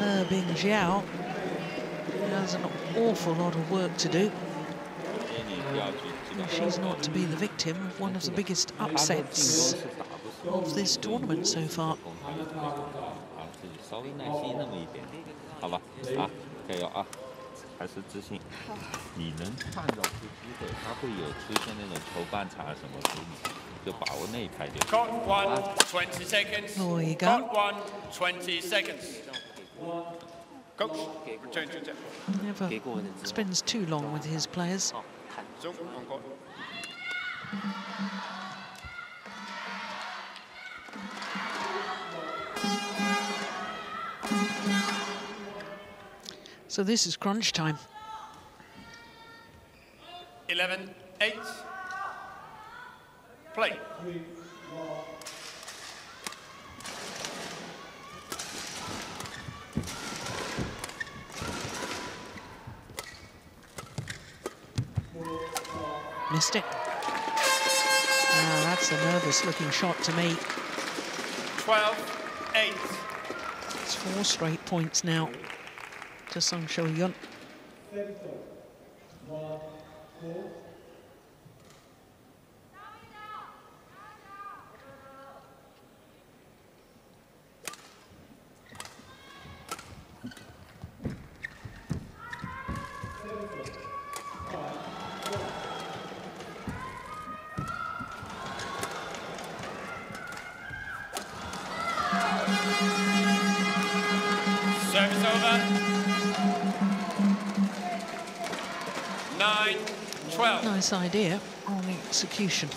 and He Bingjiao. Has an awful lot of work to do. She's not to be the victim of one of the biggest upsets of this tournament so far. 还是自信，你能创造出机会，他会有出现那种球半场什么给你，就把握那一拍就行。Caught one, 20 seconds. Go. Caught one, 20 seconds. Coach, return to tip. Never spends too long with his players. So this is crunch time. 11, 8. Play. Missed it. Ah, that's a nervous looking shot to me. 12, 8. It's four straight points now to Sung Shuo-yun. Idea on the execution.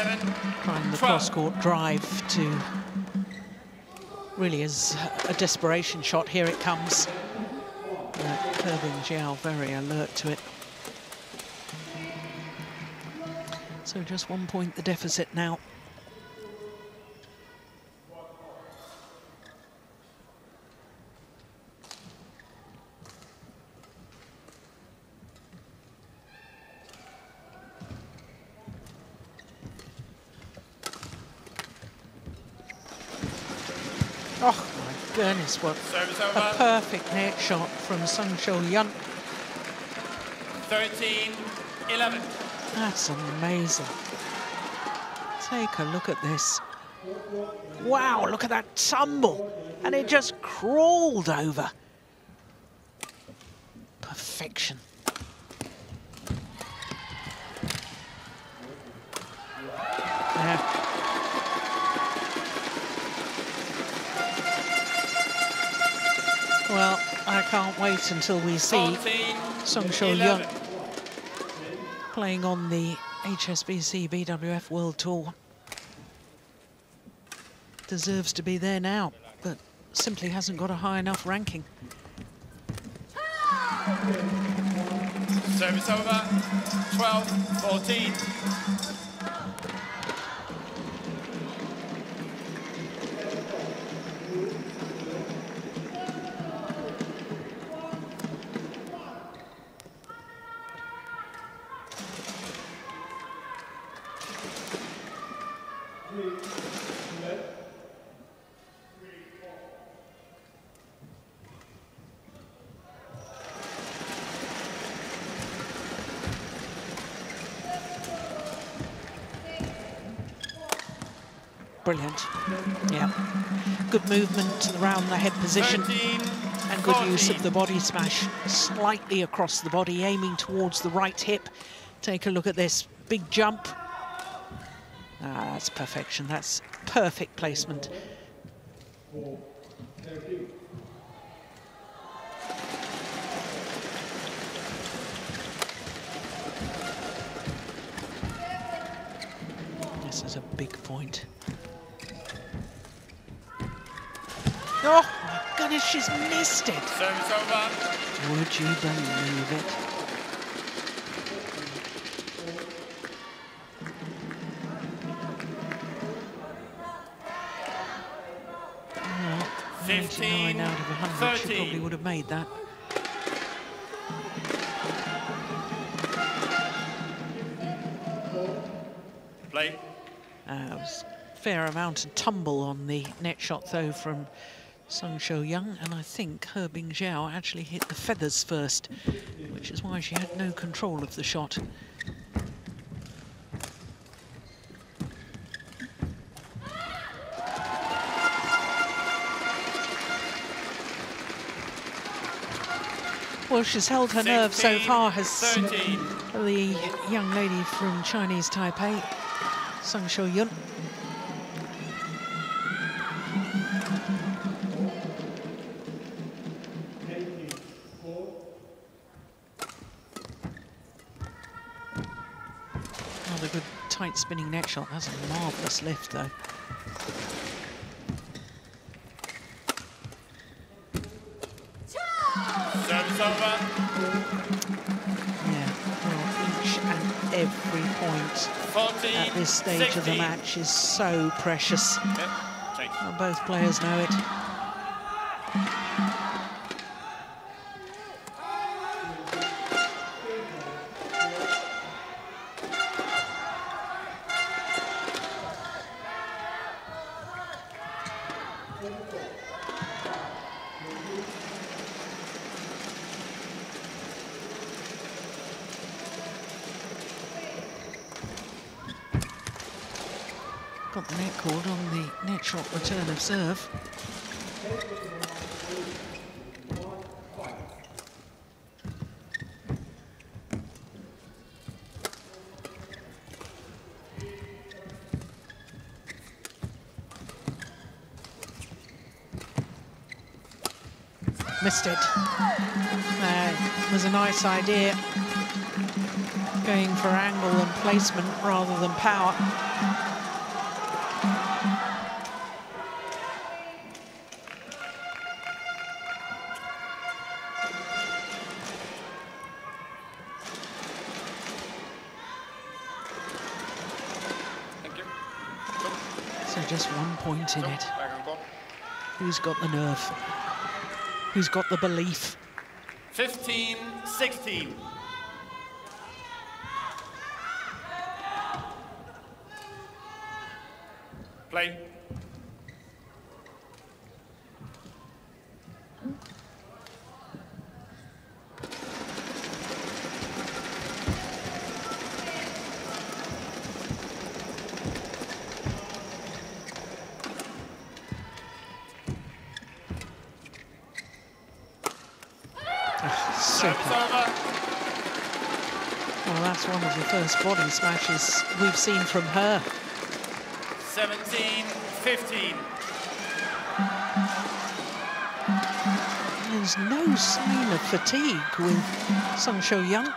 11 Trying the cross-court drive to really is a desperation shot. Here it comes. Uh, Jiao very alert to it. So just one point the deficit now. Oh goodness, what Service a perfect net shot from Sung Shuo-yun. 13 11. That's amazing. Take a look at this. Wow, look at that tumble. And it just crawled over. Perfection. Yeah. Well, I until we see 14 Sung Shuo-yun playing on the HSBC BWF World Tour. Deserves to be there now, but simply hasn't got a high enough ranking. Service over. 12 14. Brilliant. Yeah. Good movement around the head position 13 and good use of the body smash. Slightly across the body, aiming towards the right hip. Take a look at this big jump. Ah, that's perfection. That's perfect placement. Service over. Would you believe it? Well, 15, 99 out of 100, she probably would have made that. Play. Uh, it was a fair amount of tumble on the net shot, though, from Sung Shuo-yun, and I think He Bingjiao actually hit the feathers first, which is why she had no control of the shot. Well, she's held her nerve so far, has 13. the young lady from Chinese Taipei, Sung Shuo-yun. Tight spinning net shot. That's a marvellous lift, though. Service over. Yeah, well, each and every point 14, at this stage of the match is so precious. Yep. Well, both players know it. Serve. Missed it. That was a nice idea. Going for angle and placement rather than power. Point in it. Back on court. Who's got the nerve? Who's got the belief? 15, 16. Play. Super. Service over. Well, that's one of the first body smashes we've seen from her. 17, 15. There's no sign of fatigue with Sung Shuo-yun.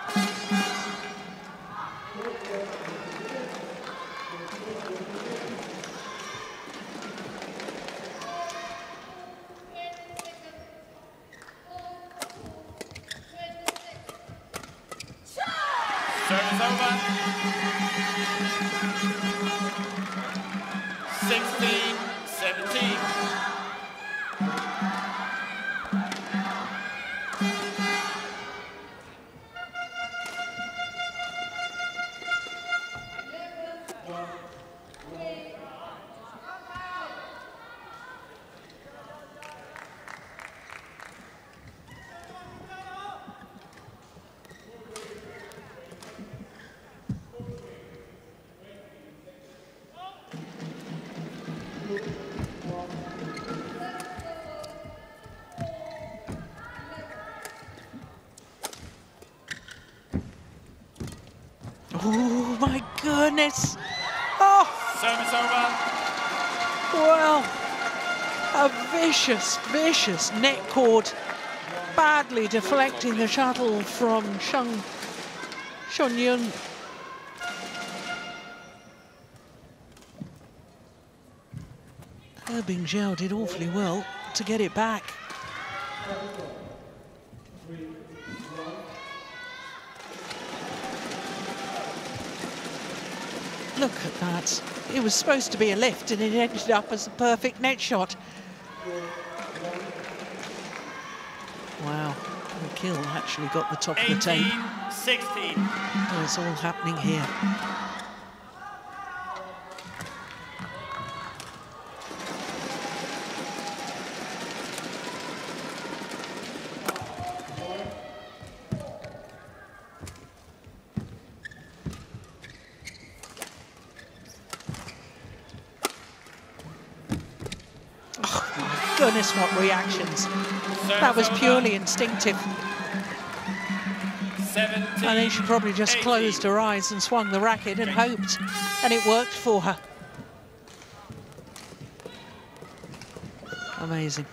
Goodness! Oh, Service over. well, a vicious, vicious net cord, badly deflecting the shuttle from Shung Shun Yun. He Bingjiao did awfully well to get it back. Look at that. It was supposed to be a lift and it ended up as a perfect net shot. Wow, the kill actually got the top of the 18, tape. 16. Oh, it's all happening here. Oh my goodness, what That was purely instinctive. I think she probably just 18. closed her eyes and swung the racket and hoped, and it worked for her. Amazing.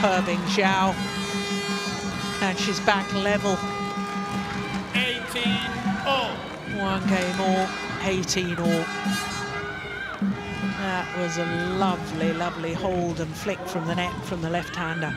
He Bingjiao. And she's back level. 18 all. One game all, 18 all. That was a lovely, lovely hold and flick from the net from the left-hander.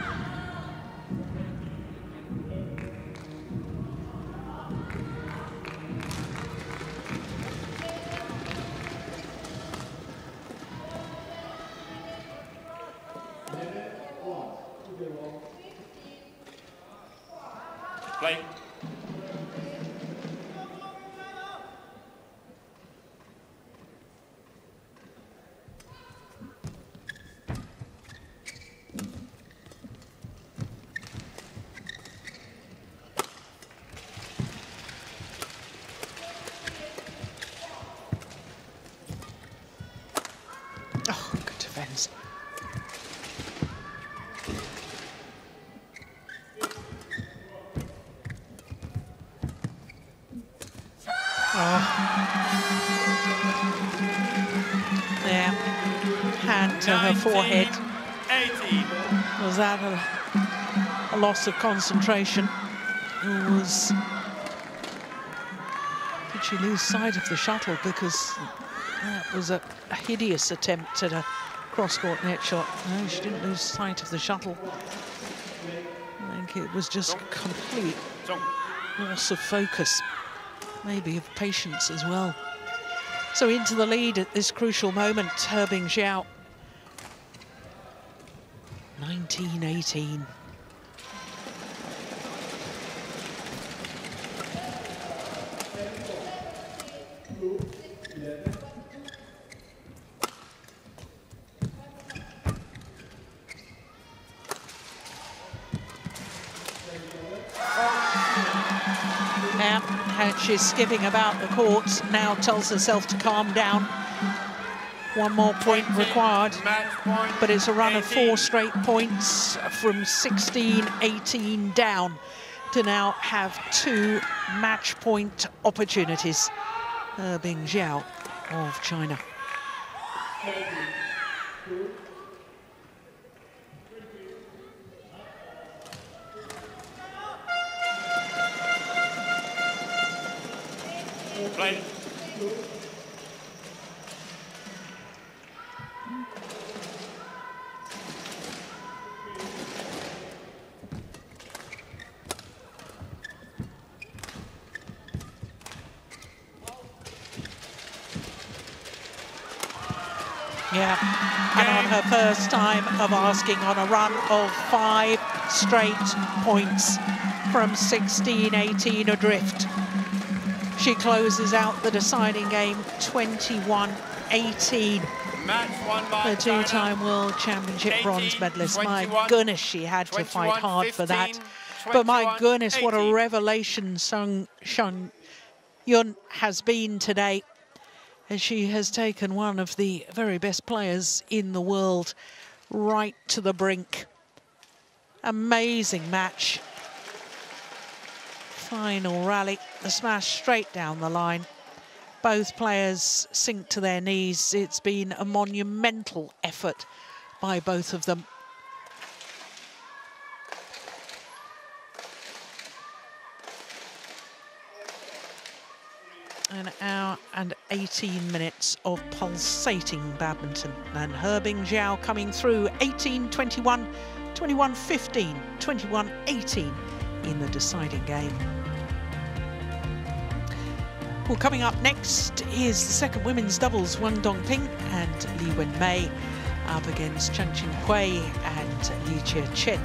Loss of concentration? Was... Did she lose sight of the shuttle? Because that was a, a hideous attempt at a cross-court net shot. No, she didn't lose sight of the shuttle. I think it was just complete loss of focus, maybe of patience as well. So into the lead at this crucial moment, He Bingjiao. 1918. She's skipping about the court, now tells herself to calm down. One more point required, but it's a run of four straight points from 16-18 down to now have two match point opportunities. He Bingjiao of China. Play. Yeah, and on her first time of asking on a run of five straight points from 16-18 adrift. She closes out the deciding game 21-18. Match won by The two-time World Championship 18, bronze medalist. My goodness, she had to fight hard for that. But my 21, goodness, what a revelation Sung Shun Yun has been today. As she has taken one of the very best players in the world right to the brink. Amazing match. Final rally, the smash straight down the line. Both players sink to their knees. It's been a monumental effort by both of them. An hour and 18 minutes of pulsating badminton. And He Bingjiao coming through 18-21, 21-15, 21-18 in the deciding game. Well, coming up next is the second women's doubles, Huang Dongping and Li Wenmei up against Chen Qinghui and Li Jie Chen.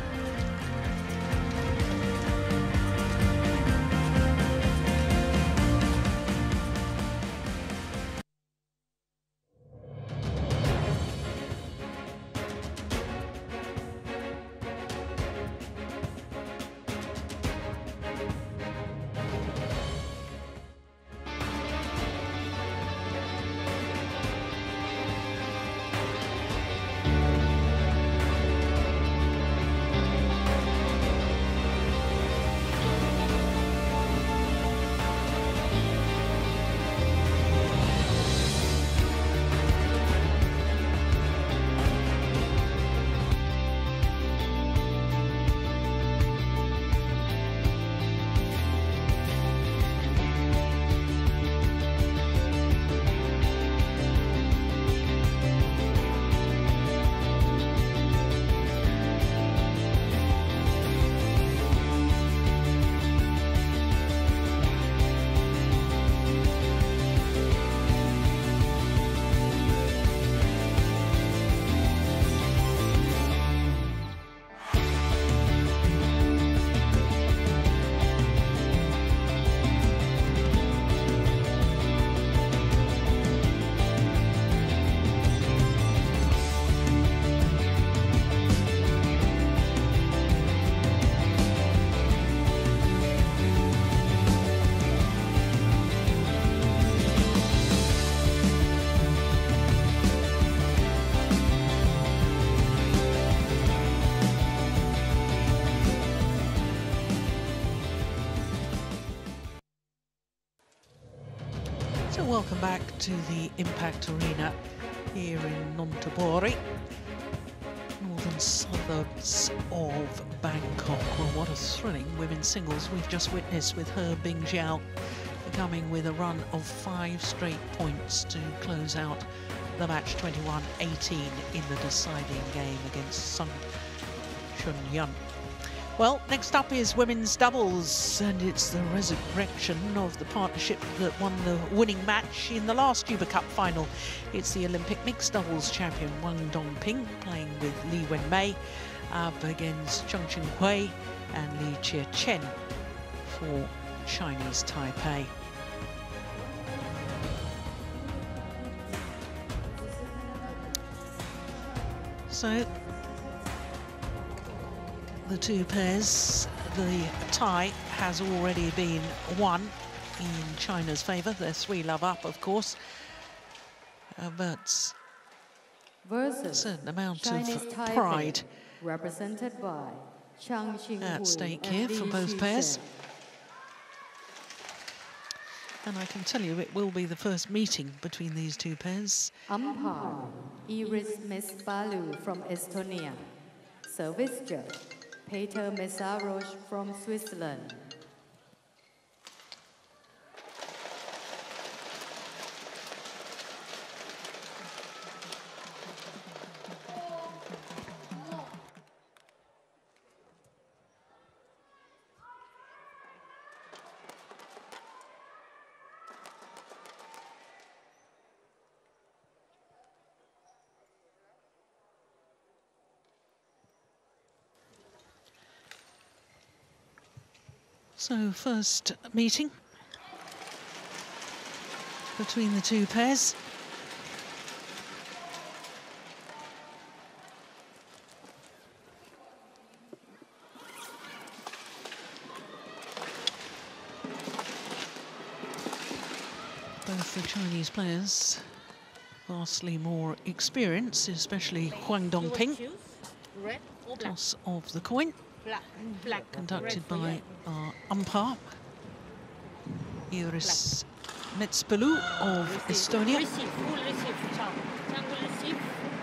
To the Impact Arena here in Nonthaburi, northern suburbs of Bangkok. Well, what a thrilling women's singles we've just witnessed with He Bingjiao coming with a run of five straight points to close out the match 21-18 in the deciding game against Sun Chun Yun. Well, next up is women's doubles, and it's the resurrection of the partnership that won the winning match in the last Uber Cup final. It's the Olympic mixed doubles champion Huang Dongping playing with Li Wenmei up against Zheng Qinhui and Li Chia Chen for Chinese Taipei. So the two pairs. The tie has already been won in China's favour. They're three love up, of course. Uh, but a certain amount Chinese of pride represented by Chang at stake here for both pairs. And I can tell you it will be the first meeting between these two pairs. Umpire Iris Metspalu from Estonia. Service judge Peter Mesaros from Switzerland. So first meeting between the two pairs. Both the Chinese players vastly more experience, especially Huang Dongping. Red or black? Toss of the coin Black. Black. conducted by our umpire, Iris Metspalu of Estonia. Receive. Full receive. Chang. Chang receive.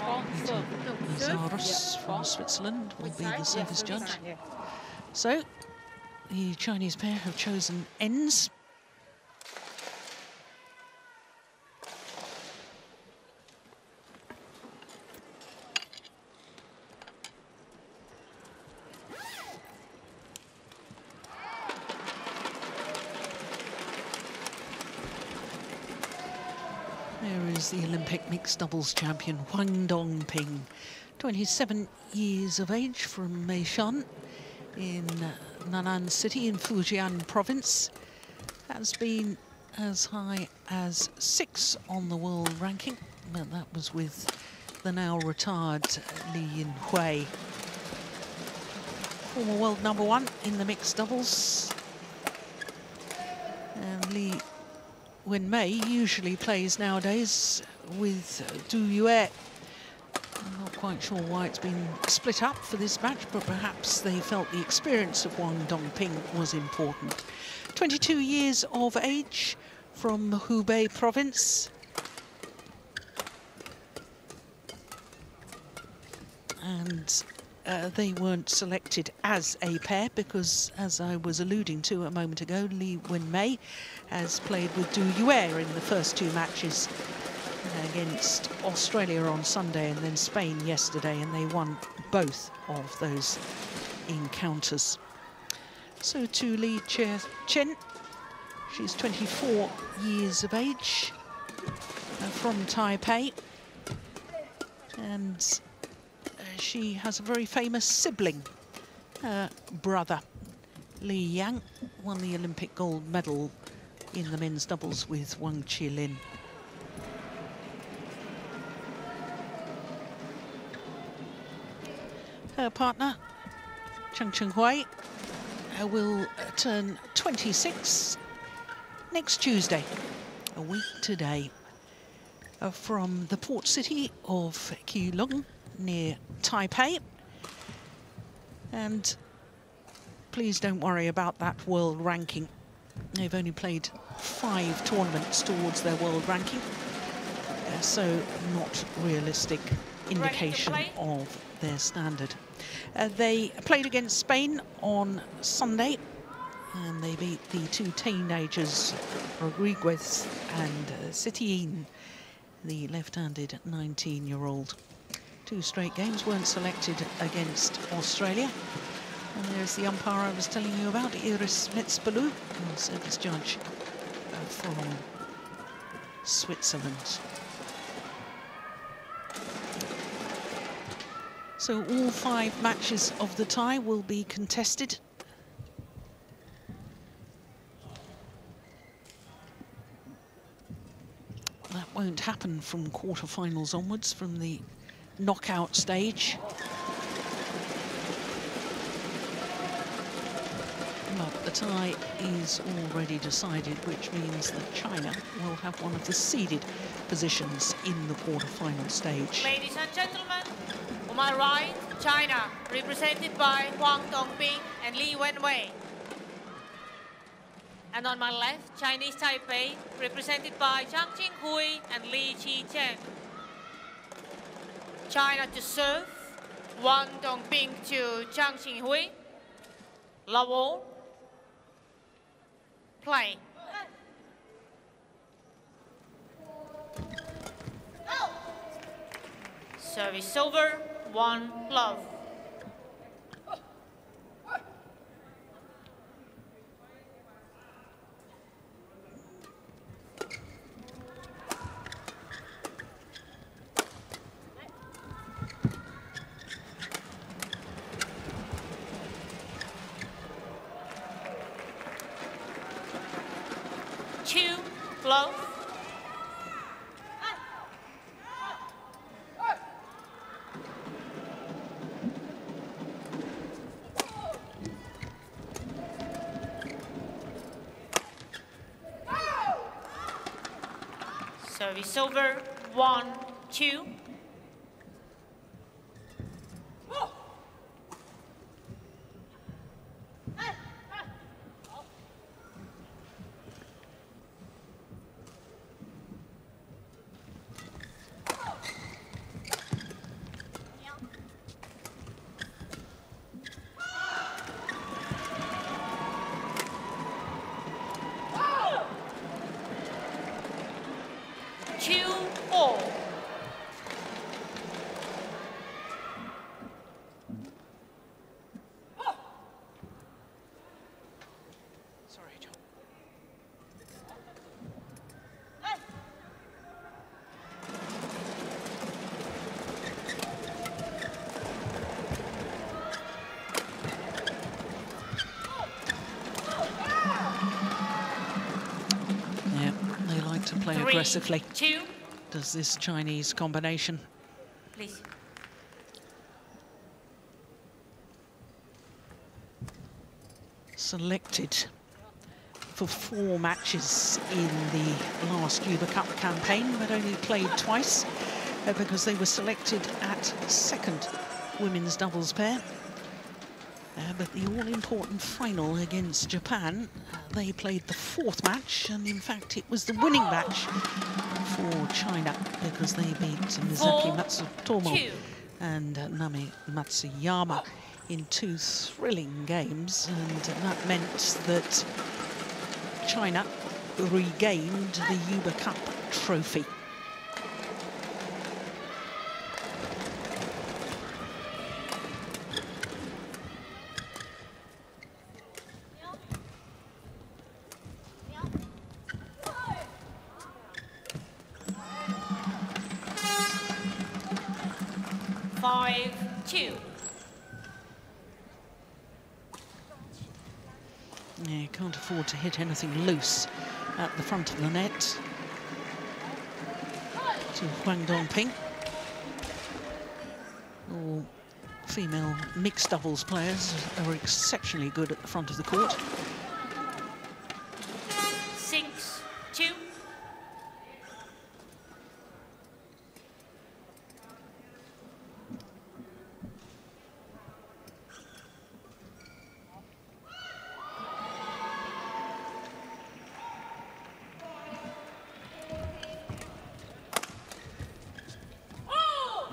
Or serve. No, serve. Zaros from Switzerland will be the service judge. So, the Chinese pair have chosen ends. There is the Olympic mixed doubles champion Huang Dongping, 27 years of age from Meishan in uh, Nanan City in Fujian province. Has been as high as six on the world ranking, but that was with the now retired Li Yinhui. Former world number one in the mixed doubles. And Li Wenmei usually plays nowadays with Du Yue. I'm not quite sure why it's been split up for this match, but perhaps they felt the experience of Huang Dongping was important. 22 years of age from Hubei province. And uh, they weren't selected as a pair because, as I was alluding to a moment ago, Li Wenmei has played with Du Yue in the first two matches against Australia on Sunday and then Spain yesterday, and they won both of those encounters. So to Li Chen, she's 24 years of age, uh, from Taipei, and uh, she has a very famous sibling, her brother, Lee Yang, won the Olympic gold medal in the men's doubles with Wang Chi-lin. Her partner, Teng Chun-hsun, uh, will turn 26 next Tuesday, a week today, uh, from the port city of Keelung near Taipei. And please don't worry about that world ranking. They've only played five tournaments towards their world ranking. So not realistic indication of their standard. Uh, they played against Spain on Sunday and they beat the two teenagers, Rodriguez and uh, Setién, the left-handed 19-year-old. Two straight games weren't selected against Australia. And there's the umpire I was telling you about, Iris Metspalu, service judge uh, from Switzerland. So all five matches of the tie will be contested. That won't happen from quarterfinals onwards, from the knockout stage. But the tie is already decided, which means that China will have one of the seeded positions in the quarterfinal stage. Ladies and gentlemen, my right, China, represented by Huang Dongping and Li Wenmei. And on my left, Chinese Taipei, represented by Zhang Jinghui and Li Qiqian. China to serve, Huang Dongping to Zhang Jinghui. Lawol, play. Service over, one love. Two, love. Over, one. Two, aggressively. two. Does this Chinese combination? Please. selected for four matches in the last Uber Cup campaign, but only played twice uh, because they were selected at second women's doubles pair. Uh, but the all-important final against Japan, they played the fourth match, and in fact it was the winning match for China because they beat Misaki Matsutomo and Nami Matsuyama in two thrilling games, and that meant that China regained the Uber Cup trophy. Anything loose at the front of the net. To Huang Dongping. All female mixed doubles players are exceptionally good at the front of the court. Six, two.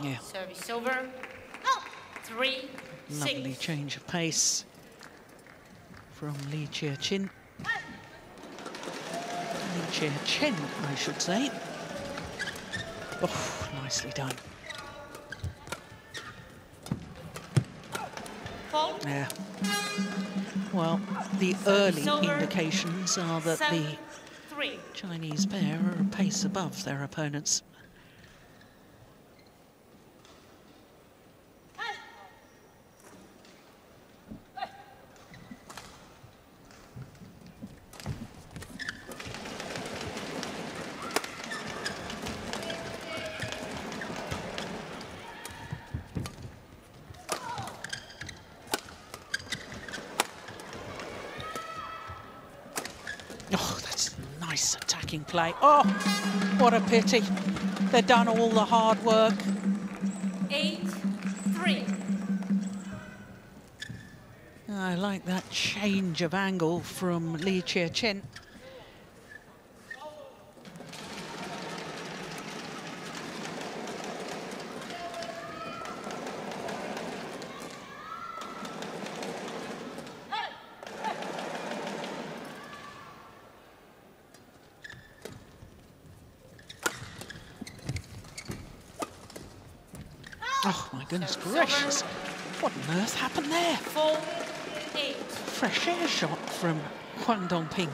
Yeah. Service over. Oh, three, Lovely six. Change of pace from Li Chia Chin. Li Chia Chen, I should say. Oh, nicely done. Yeah. Well, the early indications are that the. Chinese pair are a pace above their opponents. Oh, that's nice play. Oh, what a pity. They've done all the hard work. Eight, three. I like that change of angle from Lee Chia-hsin. Oh my goodness gracious. What on earth happened there? Four. Fresh air shot from Huang Dongping.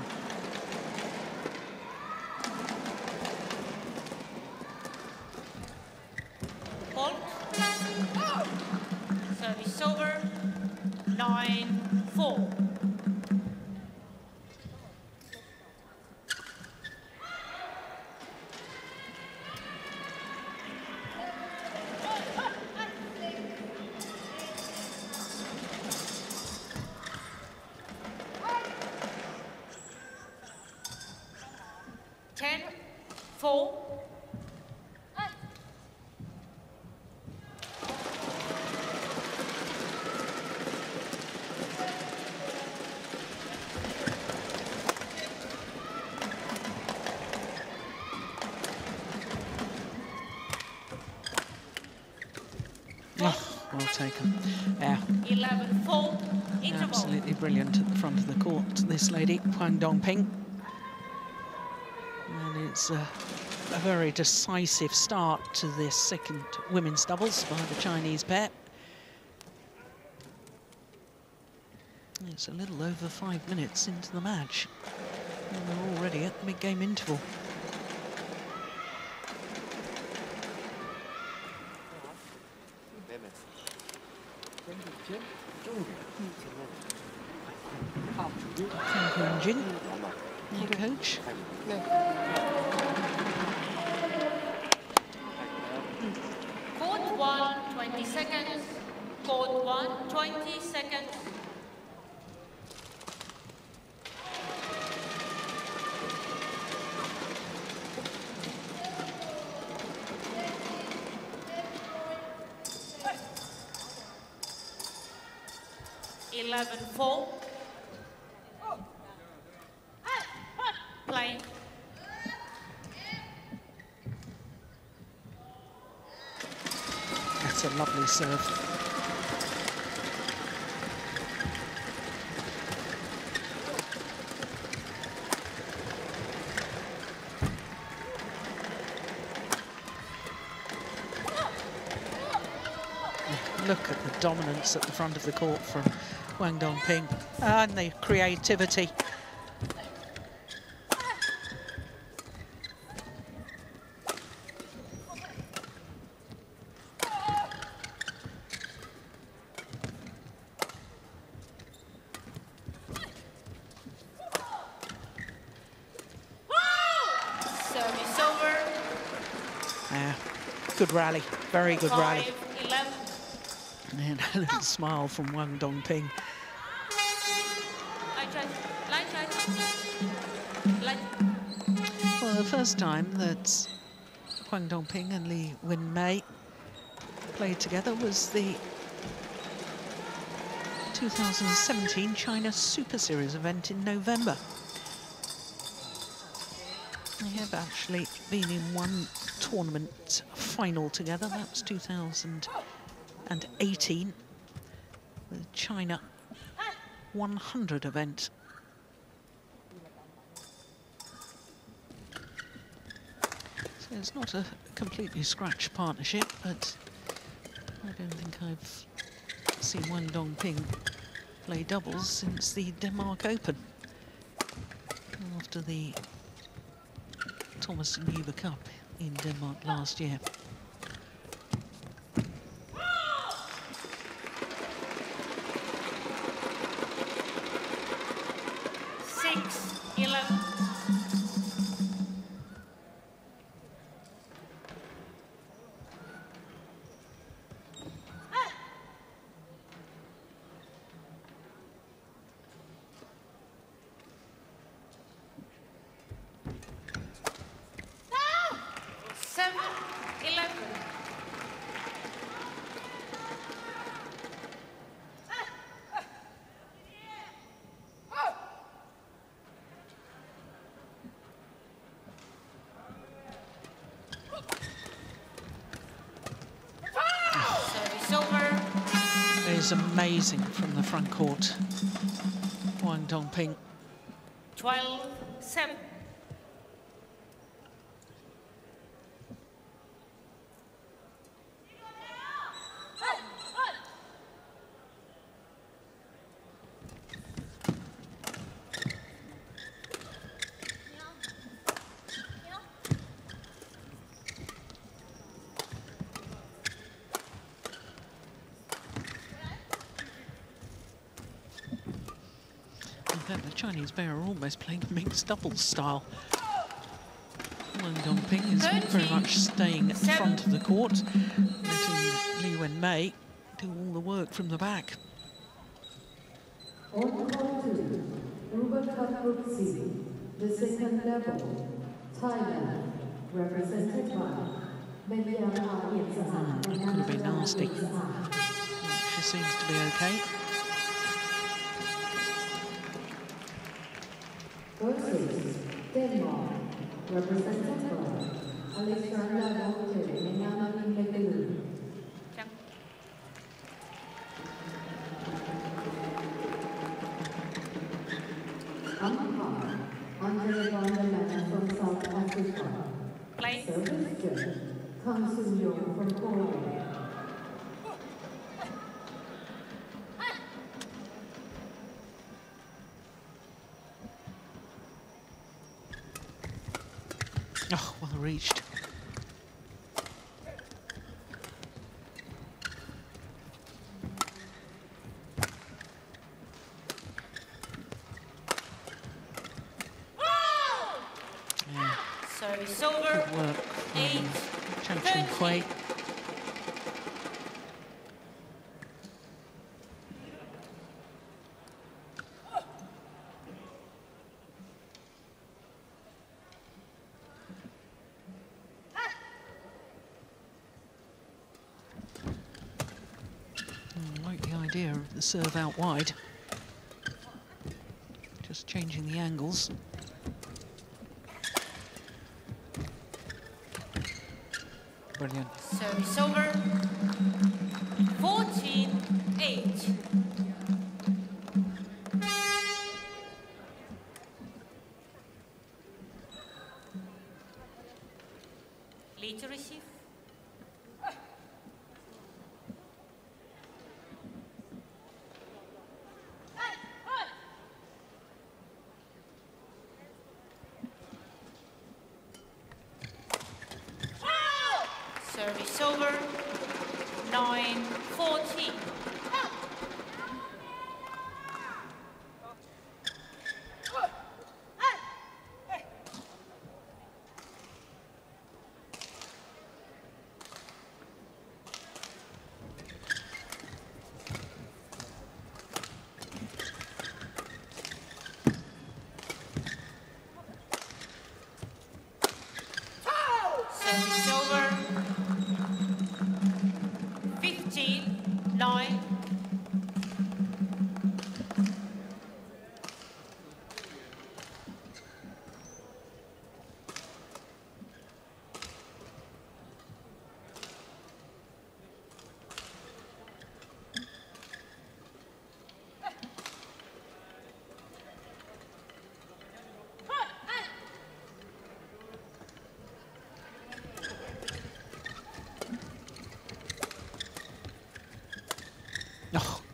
Interval. absolutely brilliant at the front of the court, this lady, Huang Dongping. And it's a, a very decisive start to this second women's doubles by the Chinese pair. It's a little over five minutes into the match. And they're already at the mid-game interval. Thank you, Jin, your coach. Court one, 20 seconds. Court one, 20 seconds. Eleven four. Play. That's a lovely serve. Look at the dominance at the front of the court from Huang Dongping and the creativity. Service over. Yeah, good rally, very good rally. 11. And a little smile from Huang Dongping. Line change. Line change. Line. Well, the first time that Huang Dongping and Li Wenmei played together was the 2017 China Super Series event in November. They have actually been in one tournament final together. That was 2018, the China 100 event. So it's not a completely scratch partnership, but I don't think I've seen Huang Dongping play doubles since the Denmark Open after the Thomas and Cup in Denmark last year. Is amazing from the front court. Huang Dongping. 12, 7. Chinese pair are almost playing mixed doubles style. Huang Dongping is very much staying at the front of the court, letting Li Wenmei do all the work from the back. And Could have been nasty. She seems to be okay. Reached. Yeah, good work. Eight, Teng Chun-hsun. I like the idea of the serve out wide. Just changing the angles. Brilliant. Service over.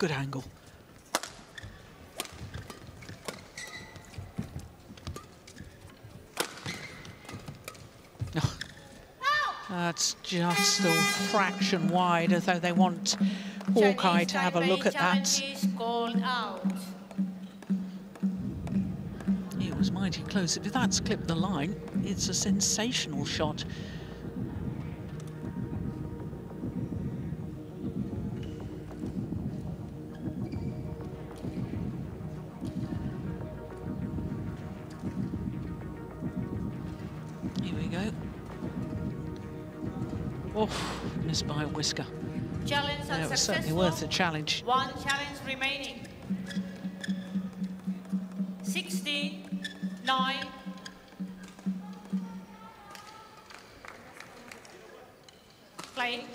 Good angle. That's just a fraction wide, as though they want Hawkeye to have a look at that. It was mighty close. If that's clipped the line, it's a sensational shot. Missed whisker. Challenge Yeah, it was certainly worth the challenge. One challenge remaining. 16, 9. Play.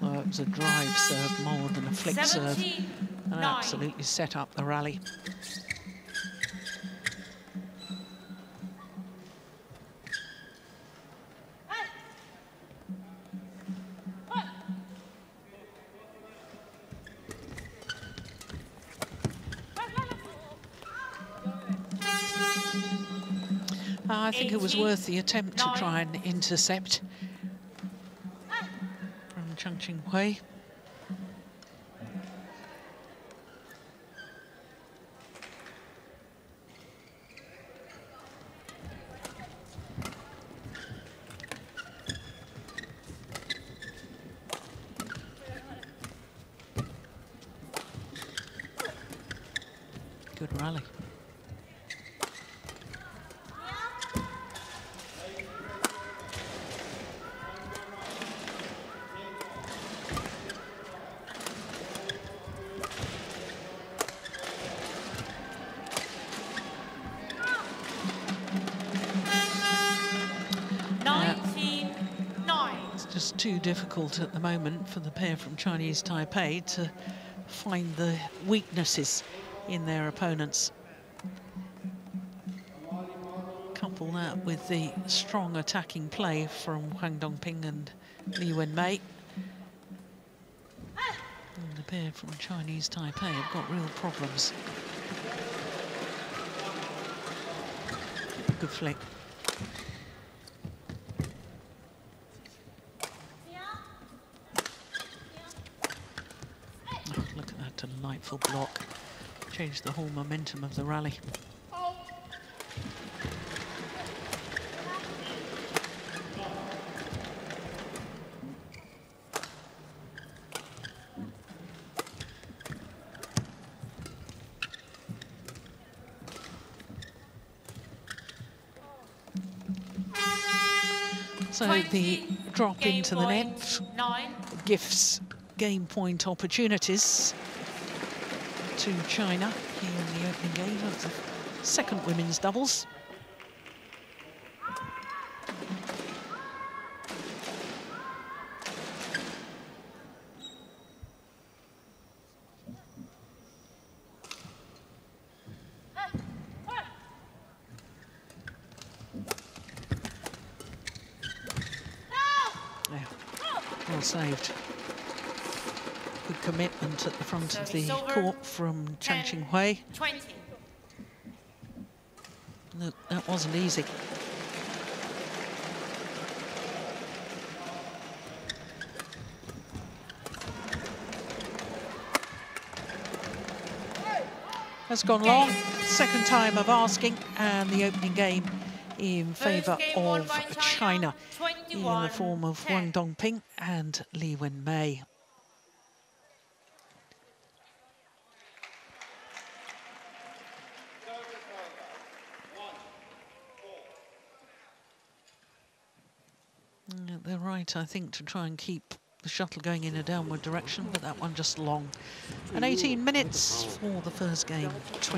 Well, it was a drive serve more than a flick serve. 17, And nine. absolutely set up the rally. I think it was worth the attempt to try and intercept from Chung Ching Hui. Too difficult at the moment for the pair from Chinese Taipei to find the weaknesses in their opponents. Couple that with the strong attacking play from Huang Dongping and Li Wenmei. And the pair from Chinese Taipei have got real problems. Good flick. Oh, look at that block. Changed the whole momentum of the rally. So the drop into the net Nine. gifts game point opportunities to China here in the opening game of the second women's doubles. Yeah, well saved. Good commitment at the front of the court from Chang 10, Ching Hui. Look, that wasn't easy. Has gone long. Second time of asking, and the opening game in favour of China, China, in the form of 10. Huang Dongping and Li Wenmei. Yeah, They're right, I think, to try and keep the shuttle going in a downward direction, but that one just long. And 18 minutes for the first game, 21-10.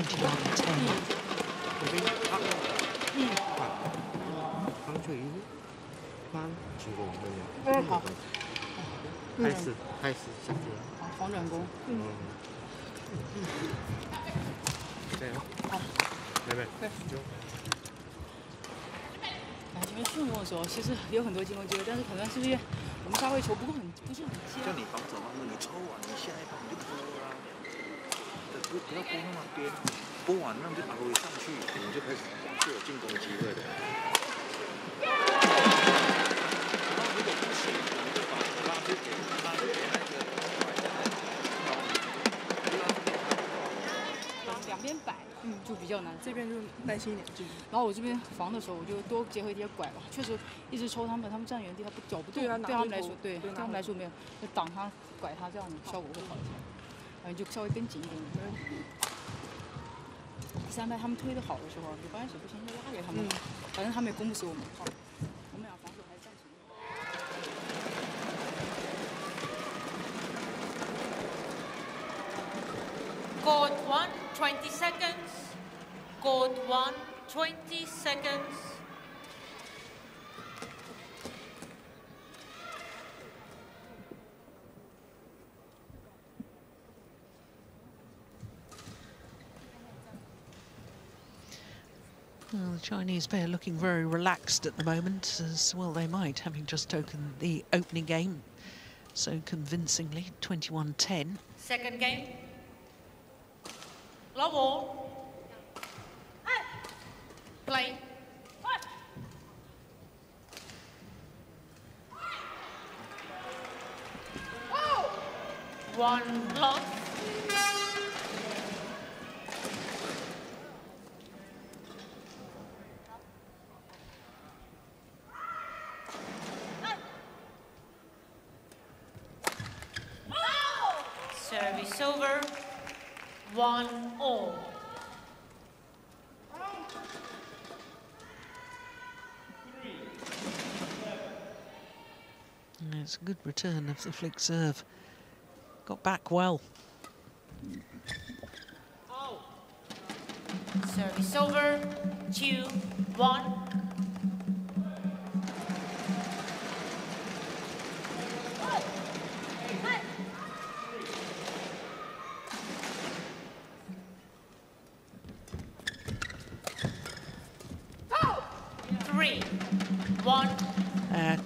刚就一路慢经过我们的嗯好开始开始下去了。好，防转攻。嗯，加油！好。 妹妹，对。 我们顺风的时候，其实有很多进攻机会，但是可能是因为我们发挥球不够很不是很尖。叫你防守方，你抽完你下一盘你就拨啊，不不要拨那么边，拨完那么就打回上去，你就开始就有进攻机会的。然后如果不行，我们就把球拉去给拉去给那个两边摆，嗯，就比较难。这边就耐心一点，然后我这边防的时候，我就多结合一点拐吧。确实，一直抽他们，他们站原地，他不脚不动，对他们来说，对对他们来说没有，就挡他、拐他，这样效果会好一些。然后就稍微跟紧一点。第三排他们推的好的时候，就刚开始不行就拉给他们，反正他们也攻不死我们 'Well, the Chinese pair looking very relaxed at the moment, as well they might, having just taken the opening game so convincingly, 21-10. Second game. Low ball. Play. One loss. Service over. One all. A good return of the flick serve. Got back well. Oh. Service over. Two, one.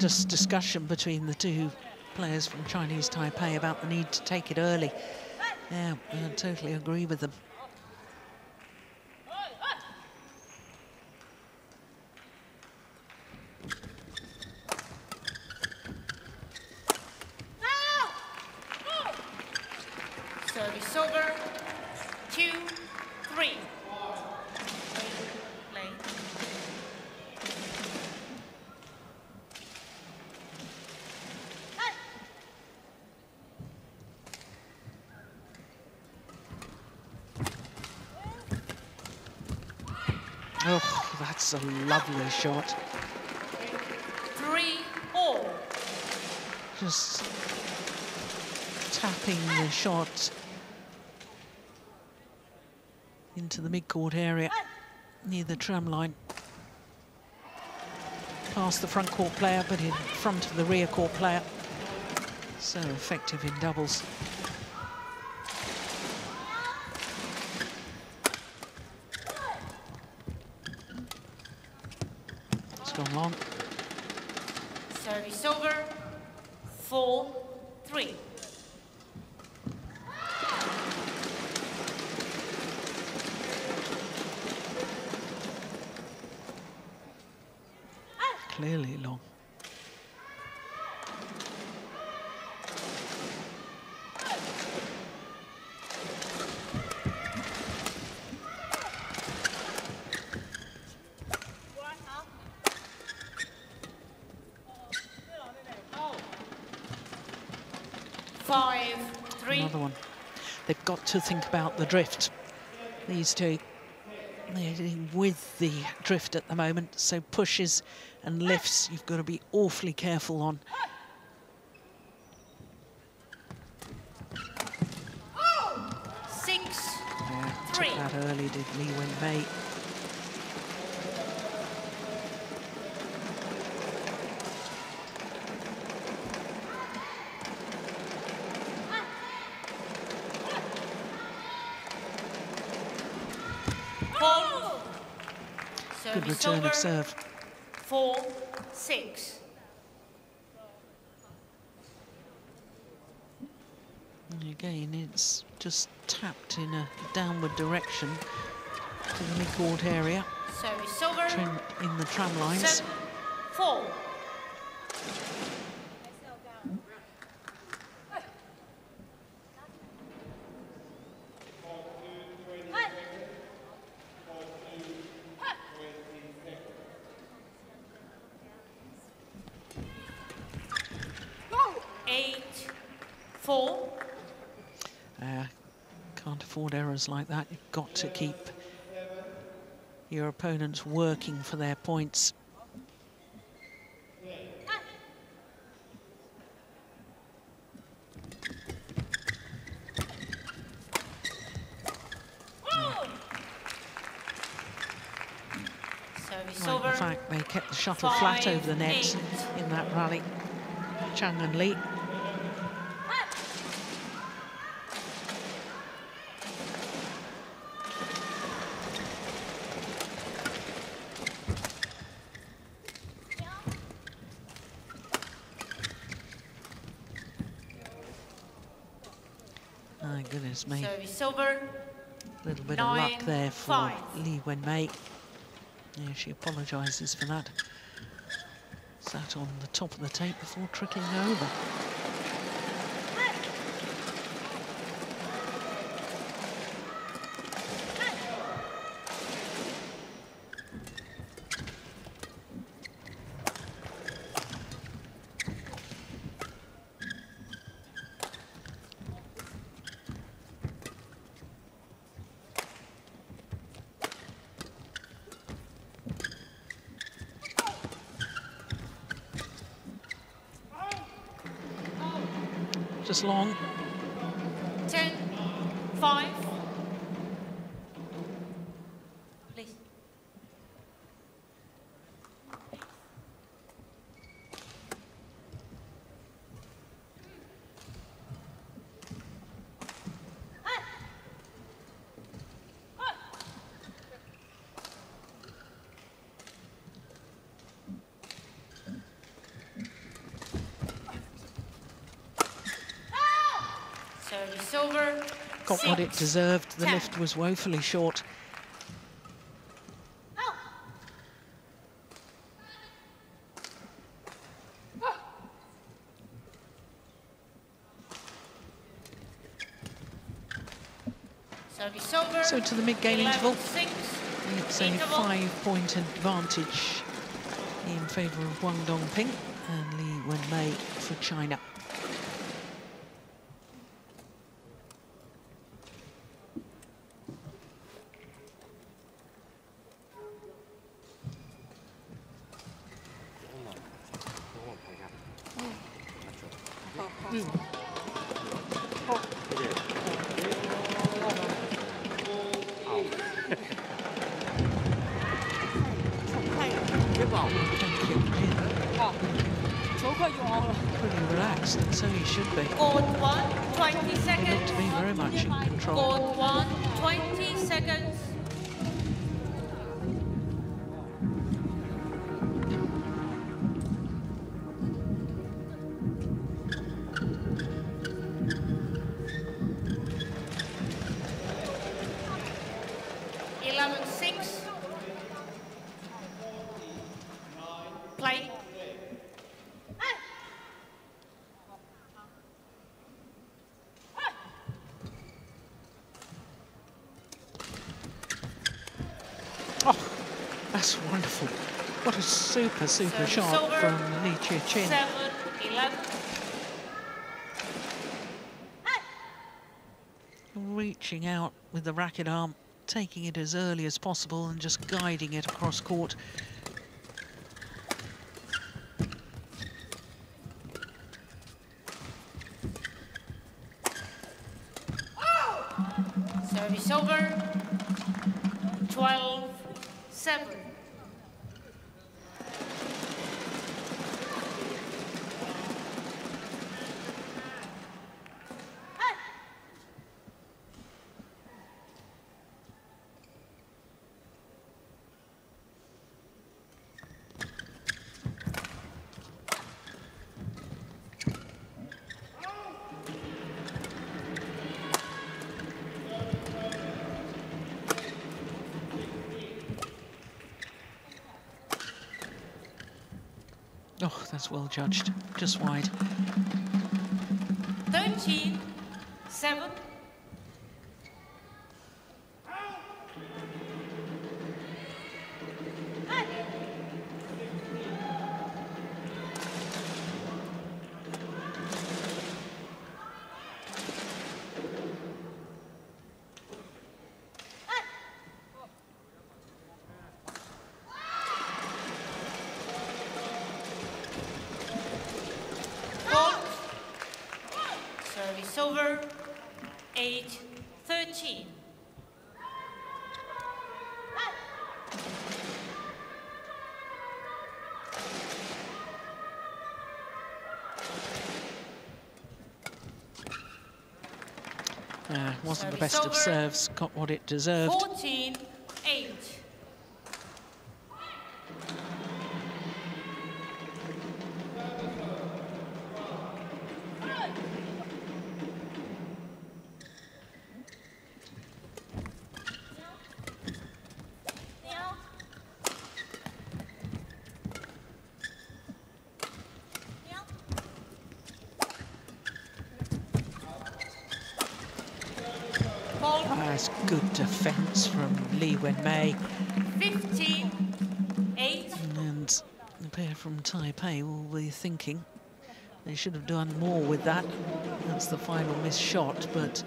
Discussion between the two players from Chinese Taipei about the need to take it early. Yeah, I totally agree with them. Service over. Two, three. Play. Oh, that's a lovely shot. Three, all. Just tapping the shot into the mid-court area near the tram line. Past the front court player, but in front of the rear court player. So effective in doubles. It's gone long. Service over. Four, three. Clearly long. Five, three. Another one. They've got to think about the drift. These two. Dealing with the drift at the moment, so pushes and lifts you've got to be awfully careful on. Oh, six, Yeah, Three. took that early, did Lee Mei. four, Good return over. of serve. Four, six. And again, it's just tapped in a downward direction to the mid-court area. Service over. Trim in the tram lines. Seven, four. Eight, four. Uh, can't afford errors like that. You've got to keep your opponents working for their points. Service in fact, they kept the shuttle flat over the net eight. in that rally. Chang and Lee. My goodness me. Service over. A little bit of luck Nine, there for five. Li Wenmei. Yeah, she apologises for that. Sat on the top of the tape before trickling over. Just long. Ten, five. Please. Service over. Got what it deserved. The lift was woefully short. So to the mid-game interval. It's a five-point advantage in favour of Huang Dongping and Li Wenmei for China. Super, super Service shot over. from. Seven, eleven. Reaching out with the racket arm, taking it as early as possible and just guiding it across court. Well judged. Just wide. 13, 7. Fault. Service over. 8, 13. Uh, wasn't the best of serves. Got what it deserved. 14, Wen Mei. 15, 8. And the pair from Taipei will be thinking they should have done more with that. That's the final missed shot, but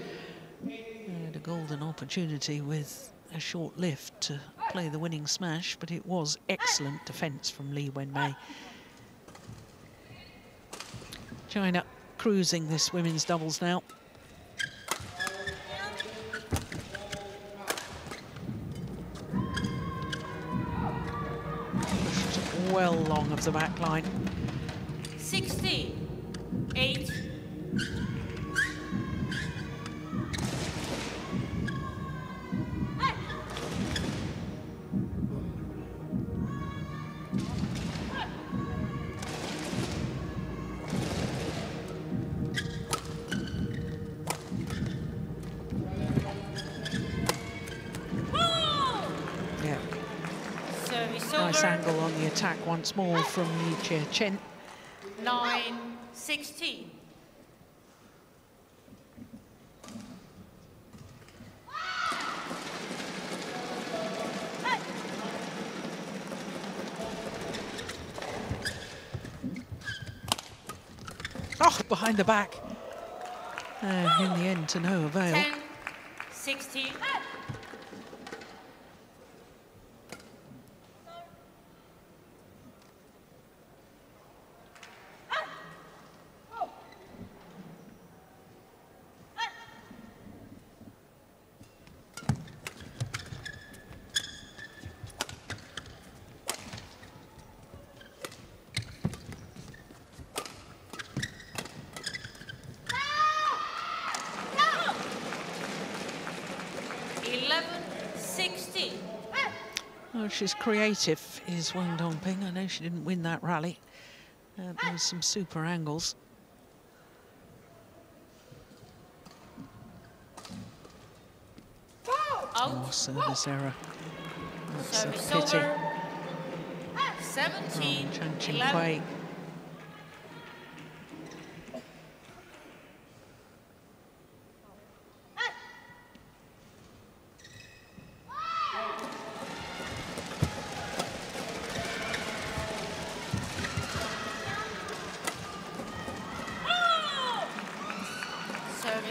they had a golden opportunity with a short lift to play the winning smash, but it was excellent defence from Li Wenmei. China cruising this women's doubles now. The back line. On once more from Li Chia Chen. 9, 16. Oh, behind the back. Uh, in the end, to no avail. 10, 16. Eleven, sixteen. Oh, she's creative, is Huang Dongping. I know she didn't win that rally. Uh, there was some super angles. Oh, service error. That's a pity. over. 17, From Chang Chin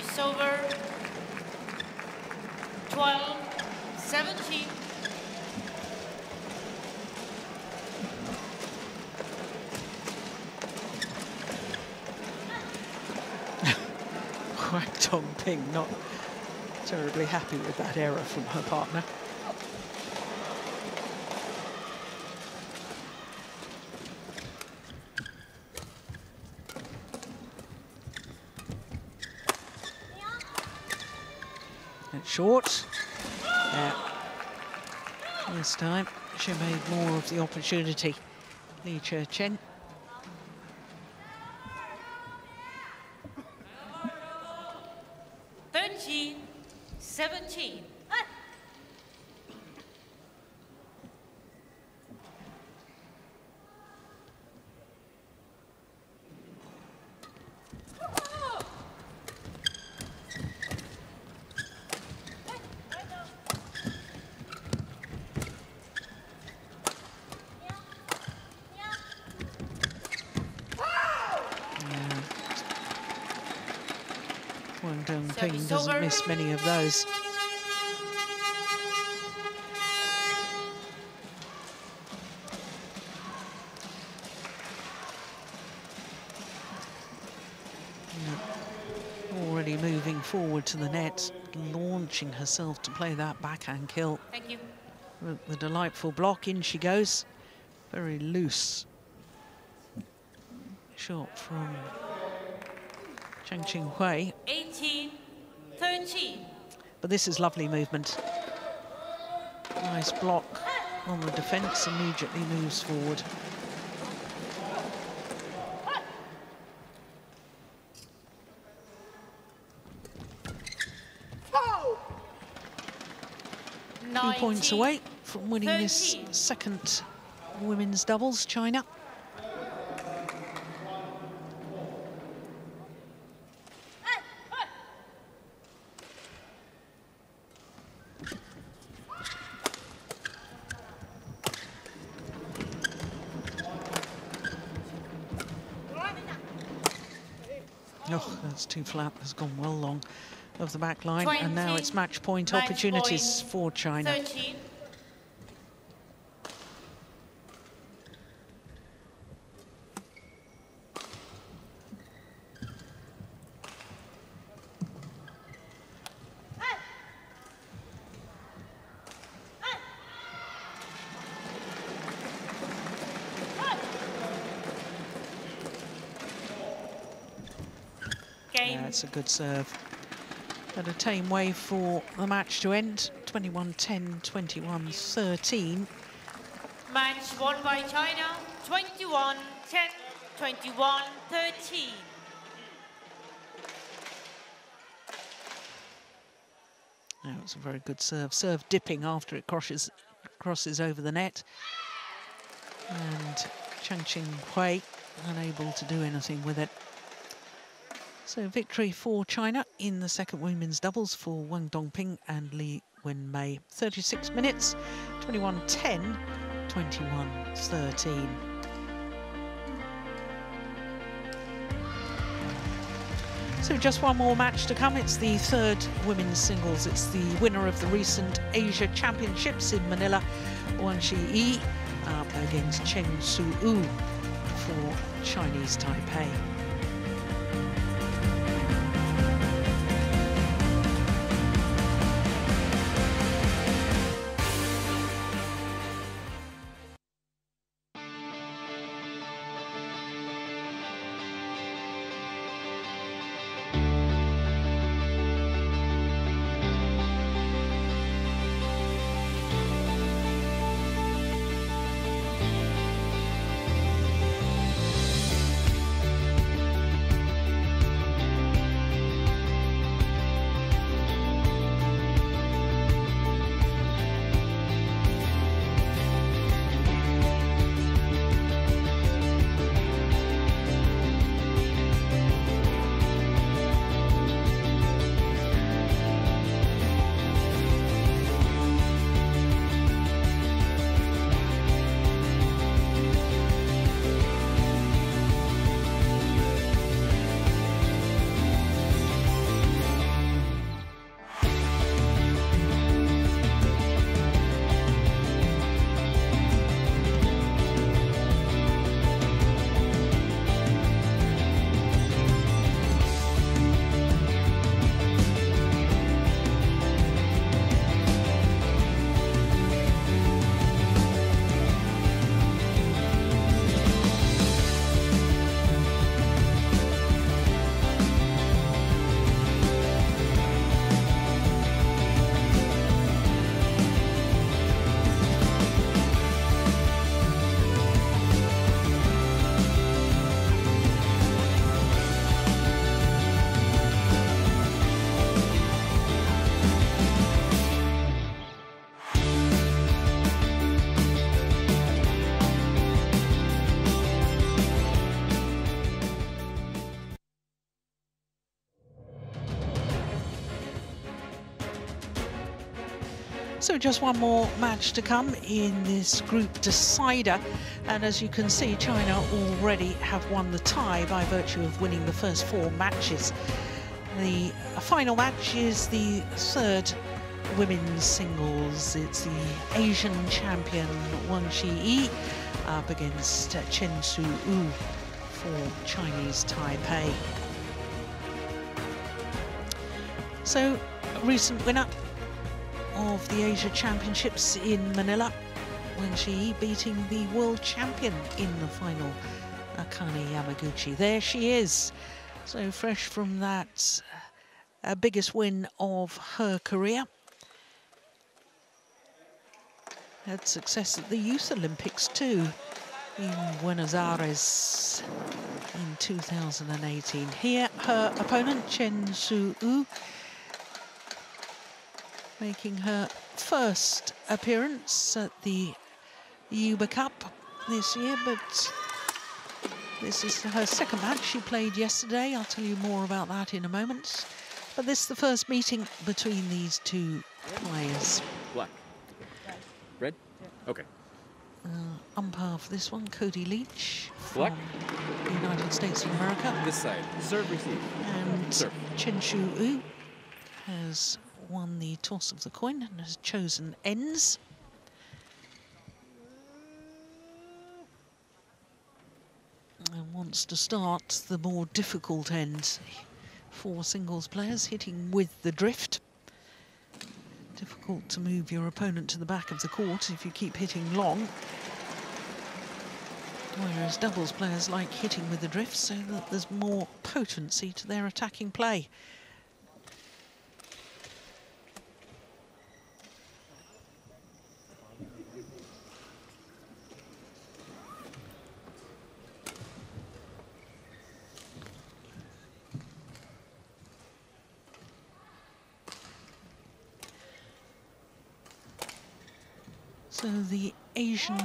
11. Kuei. Service over. 12, 17. Huang Dongping not terribly happy with that error from her partner. It's short. Yeah. This time she made more of the opportunity. Li Chen. Thirteen, seventeen. Service doesn't miss many of those. Already moving forward to the net, launching herself to play that backhand kill. Thank you. The, the delightful block, in she goes. Very loose shot from Cheng Ching Hui. 18, 13. But this is lovely movement. Nice block on the defence, immediately moves forward. Two points away from winning this second women's doubles, China. Oh, that's too flat. Has gone well long of the back line. and now it's match point opportunities point, for China. 13. A good serve. And a tame way for the match to end. 21-10, 21-13. Match won by China, 21, 10, 21, 13. Now it's a very good serve. Serve dipping after it crosses, crosses over the net. And Chang Ching Hui unable to do anything with it. So victory for China in the second women's doubles for Huang Dongping and Li Wenmei. 36 minutes, 21-10, 21-13. So just one more match to come. It's the third women's singles. It's the winner of the recent Asia Championships in Manila, Wang Zhiyi, up uh, against Chen Su-yu for Chinese Taipei. Just one more match to come in this group decider. And as you can see, China already have won the tie by virtue of winning the first four matches. The final match is the third women's singles. It's the Asian champion Wang Zhiyi up against Chen Su Yu for Chinese Taipei. So, recent winner of the Asia Championships in Manila, when she beating the world champion in the final, Akane Yamaguchi. There she is. So fresh from that uh, biggest win of her career. Had success at the Youth Olympics too in Buenos Aires in 2018. Here, her opponent, Chen Su-yu, making her first appearance at the Uber Cup this year, but this is her second match. She played yesterday. I'll tell you more about that in a moment. But this is the first meeting between these two players. Black. Red? Okay. Uh, umpire for this one, Cody Leach Black. United States of America. This side. Serve, receive. And Serve. Chen Shu Yu has won the toss of the coin and has chosen ends. And wants to start the more difficult end Four singles players, hitting with the drift. Difficult to move your opponent to the back of the court if you keep hitting long. Whereas doubles players like hitting with the drift so that there's more potency to their attacking play. So the Asian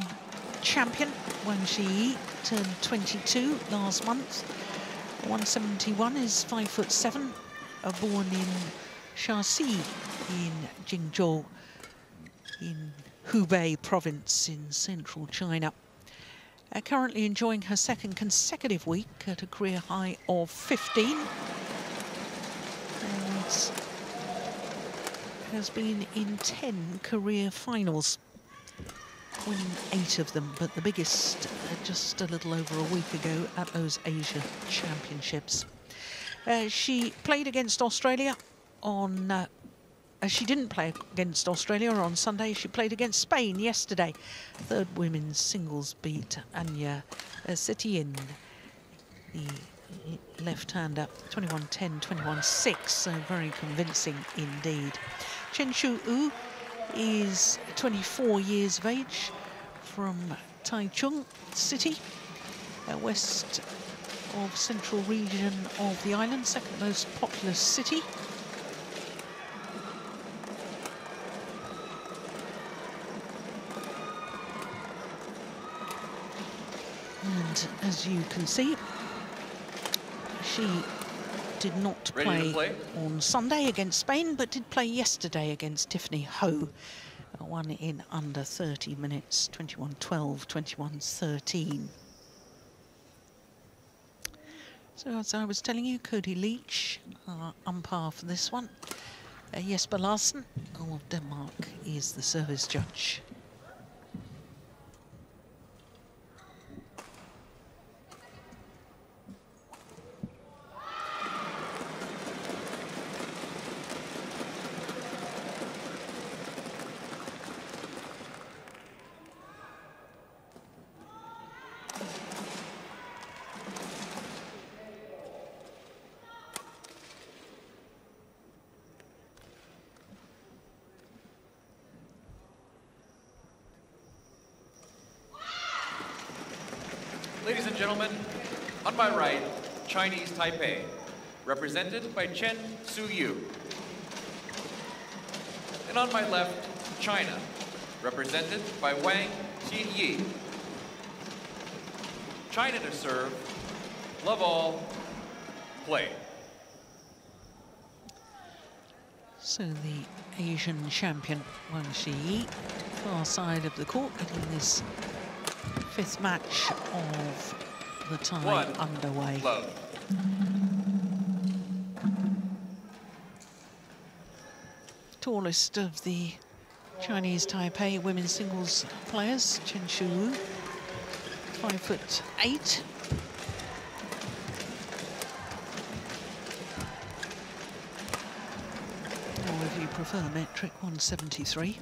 champion, Wang Zhiyi, turned 22 last month. 171 is five foot seven, uh, born in Shashi in Jingzhou, in Hubei province in central China. Uh, currently enjoying her second consecutive week at a career high of 15. And has been in 10 career finals winning eight of them, but the biggest uh, just a little over a week ago at those Asia Championships. Uh, she played against Australia on... Uh, uh, she didn't play against Australia on Sunday. She played against Spain yesterday. Third women's singles beat Ania uh, Setién, the left-hander, 21-10, 21-6, so very convincing indeed. Chen Shu-yu is 24 years of age from Taichung City, uh, west of central region of the island, second most populous city. And as you can see, she did not play, play? on Sunday against Spain, but did play yesterday against Tiffany Ho. One in under 30 minutes, 21-12, 21-13. So as I was telling you, Cody Leach, uh, umpire for this one. Uh, Jesper Larsen of Denmark is the service judge. Ladies and gentlemen, on my right, Chinese Taipei, represented by Chen Su-yu. And on my left, China, represented by Wang Zhiyi. China to serve, love all, play. So the Asian champion Wang Zhiyi, far side of the court, getting this fifth match of the tie One. underway. Love. Tallest of the Chinese Taipei women's singles players, Chen Su-yu, five foot eight. Or if you prefer metric, 173.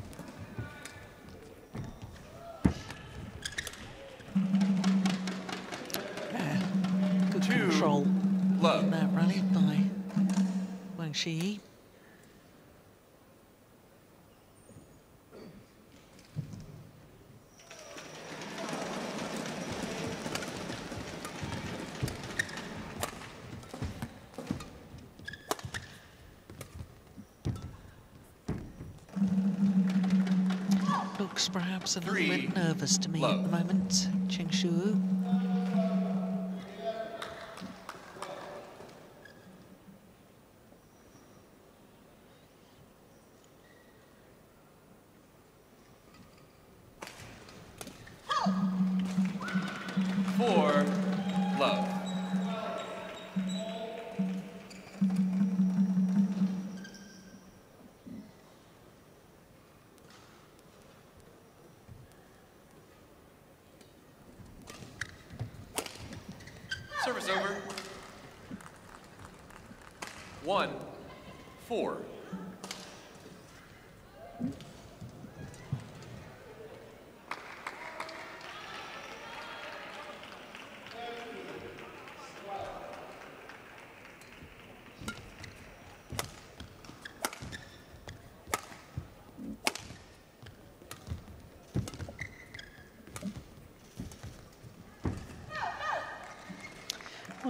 Looks a little bit nervous to me at the moment, Cheng Shu.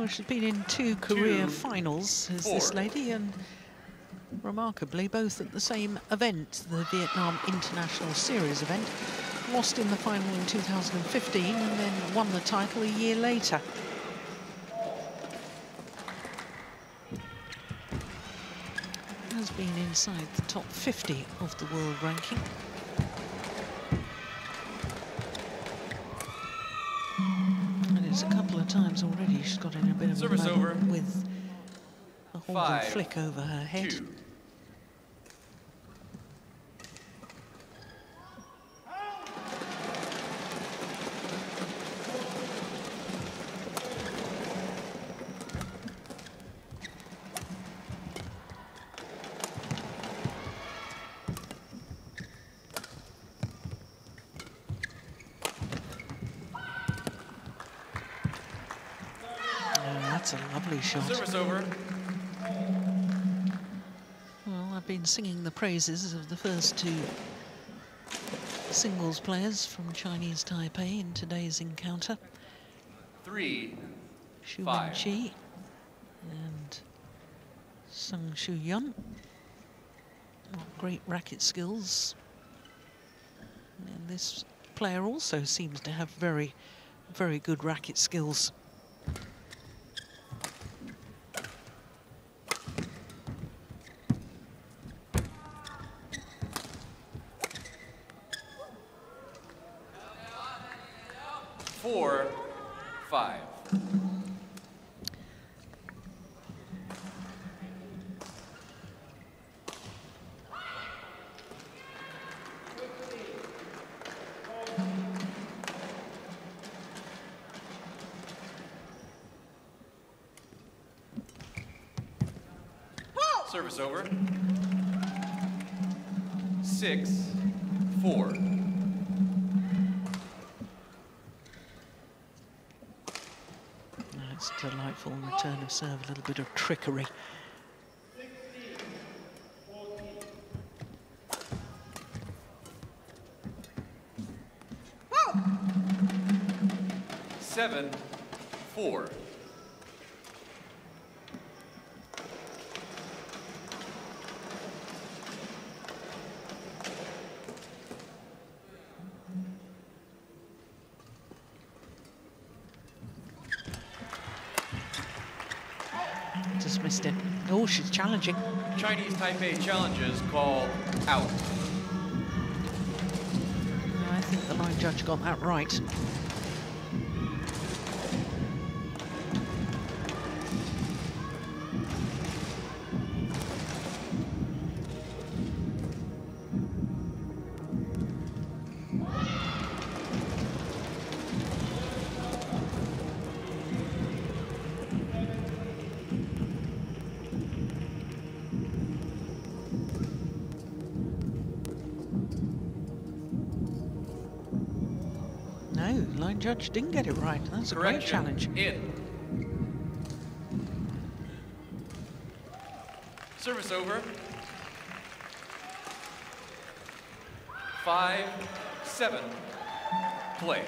Well, she's been in two career Two, finals as this lady, and remarkably, both at the same event, the Vietnam International Series event. Lost in the final in 2015 and then won the title a year later. Has been inside the top 50 of the world ranking. Already she's got in a bit of Service a moment over. with a holding Five, flick over her head. Two. Been singing the praises of the first two singles players from Chinese Taipei in today's encounter. Three, Xu Wenqi and Sung Shuo-yun. Great racket skills. And this player also seems to have very, very good racket skills. A little bit of trickery. Challenging. Chinese Taipei challenges call out. I think the line judge got that right. Judge didn't get it right. That's a great challenge. in. Service over. Five, seven, play.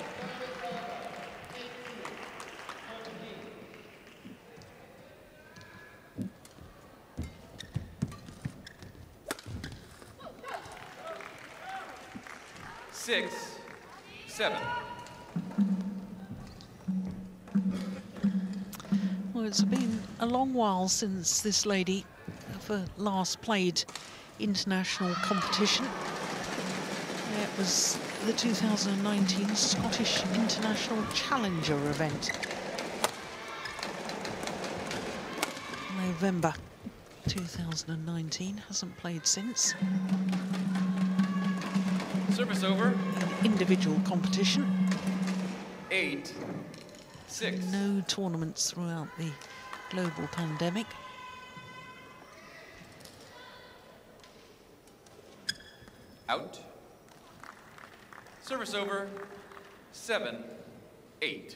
A long while since this lady ever last played international competition. It was the 2019 Scottish International Challenger event. November 2019, hasn't played since. Service over. In individual competition. Eight, six. No tournaments throughout the global pandemic. Out. Service over. Seven, eight.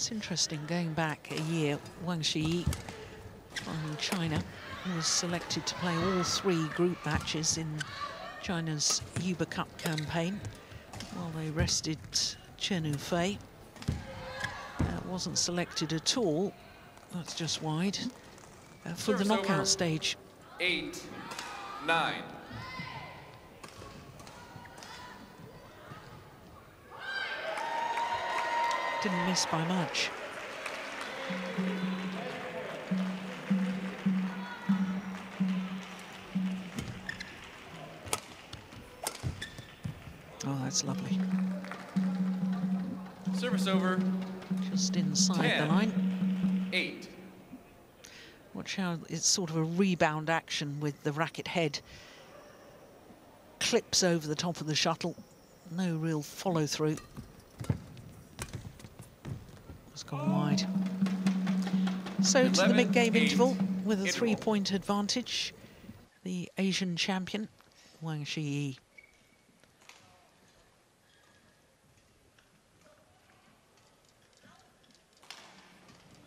It's interesting going back a year. Wang Shi from China was selected to play all three group matches in China's Uber Cup campaign while they rested Chen Yufei. Uh, wasn't selected at all. That's just wide uh, for the knockout stage. Eight, nine. Didn't miss by much. Oh, that's lovely. Service over. Just inside Ten. the line. Eight. Watch how it's sort of a rebound action with the racket head. Clips over the top of the shuttle. No real follow through. Gone wide. So to the 11, mid-game eight, interval with a three-point advantage. The Asian champion, Wang Shi.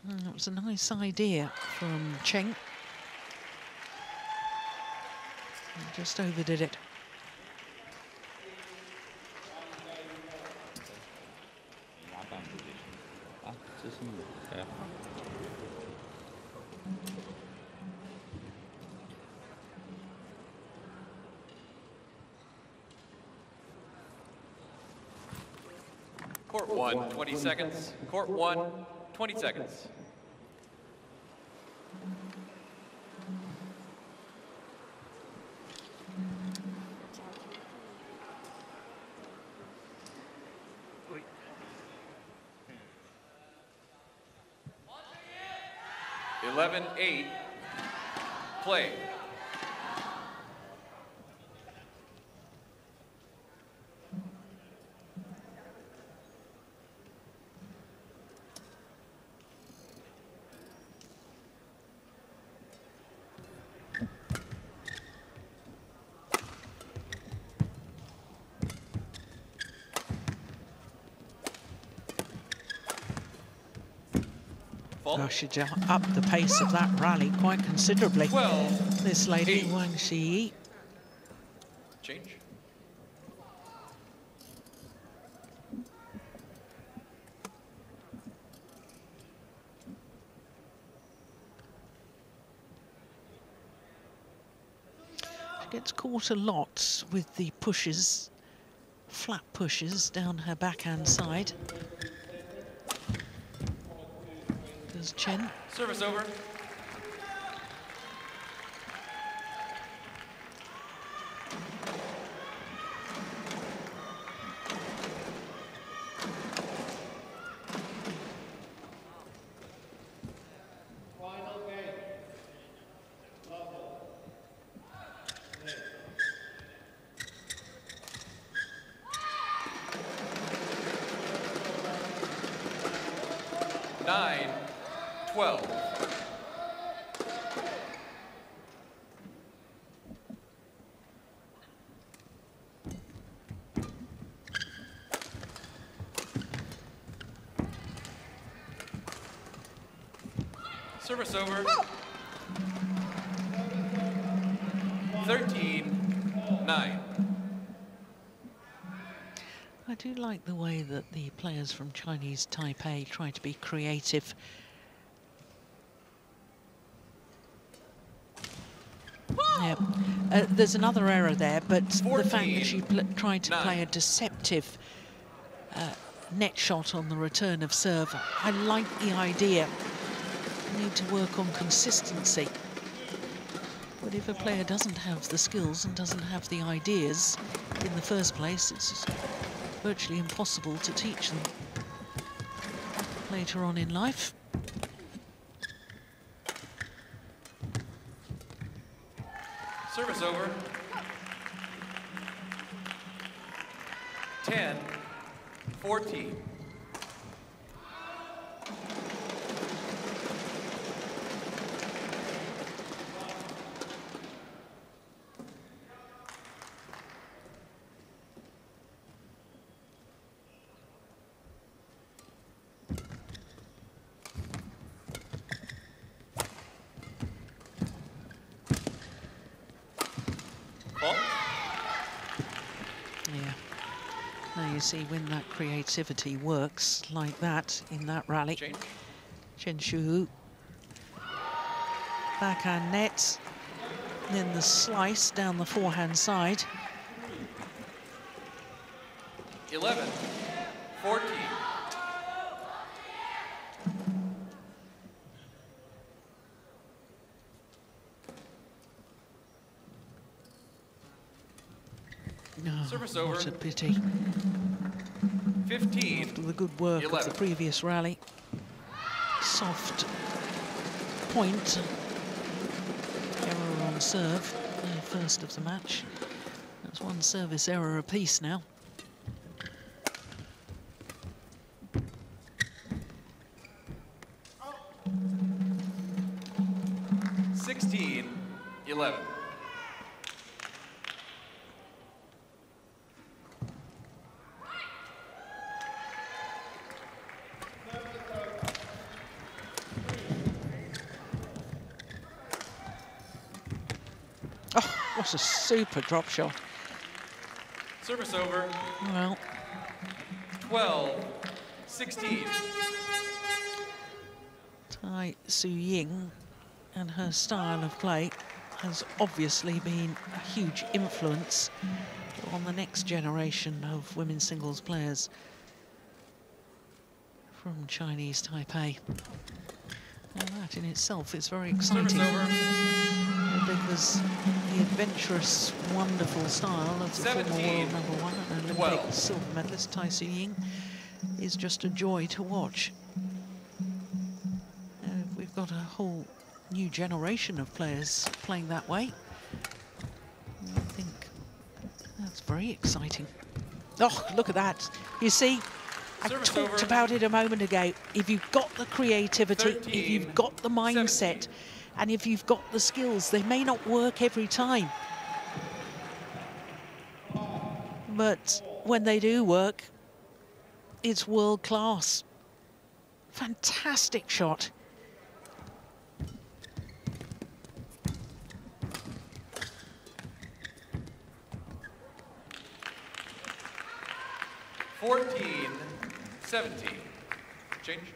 Mm, That was a nice idea from Cheng. Just overdid it. One, 20 seconds. Court one, 20 seconds. Eleven, eight. Play. Fault. Gosh, she ju- the pace of that rally quite considerably. Twelve, This lady, eight. Wang Shi. Change. She gets caught a lot with the pushes, flat pushes down her backhand side. Chen. Service over. 9, 12. Service over. 13, 9. I do like the way that the players from Chinese Taipei try to be creative. Yeah. Uh, there's another error there, but the fact that she tried to play a deceptive uh, net shot on the return of serve, I like the idea. Need to work on consistency. But if a player doesn't have the skills and doesn't have the ideas in the first place, it's virtually impossible to teach them later on in life. Service over. 10, 14. Ball. Yeah. Now you see when that creativity works like that in that rally. Chen Shu. Backhand net. Then the slice down the forehand side. 11, 14. No, Service what a pity. 15, After the good work of the previous rally. Soft point. Error on serve. First of the match. That's one service error apiece now. Super drop shot. Service over. Well, 12, 16. Tai Tzu Ying and her style of play has obviously been a huge influence on the next generation of women's singles players from Chinese Taipei. And that in itself is very exciting because the adventurous, wonderful style of the former world number one and Olympic 12. silver medalist Tai Tzu Ying is just a joy to watch. Uh, we've got a whole new generation of players playing that way. I think that's very exciting. Oh, look at that. You see, I talked over. about it a moment ago. If you've got the creativity, if you've got the mindset, and if you've got the skills, they may not work every time. But when they do work, it's world class. Fantastic shot. Fourteen, 17. Change.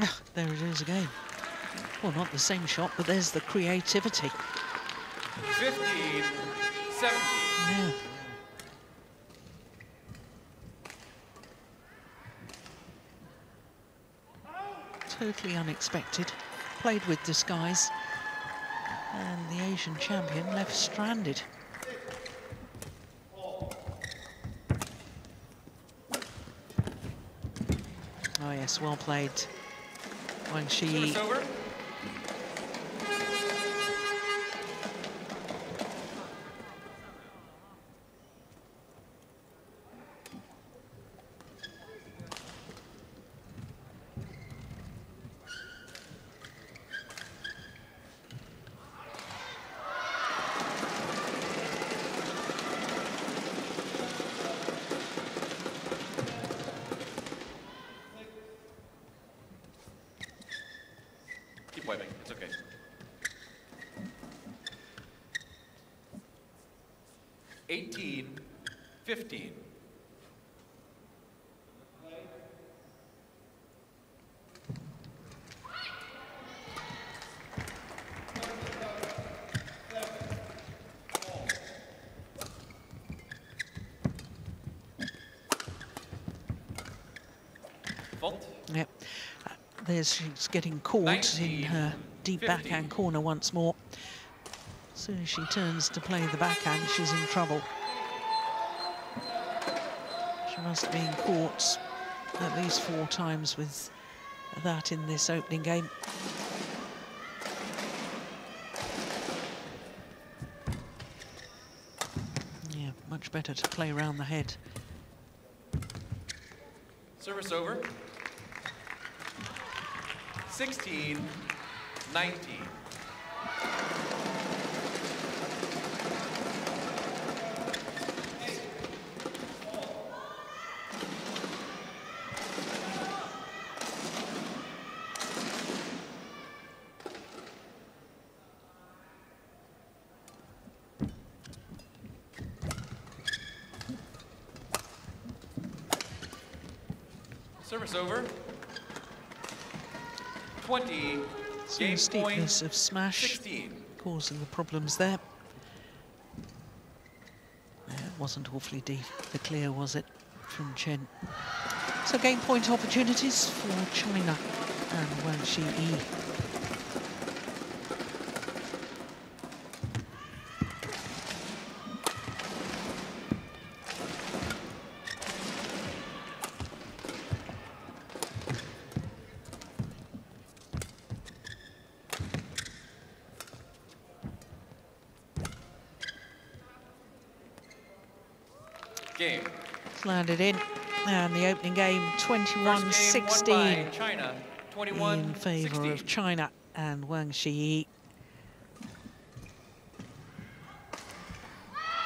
Ah, there it is again. Well, not the same shot, but there's the creativity. 15, 17. Yeah. Totally unexpected. Played with disguise. And the Asian champion left stranded. Oh yes, well played. Wang Shi. Service over. Keep wiping. It's okay. Eighteen, fifteen. Fault. Yep. Uh, There's she's getting caught in her deep 15. backhand corner once more. As soon as she turns to play the backhand, she's in trouble. She must have been caught at least four times with that in this opening game. Yeah, much better to play around the head. Service over. 16, 19. Service over. 20, Some game steepness of smash 16. causing the problems there. Yeah, it wasn't awfully deep, the clear, was it, from Chen? So game point opportunities for China and Wang Zhiyi. Landed in. And the opening game, First game 21-16 China, 21, in favour of China and Wang Shi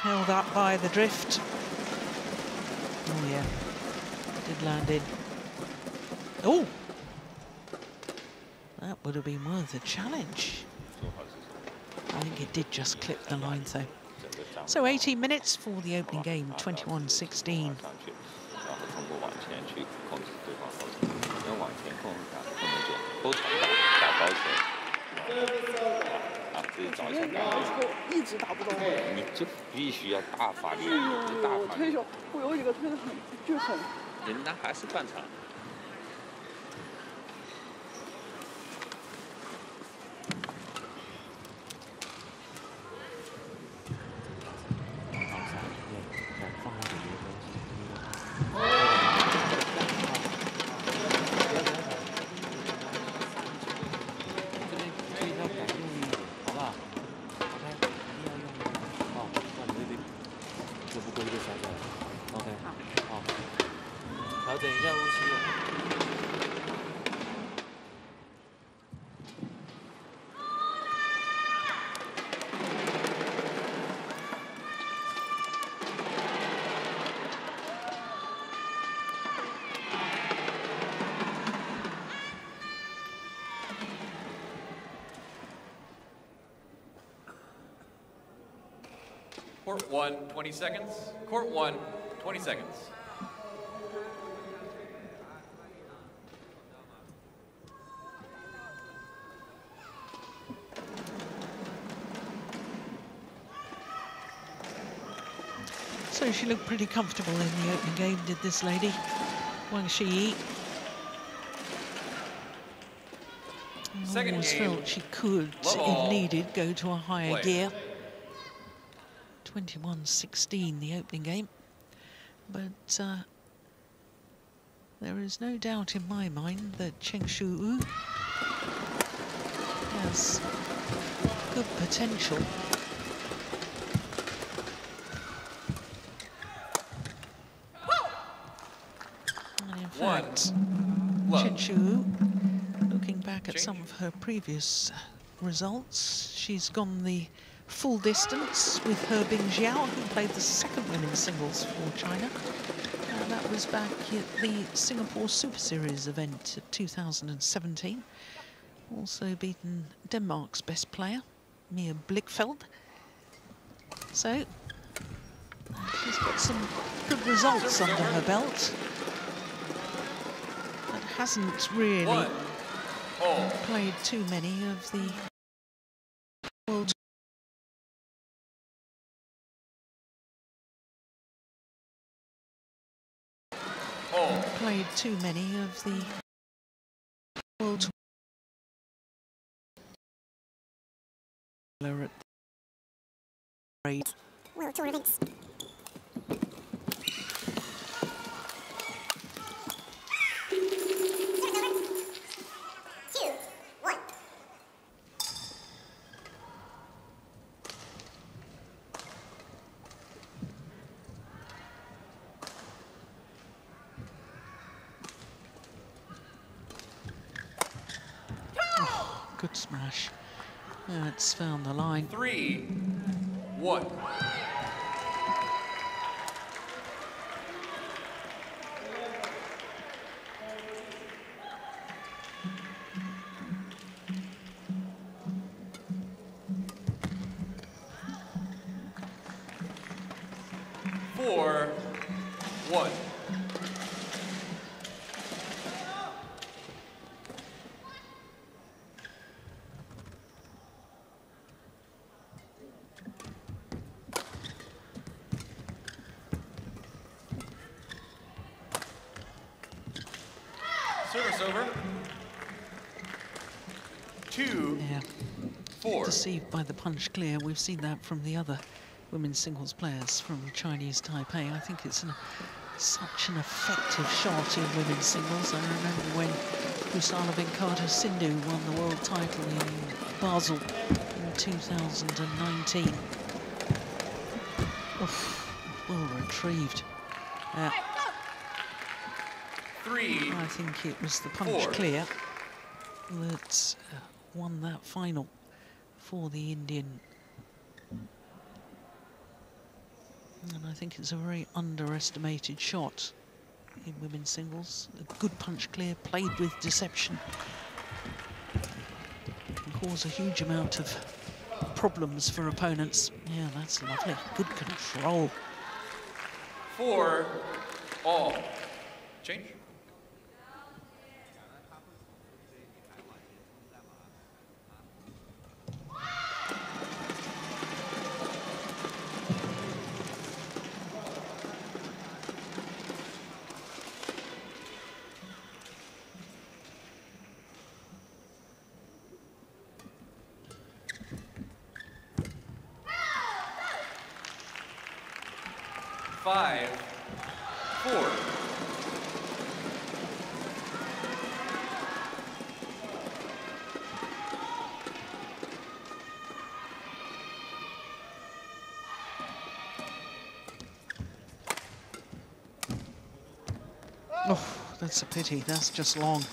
Held up by the drift. Oh yeah, did land in. Oh, that would have been worth a challenge. I think it did just clip the line though. So 18 minutes for the opening game, 21-16. 打打高球，啊，自己找一下那高球，一直打不动。你就必须要大发力，大发力，推手，我有几个推的很就很。人家还是半场。20 seconds. Court one, 20 seconds. So she looked pretty comfortable in the opening game, did this lady, Wang Shi. Second always game, felt she could, if needed, go to a higher Play. gear. 21-16, the opening game. But uh, there is no doubt in my mind that Cheng Shu has good potential. And in fact. Chen Shu, looking back at some of her previous results, she's gone the full distance with He Bingjiao, who played the second women's singles for China. And that was back at the Singapore Super Series event of 2017. Also beaten Denmark's best player, Mia Blichfeldt. So, she's got some good results under her belt. But hasn't really played too many of the too many of the World at World Tour events. Two, one. Good smash. Found the line. Three. One. Four. Deceived by the punch clear. We've seen that from the other women's singles players from Chinese Taipei. I think it's an, such an effective shot in women's singles. I remember when Pusarla Venkata Sindhu won the world title in Basel in 2019. Oof, well retrieved. Uh, Three. I think it was the punch Four. clear that uh, won that final for the Indian. And I think it's a very underestimated shot in women's singles. A good punch clear, played with deception. Can cause a huge amount of problems for opponents. Yeah, that's lovely. Good control. Four. All. Change. That's a pity. That's just long.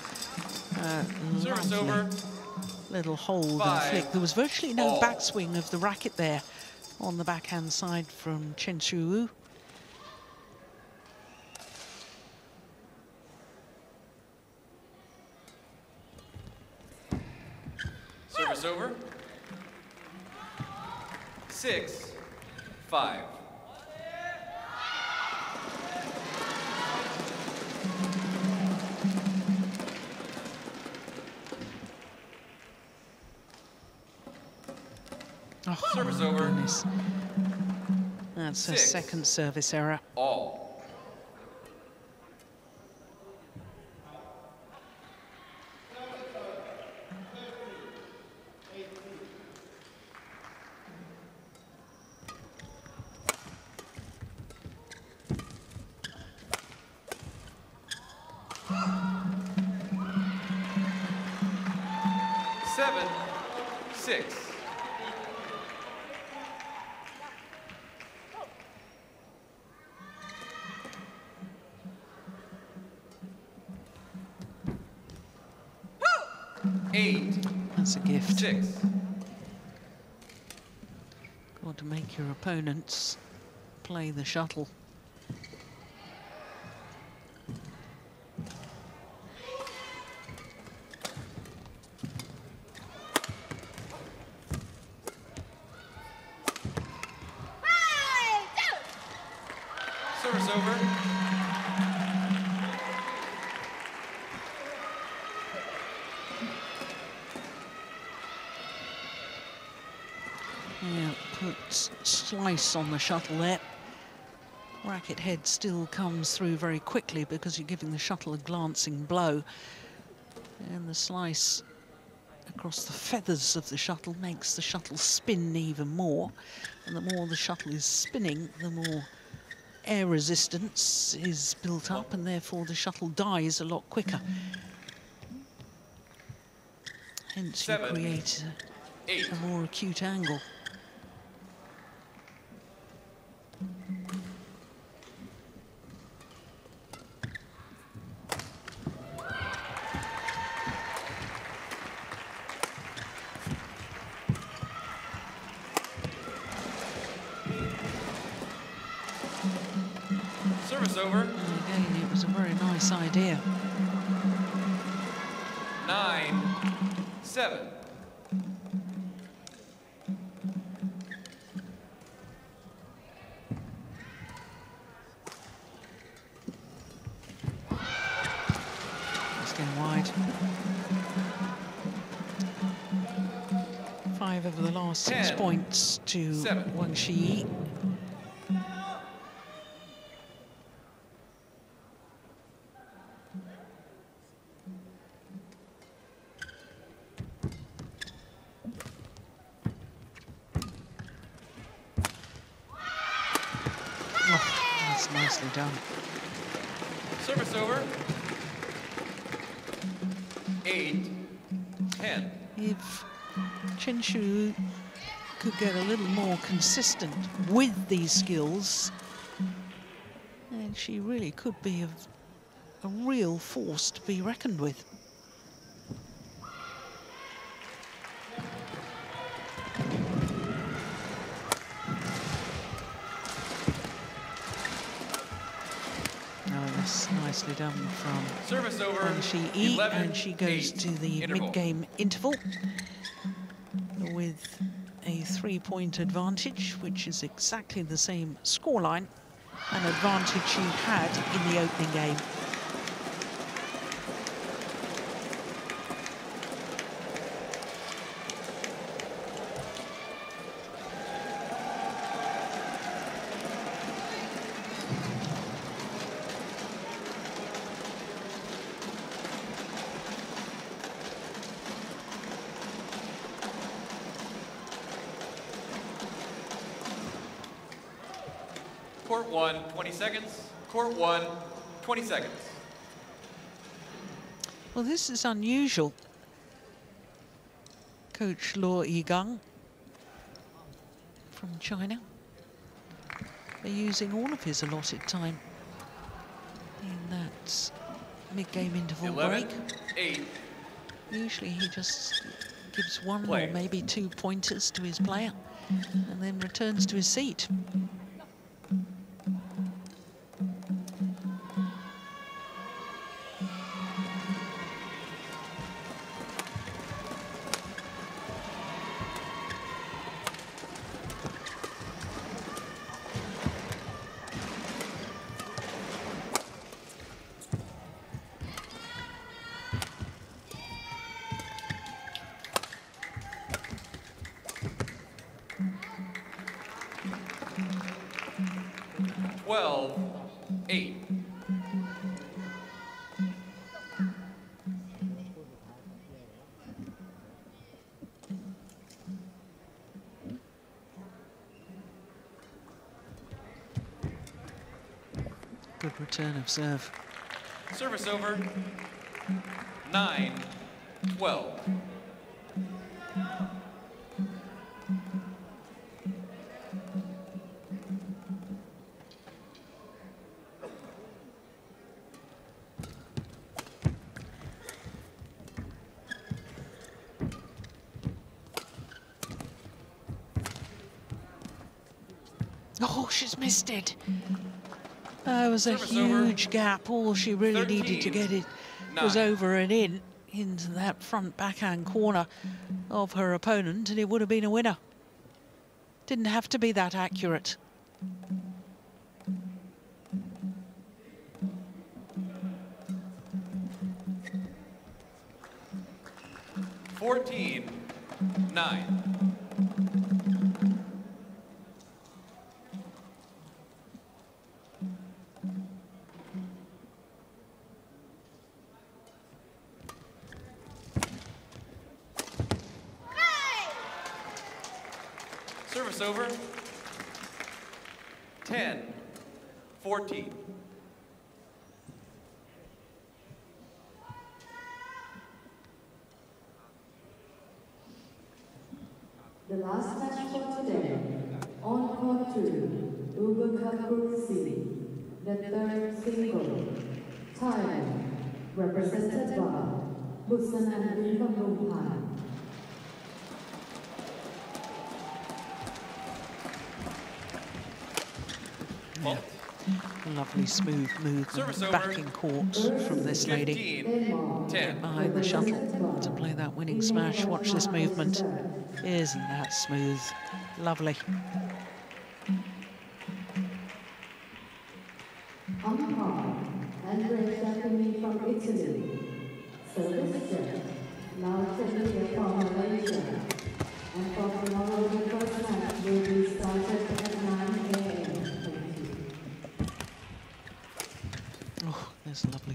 Uh, Service over. Little hold Five. and flick. There was virtually no All. backswing of the racket there on the backhand side from Chen Shu A second service error. Six. Got to make your opponents play the shuttle. Yeah, put slice on the shuttle there. Racket head still comes through very quickly because you're giving the shuttle a glancing blow. And the slice across the feathers of the shuttle makes the shuttle spin even more. And the more the shuttle is spinning, the more air resistance is built up and therefore the shuttle dies a lot quicker. Hence Seven, you create a, a more acute angle. Idea. Nine, seven. It's going wide. Five of the last six Ten, points to seven. Wang Shi. Service over. Eight, ten. If Chen Shu could get a little more consistent with these skills, then she really could be a, a real force to be reckoned with. Service over. Wang Zhiyi, 11, and she goes to the mid-game interval with a three-point advantage, which is exactly the same scoreline, an advantage she had in the opening game. Court one, 20 seconds. Court one, 20 seconds. Well, this is unusual. Coach Luo Yigang from China. They're using all of his allotted time in that mid-game interval 11, break. eight. Usually he just gives one Play. or maybe two pointers to his player and then returns to his seat. Return of serve. Service over. 9 12. Oh, she's missed it. There was a Service over. huge gap. All she really needed to get it was over and in into that front backhand corner of her opponent, and it would have been a winner. Didn't have to be that accurate. Fourteen, nine. Represented by Busanan Ongbamrungphan. Yeah. Lovely smooth Service movement back in court from this lady. 15, 10. Behind the shuttle to play that winning smash. Watch this movement. Isn't that smooth? Lovely.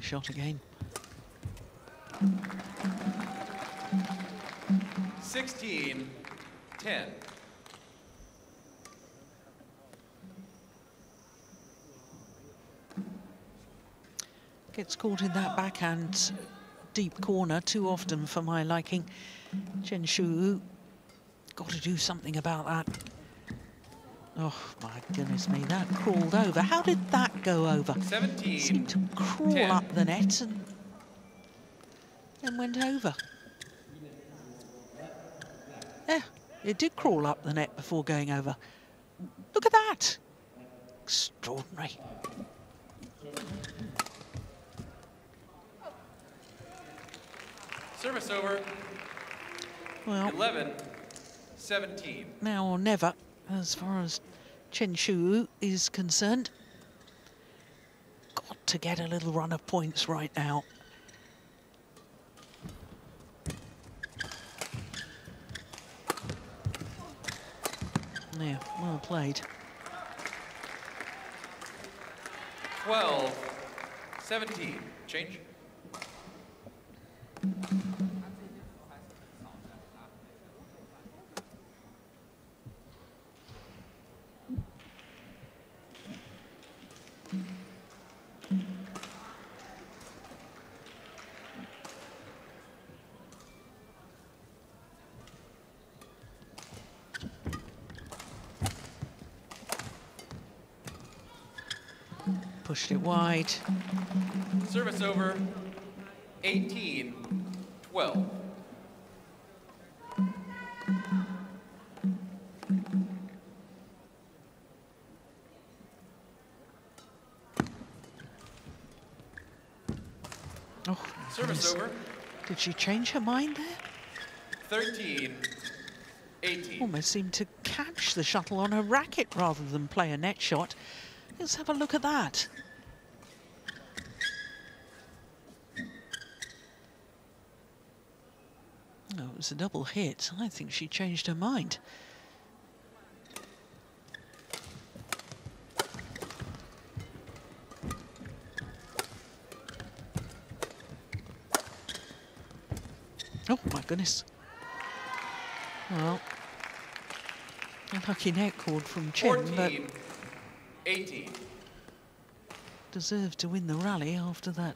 Shot again. 16, 10. Gets caught in that backhand deep corner too often for my liking. Chen Shu got to do something about that. Oh my goodness me, that crawled over. How did that go over? 17, It Seemed to crawl 10. up the net and then went over. Yeah, it did crawl up the net before going over. Look at that. Extraordinary. Service over. Well, 11, 17. now or never, as far as Chen Shu is concerned. Got to get a little run of points right now. Yeah, well played. 12, 17. Change. Wide. Service over. 18, 12. Oh, Service over. Did she change her mind there? 13, 18. Almost seemed to catch the shuttle on her racket rather than play a net shot. Let's have a look at that. A double hit. I think she changed her mind. Oh, my goodness. Well, a lucky net cord from Chen, but 14, 18. deserved to win the rally after that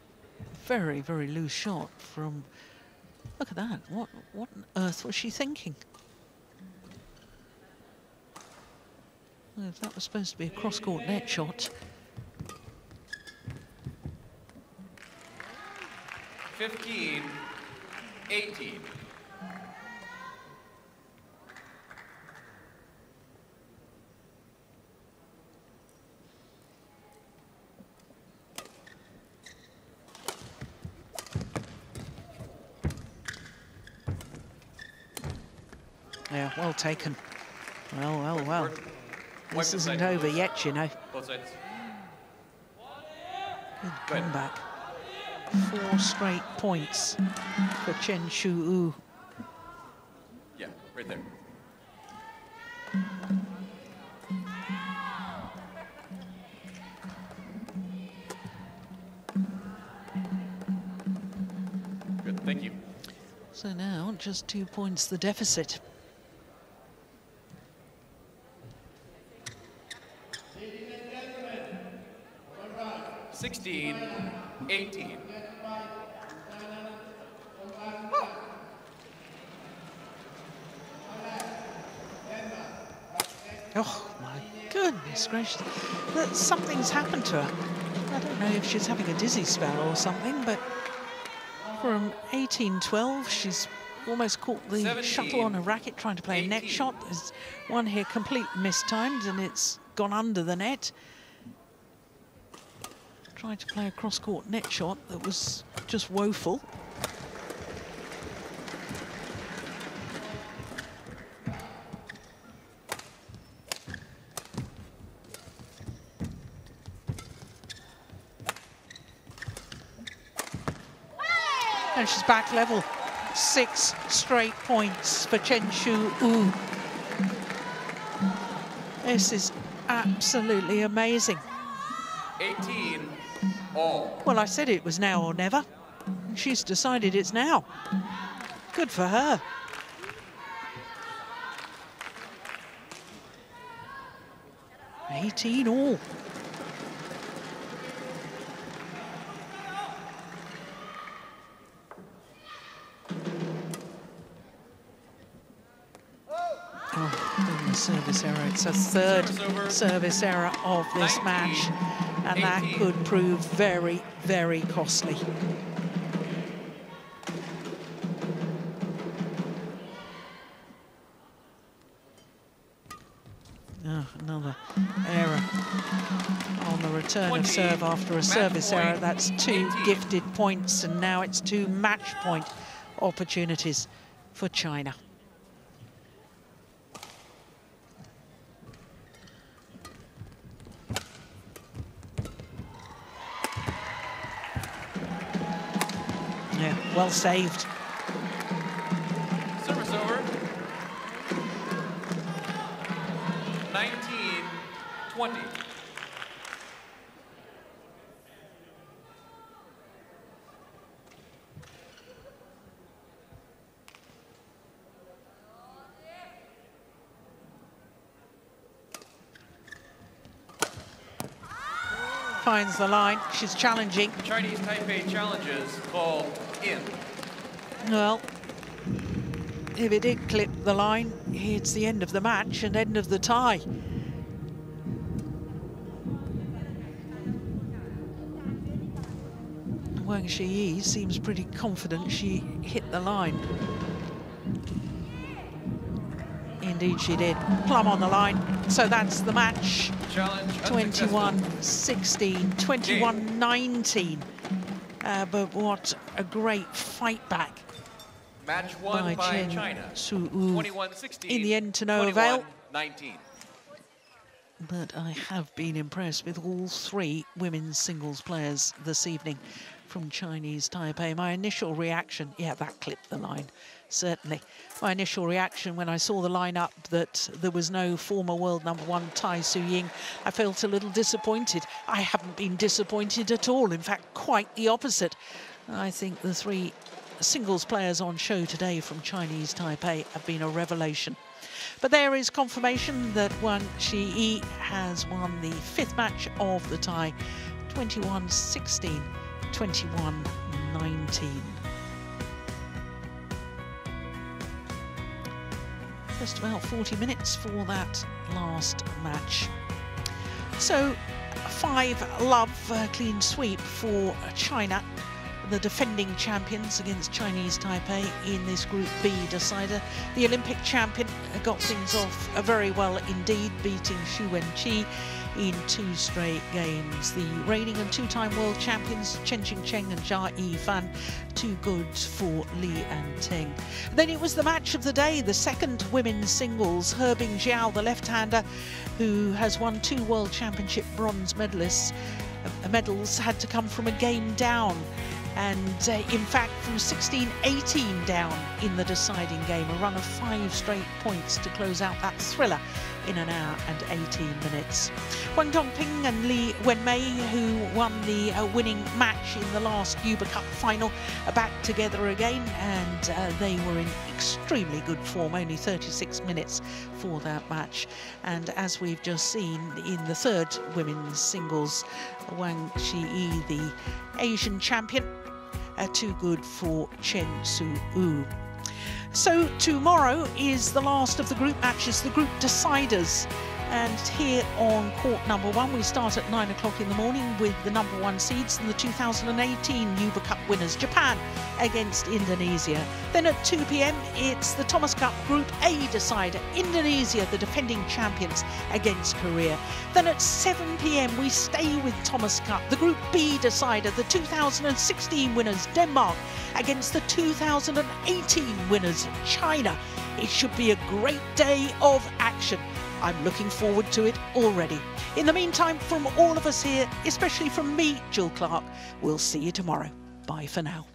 very, very loose shot from... Look at that. What, what on earth was she thinking? If that was supposed to be a cross-court net shot, 15, 18. Yeah, well taken. Well, well, well. This isn't over yet, you know. Good comeback. Four straight points for Chen Su-yu. Yeah, right there. Good, thank you. So now just two points the deficit. Sixteen, eighteen. Oh my goodness gracious. That something's happened to her. I don't know if she's having a dizzy spell or something, but from 1812 she's almost caught the shuttle on a racket trying to play a net shot. There's one here complete mistimed and it's gone under the net. Tried to play a cross-court net shot that was just woeful. She's back level. Six straight points for Chen Shu Wu. This is absolutely amazing. 18, all. Well, I said it was now or never. She's decided it's now. Good for her. Eighteen all. Service error. It's a third service error of this match, and that could prove very, very costly. Oh, another error on the return of serve after a service error. That's two gifted points, and now it's two match point opportunities for China. Well saved. Service over. 19, 20. Finds the line. She's challenging. Chinese Taipei challenges called in. Well, if it did clip the line, it's the end of the match and end of the tie. Wang Zhiyi seems pretty confident she hit the line. Indeed she did. Plum on the line. So that's the match. Challenge 21-16, 21-19. Uh, but what a great fight back Match won by by, Chen China. Su Wu. In the end, to no avail. 19. But I have been impressed with all three women's singles players this evening from Chinese Taipei. My initial reaction, yeah, that clipped the line, certainly. My initial reaction when I saw the lineup that there was no former world number one Tai Tzu Ying, I felt a little disappointed. I haven't been disappointed at all. In fact, quite the opposite. I think the three singles players on show today from Chinese Taipei have been a revelation. But there is confirmation that Wang Zhiyi has won the fifth match of the tie, 21-16, 21-19. Just about 40 minutes for that last match. So, five love uh, clean sweep for China the defending champions against Chinese Taipei in this Group B decider. The Olympic champion got things off very well indeed, beating Xu Wenqi in two straight games. The reigning and two-time world champions Chen Qingchen and Jia Yifan, too good for Lee and Teng. Then it was the match of the day, the second women's singles. He Bingjiao, the left-hander, who has won two world championship bronze medalists, uh, medals, had to come from a game down and uh, in fact from 16-18 down in the deciding game a run of five straight points to close out that thriller in an hour and 18 minutes. Huang Dongping and Li Wenmei, who won the uh, winning match in the last Uber Cup final, are back together again and uh, they were in extremely good form, only 36 minutes for that match. And as we've just seen in the third women's singles, Wang Zhiyi, the Asian champion, uh, too good for Chen Su-yu. So tomorrow is the last of the group matches, the group deciders. And here on court number one, we start at nine o'clock in the morning with the number one seeds and the 2018 Uber Cup winners, Japan against Indonesia. Then at 2 p.m., it's the Thomas Cup Group A decider, Indonesia, the defending champions, against Korea. Then at 7 p.m., we stay with Thomas Cup, the Group B decider, the 2016 winners, Denmark, against the 2018 winners, China. It should be a great day of action. I'm looking forward to it already. In the meantime, from all of us here, especially from me, Jill Clark, we'll see you tomorrow. Bye for now.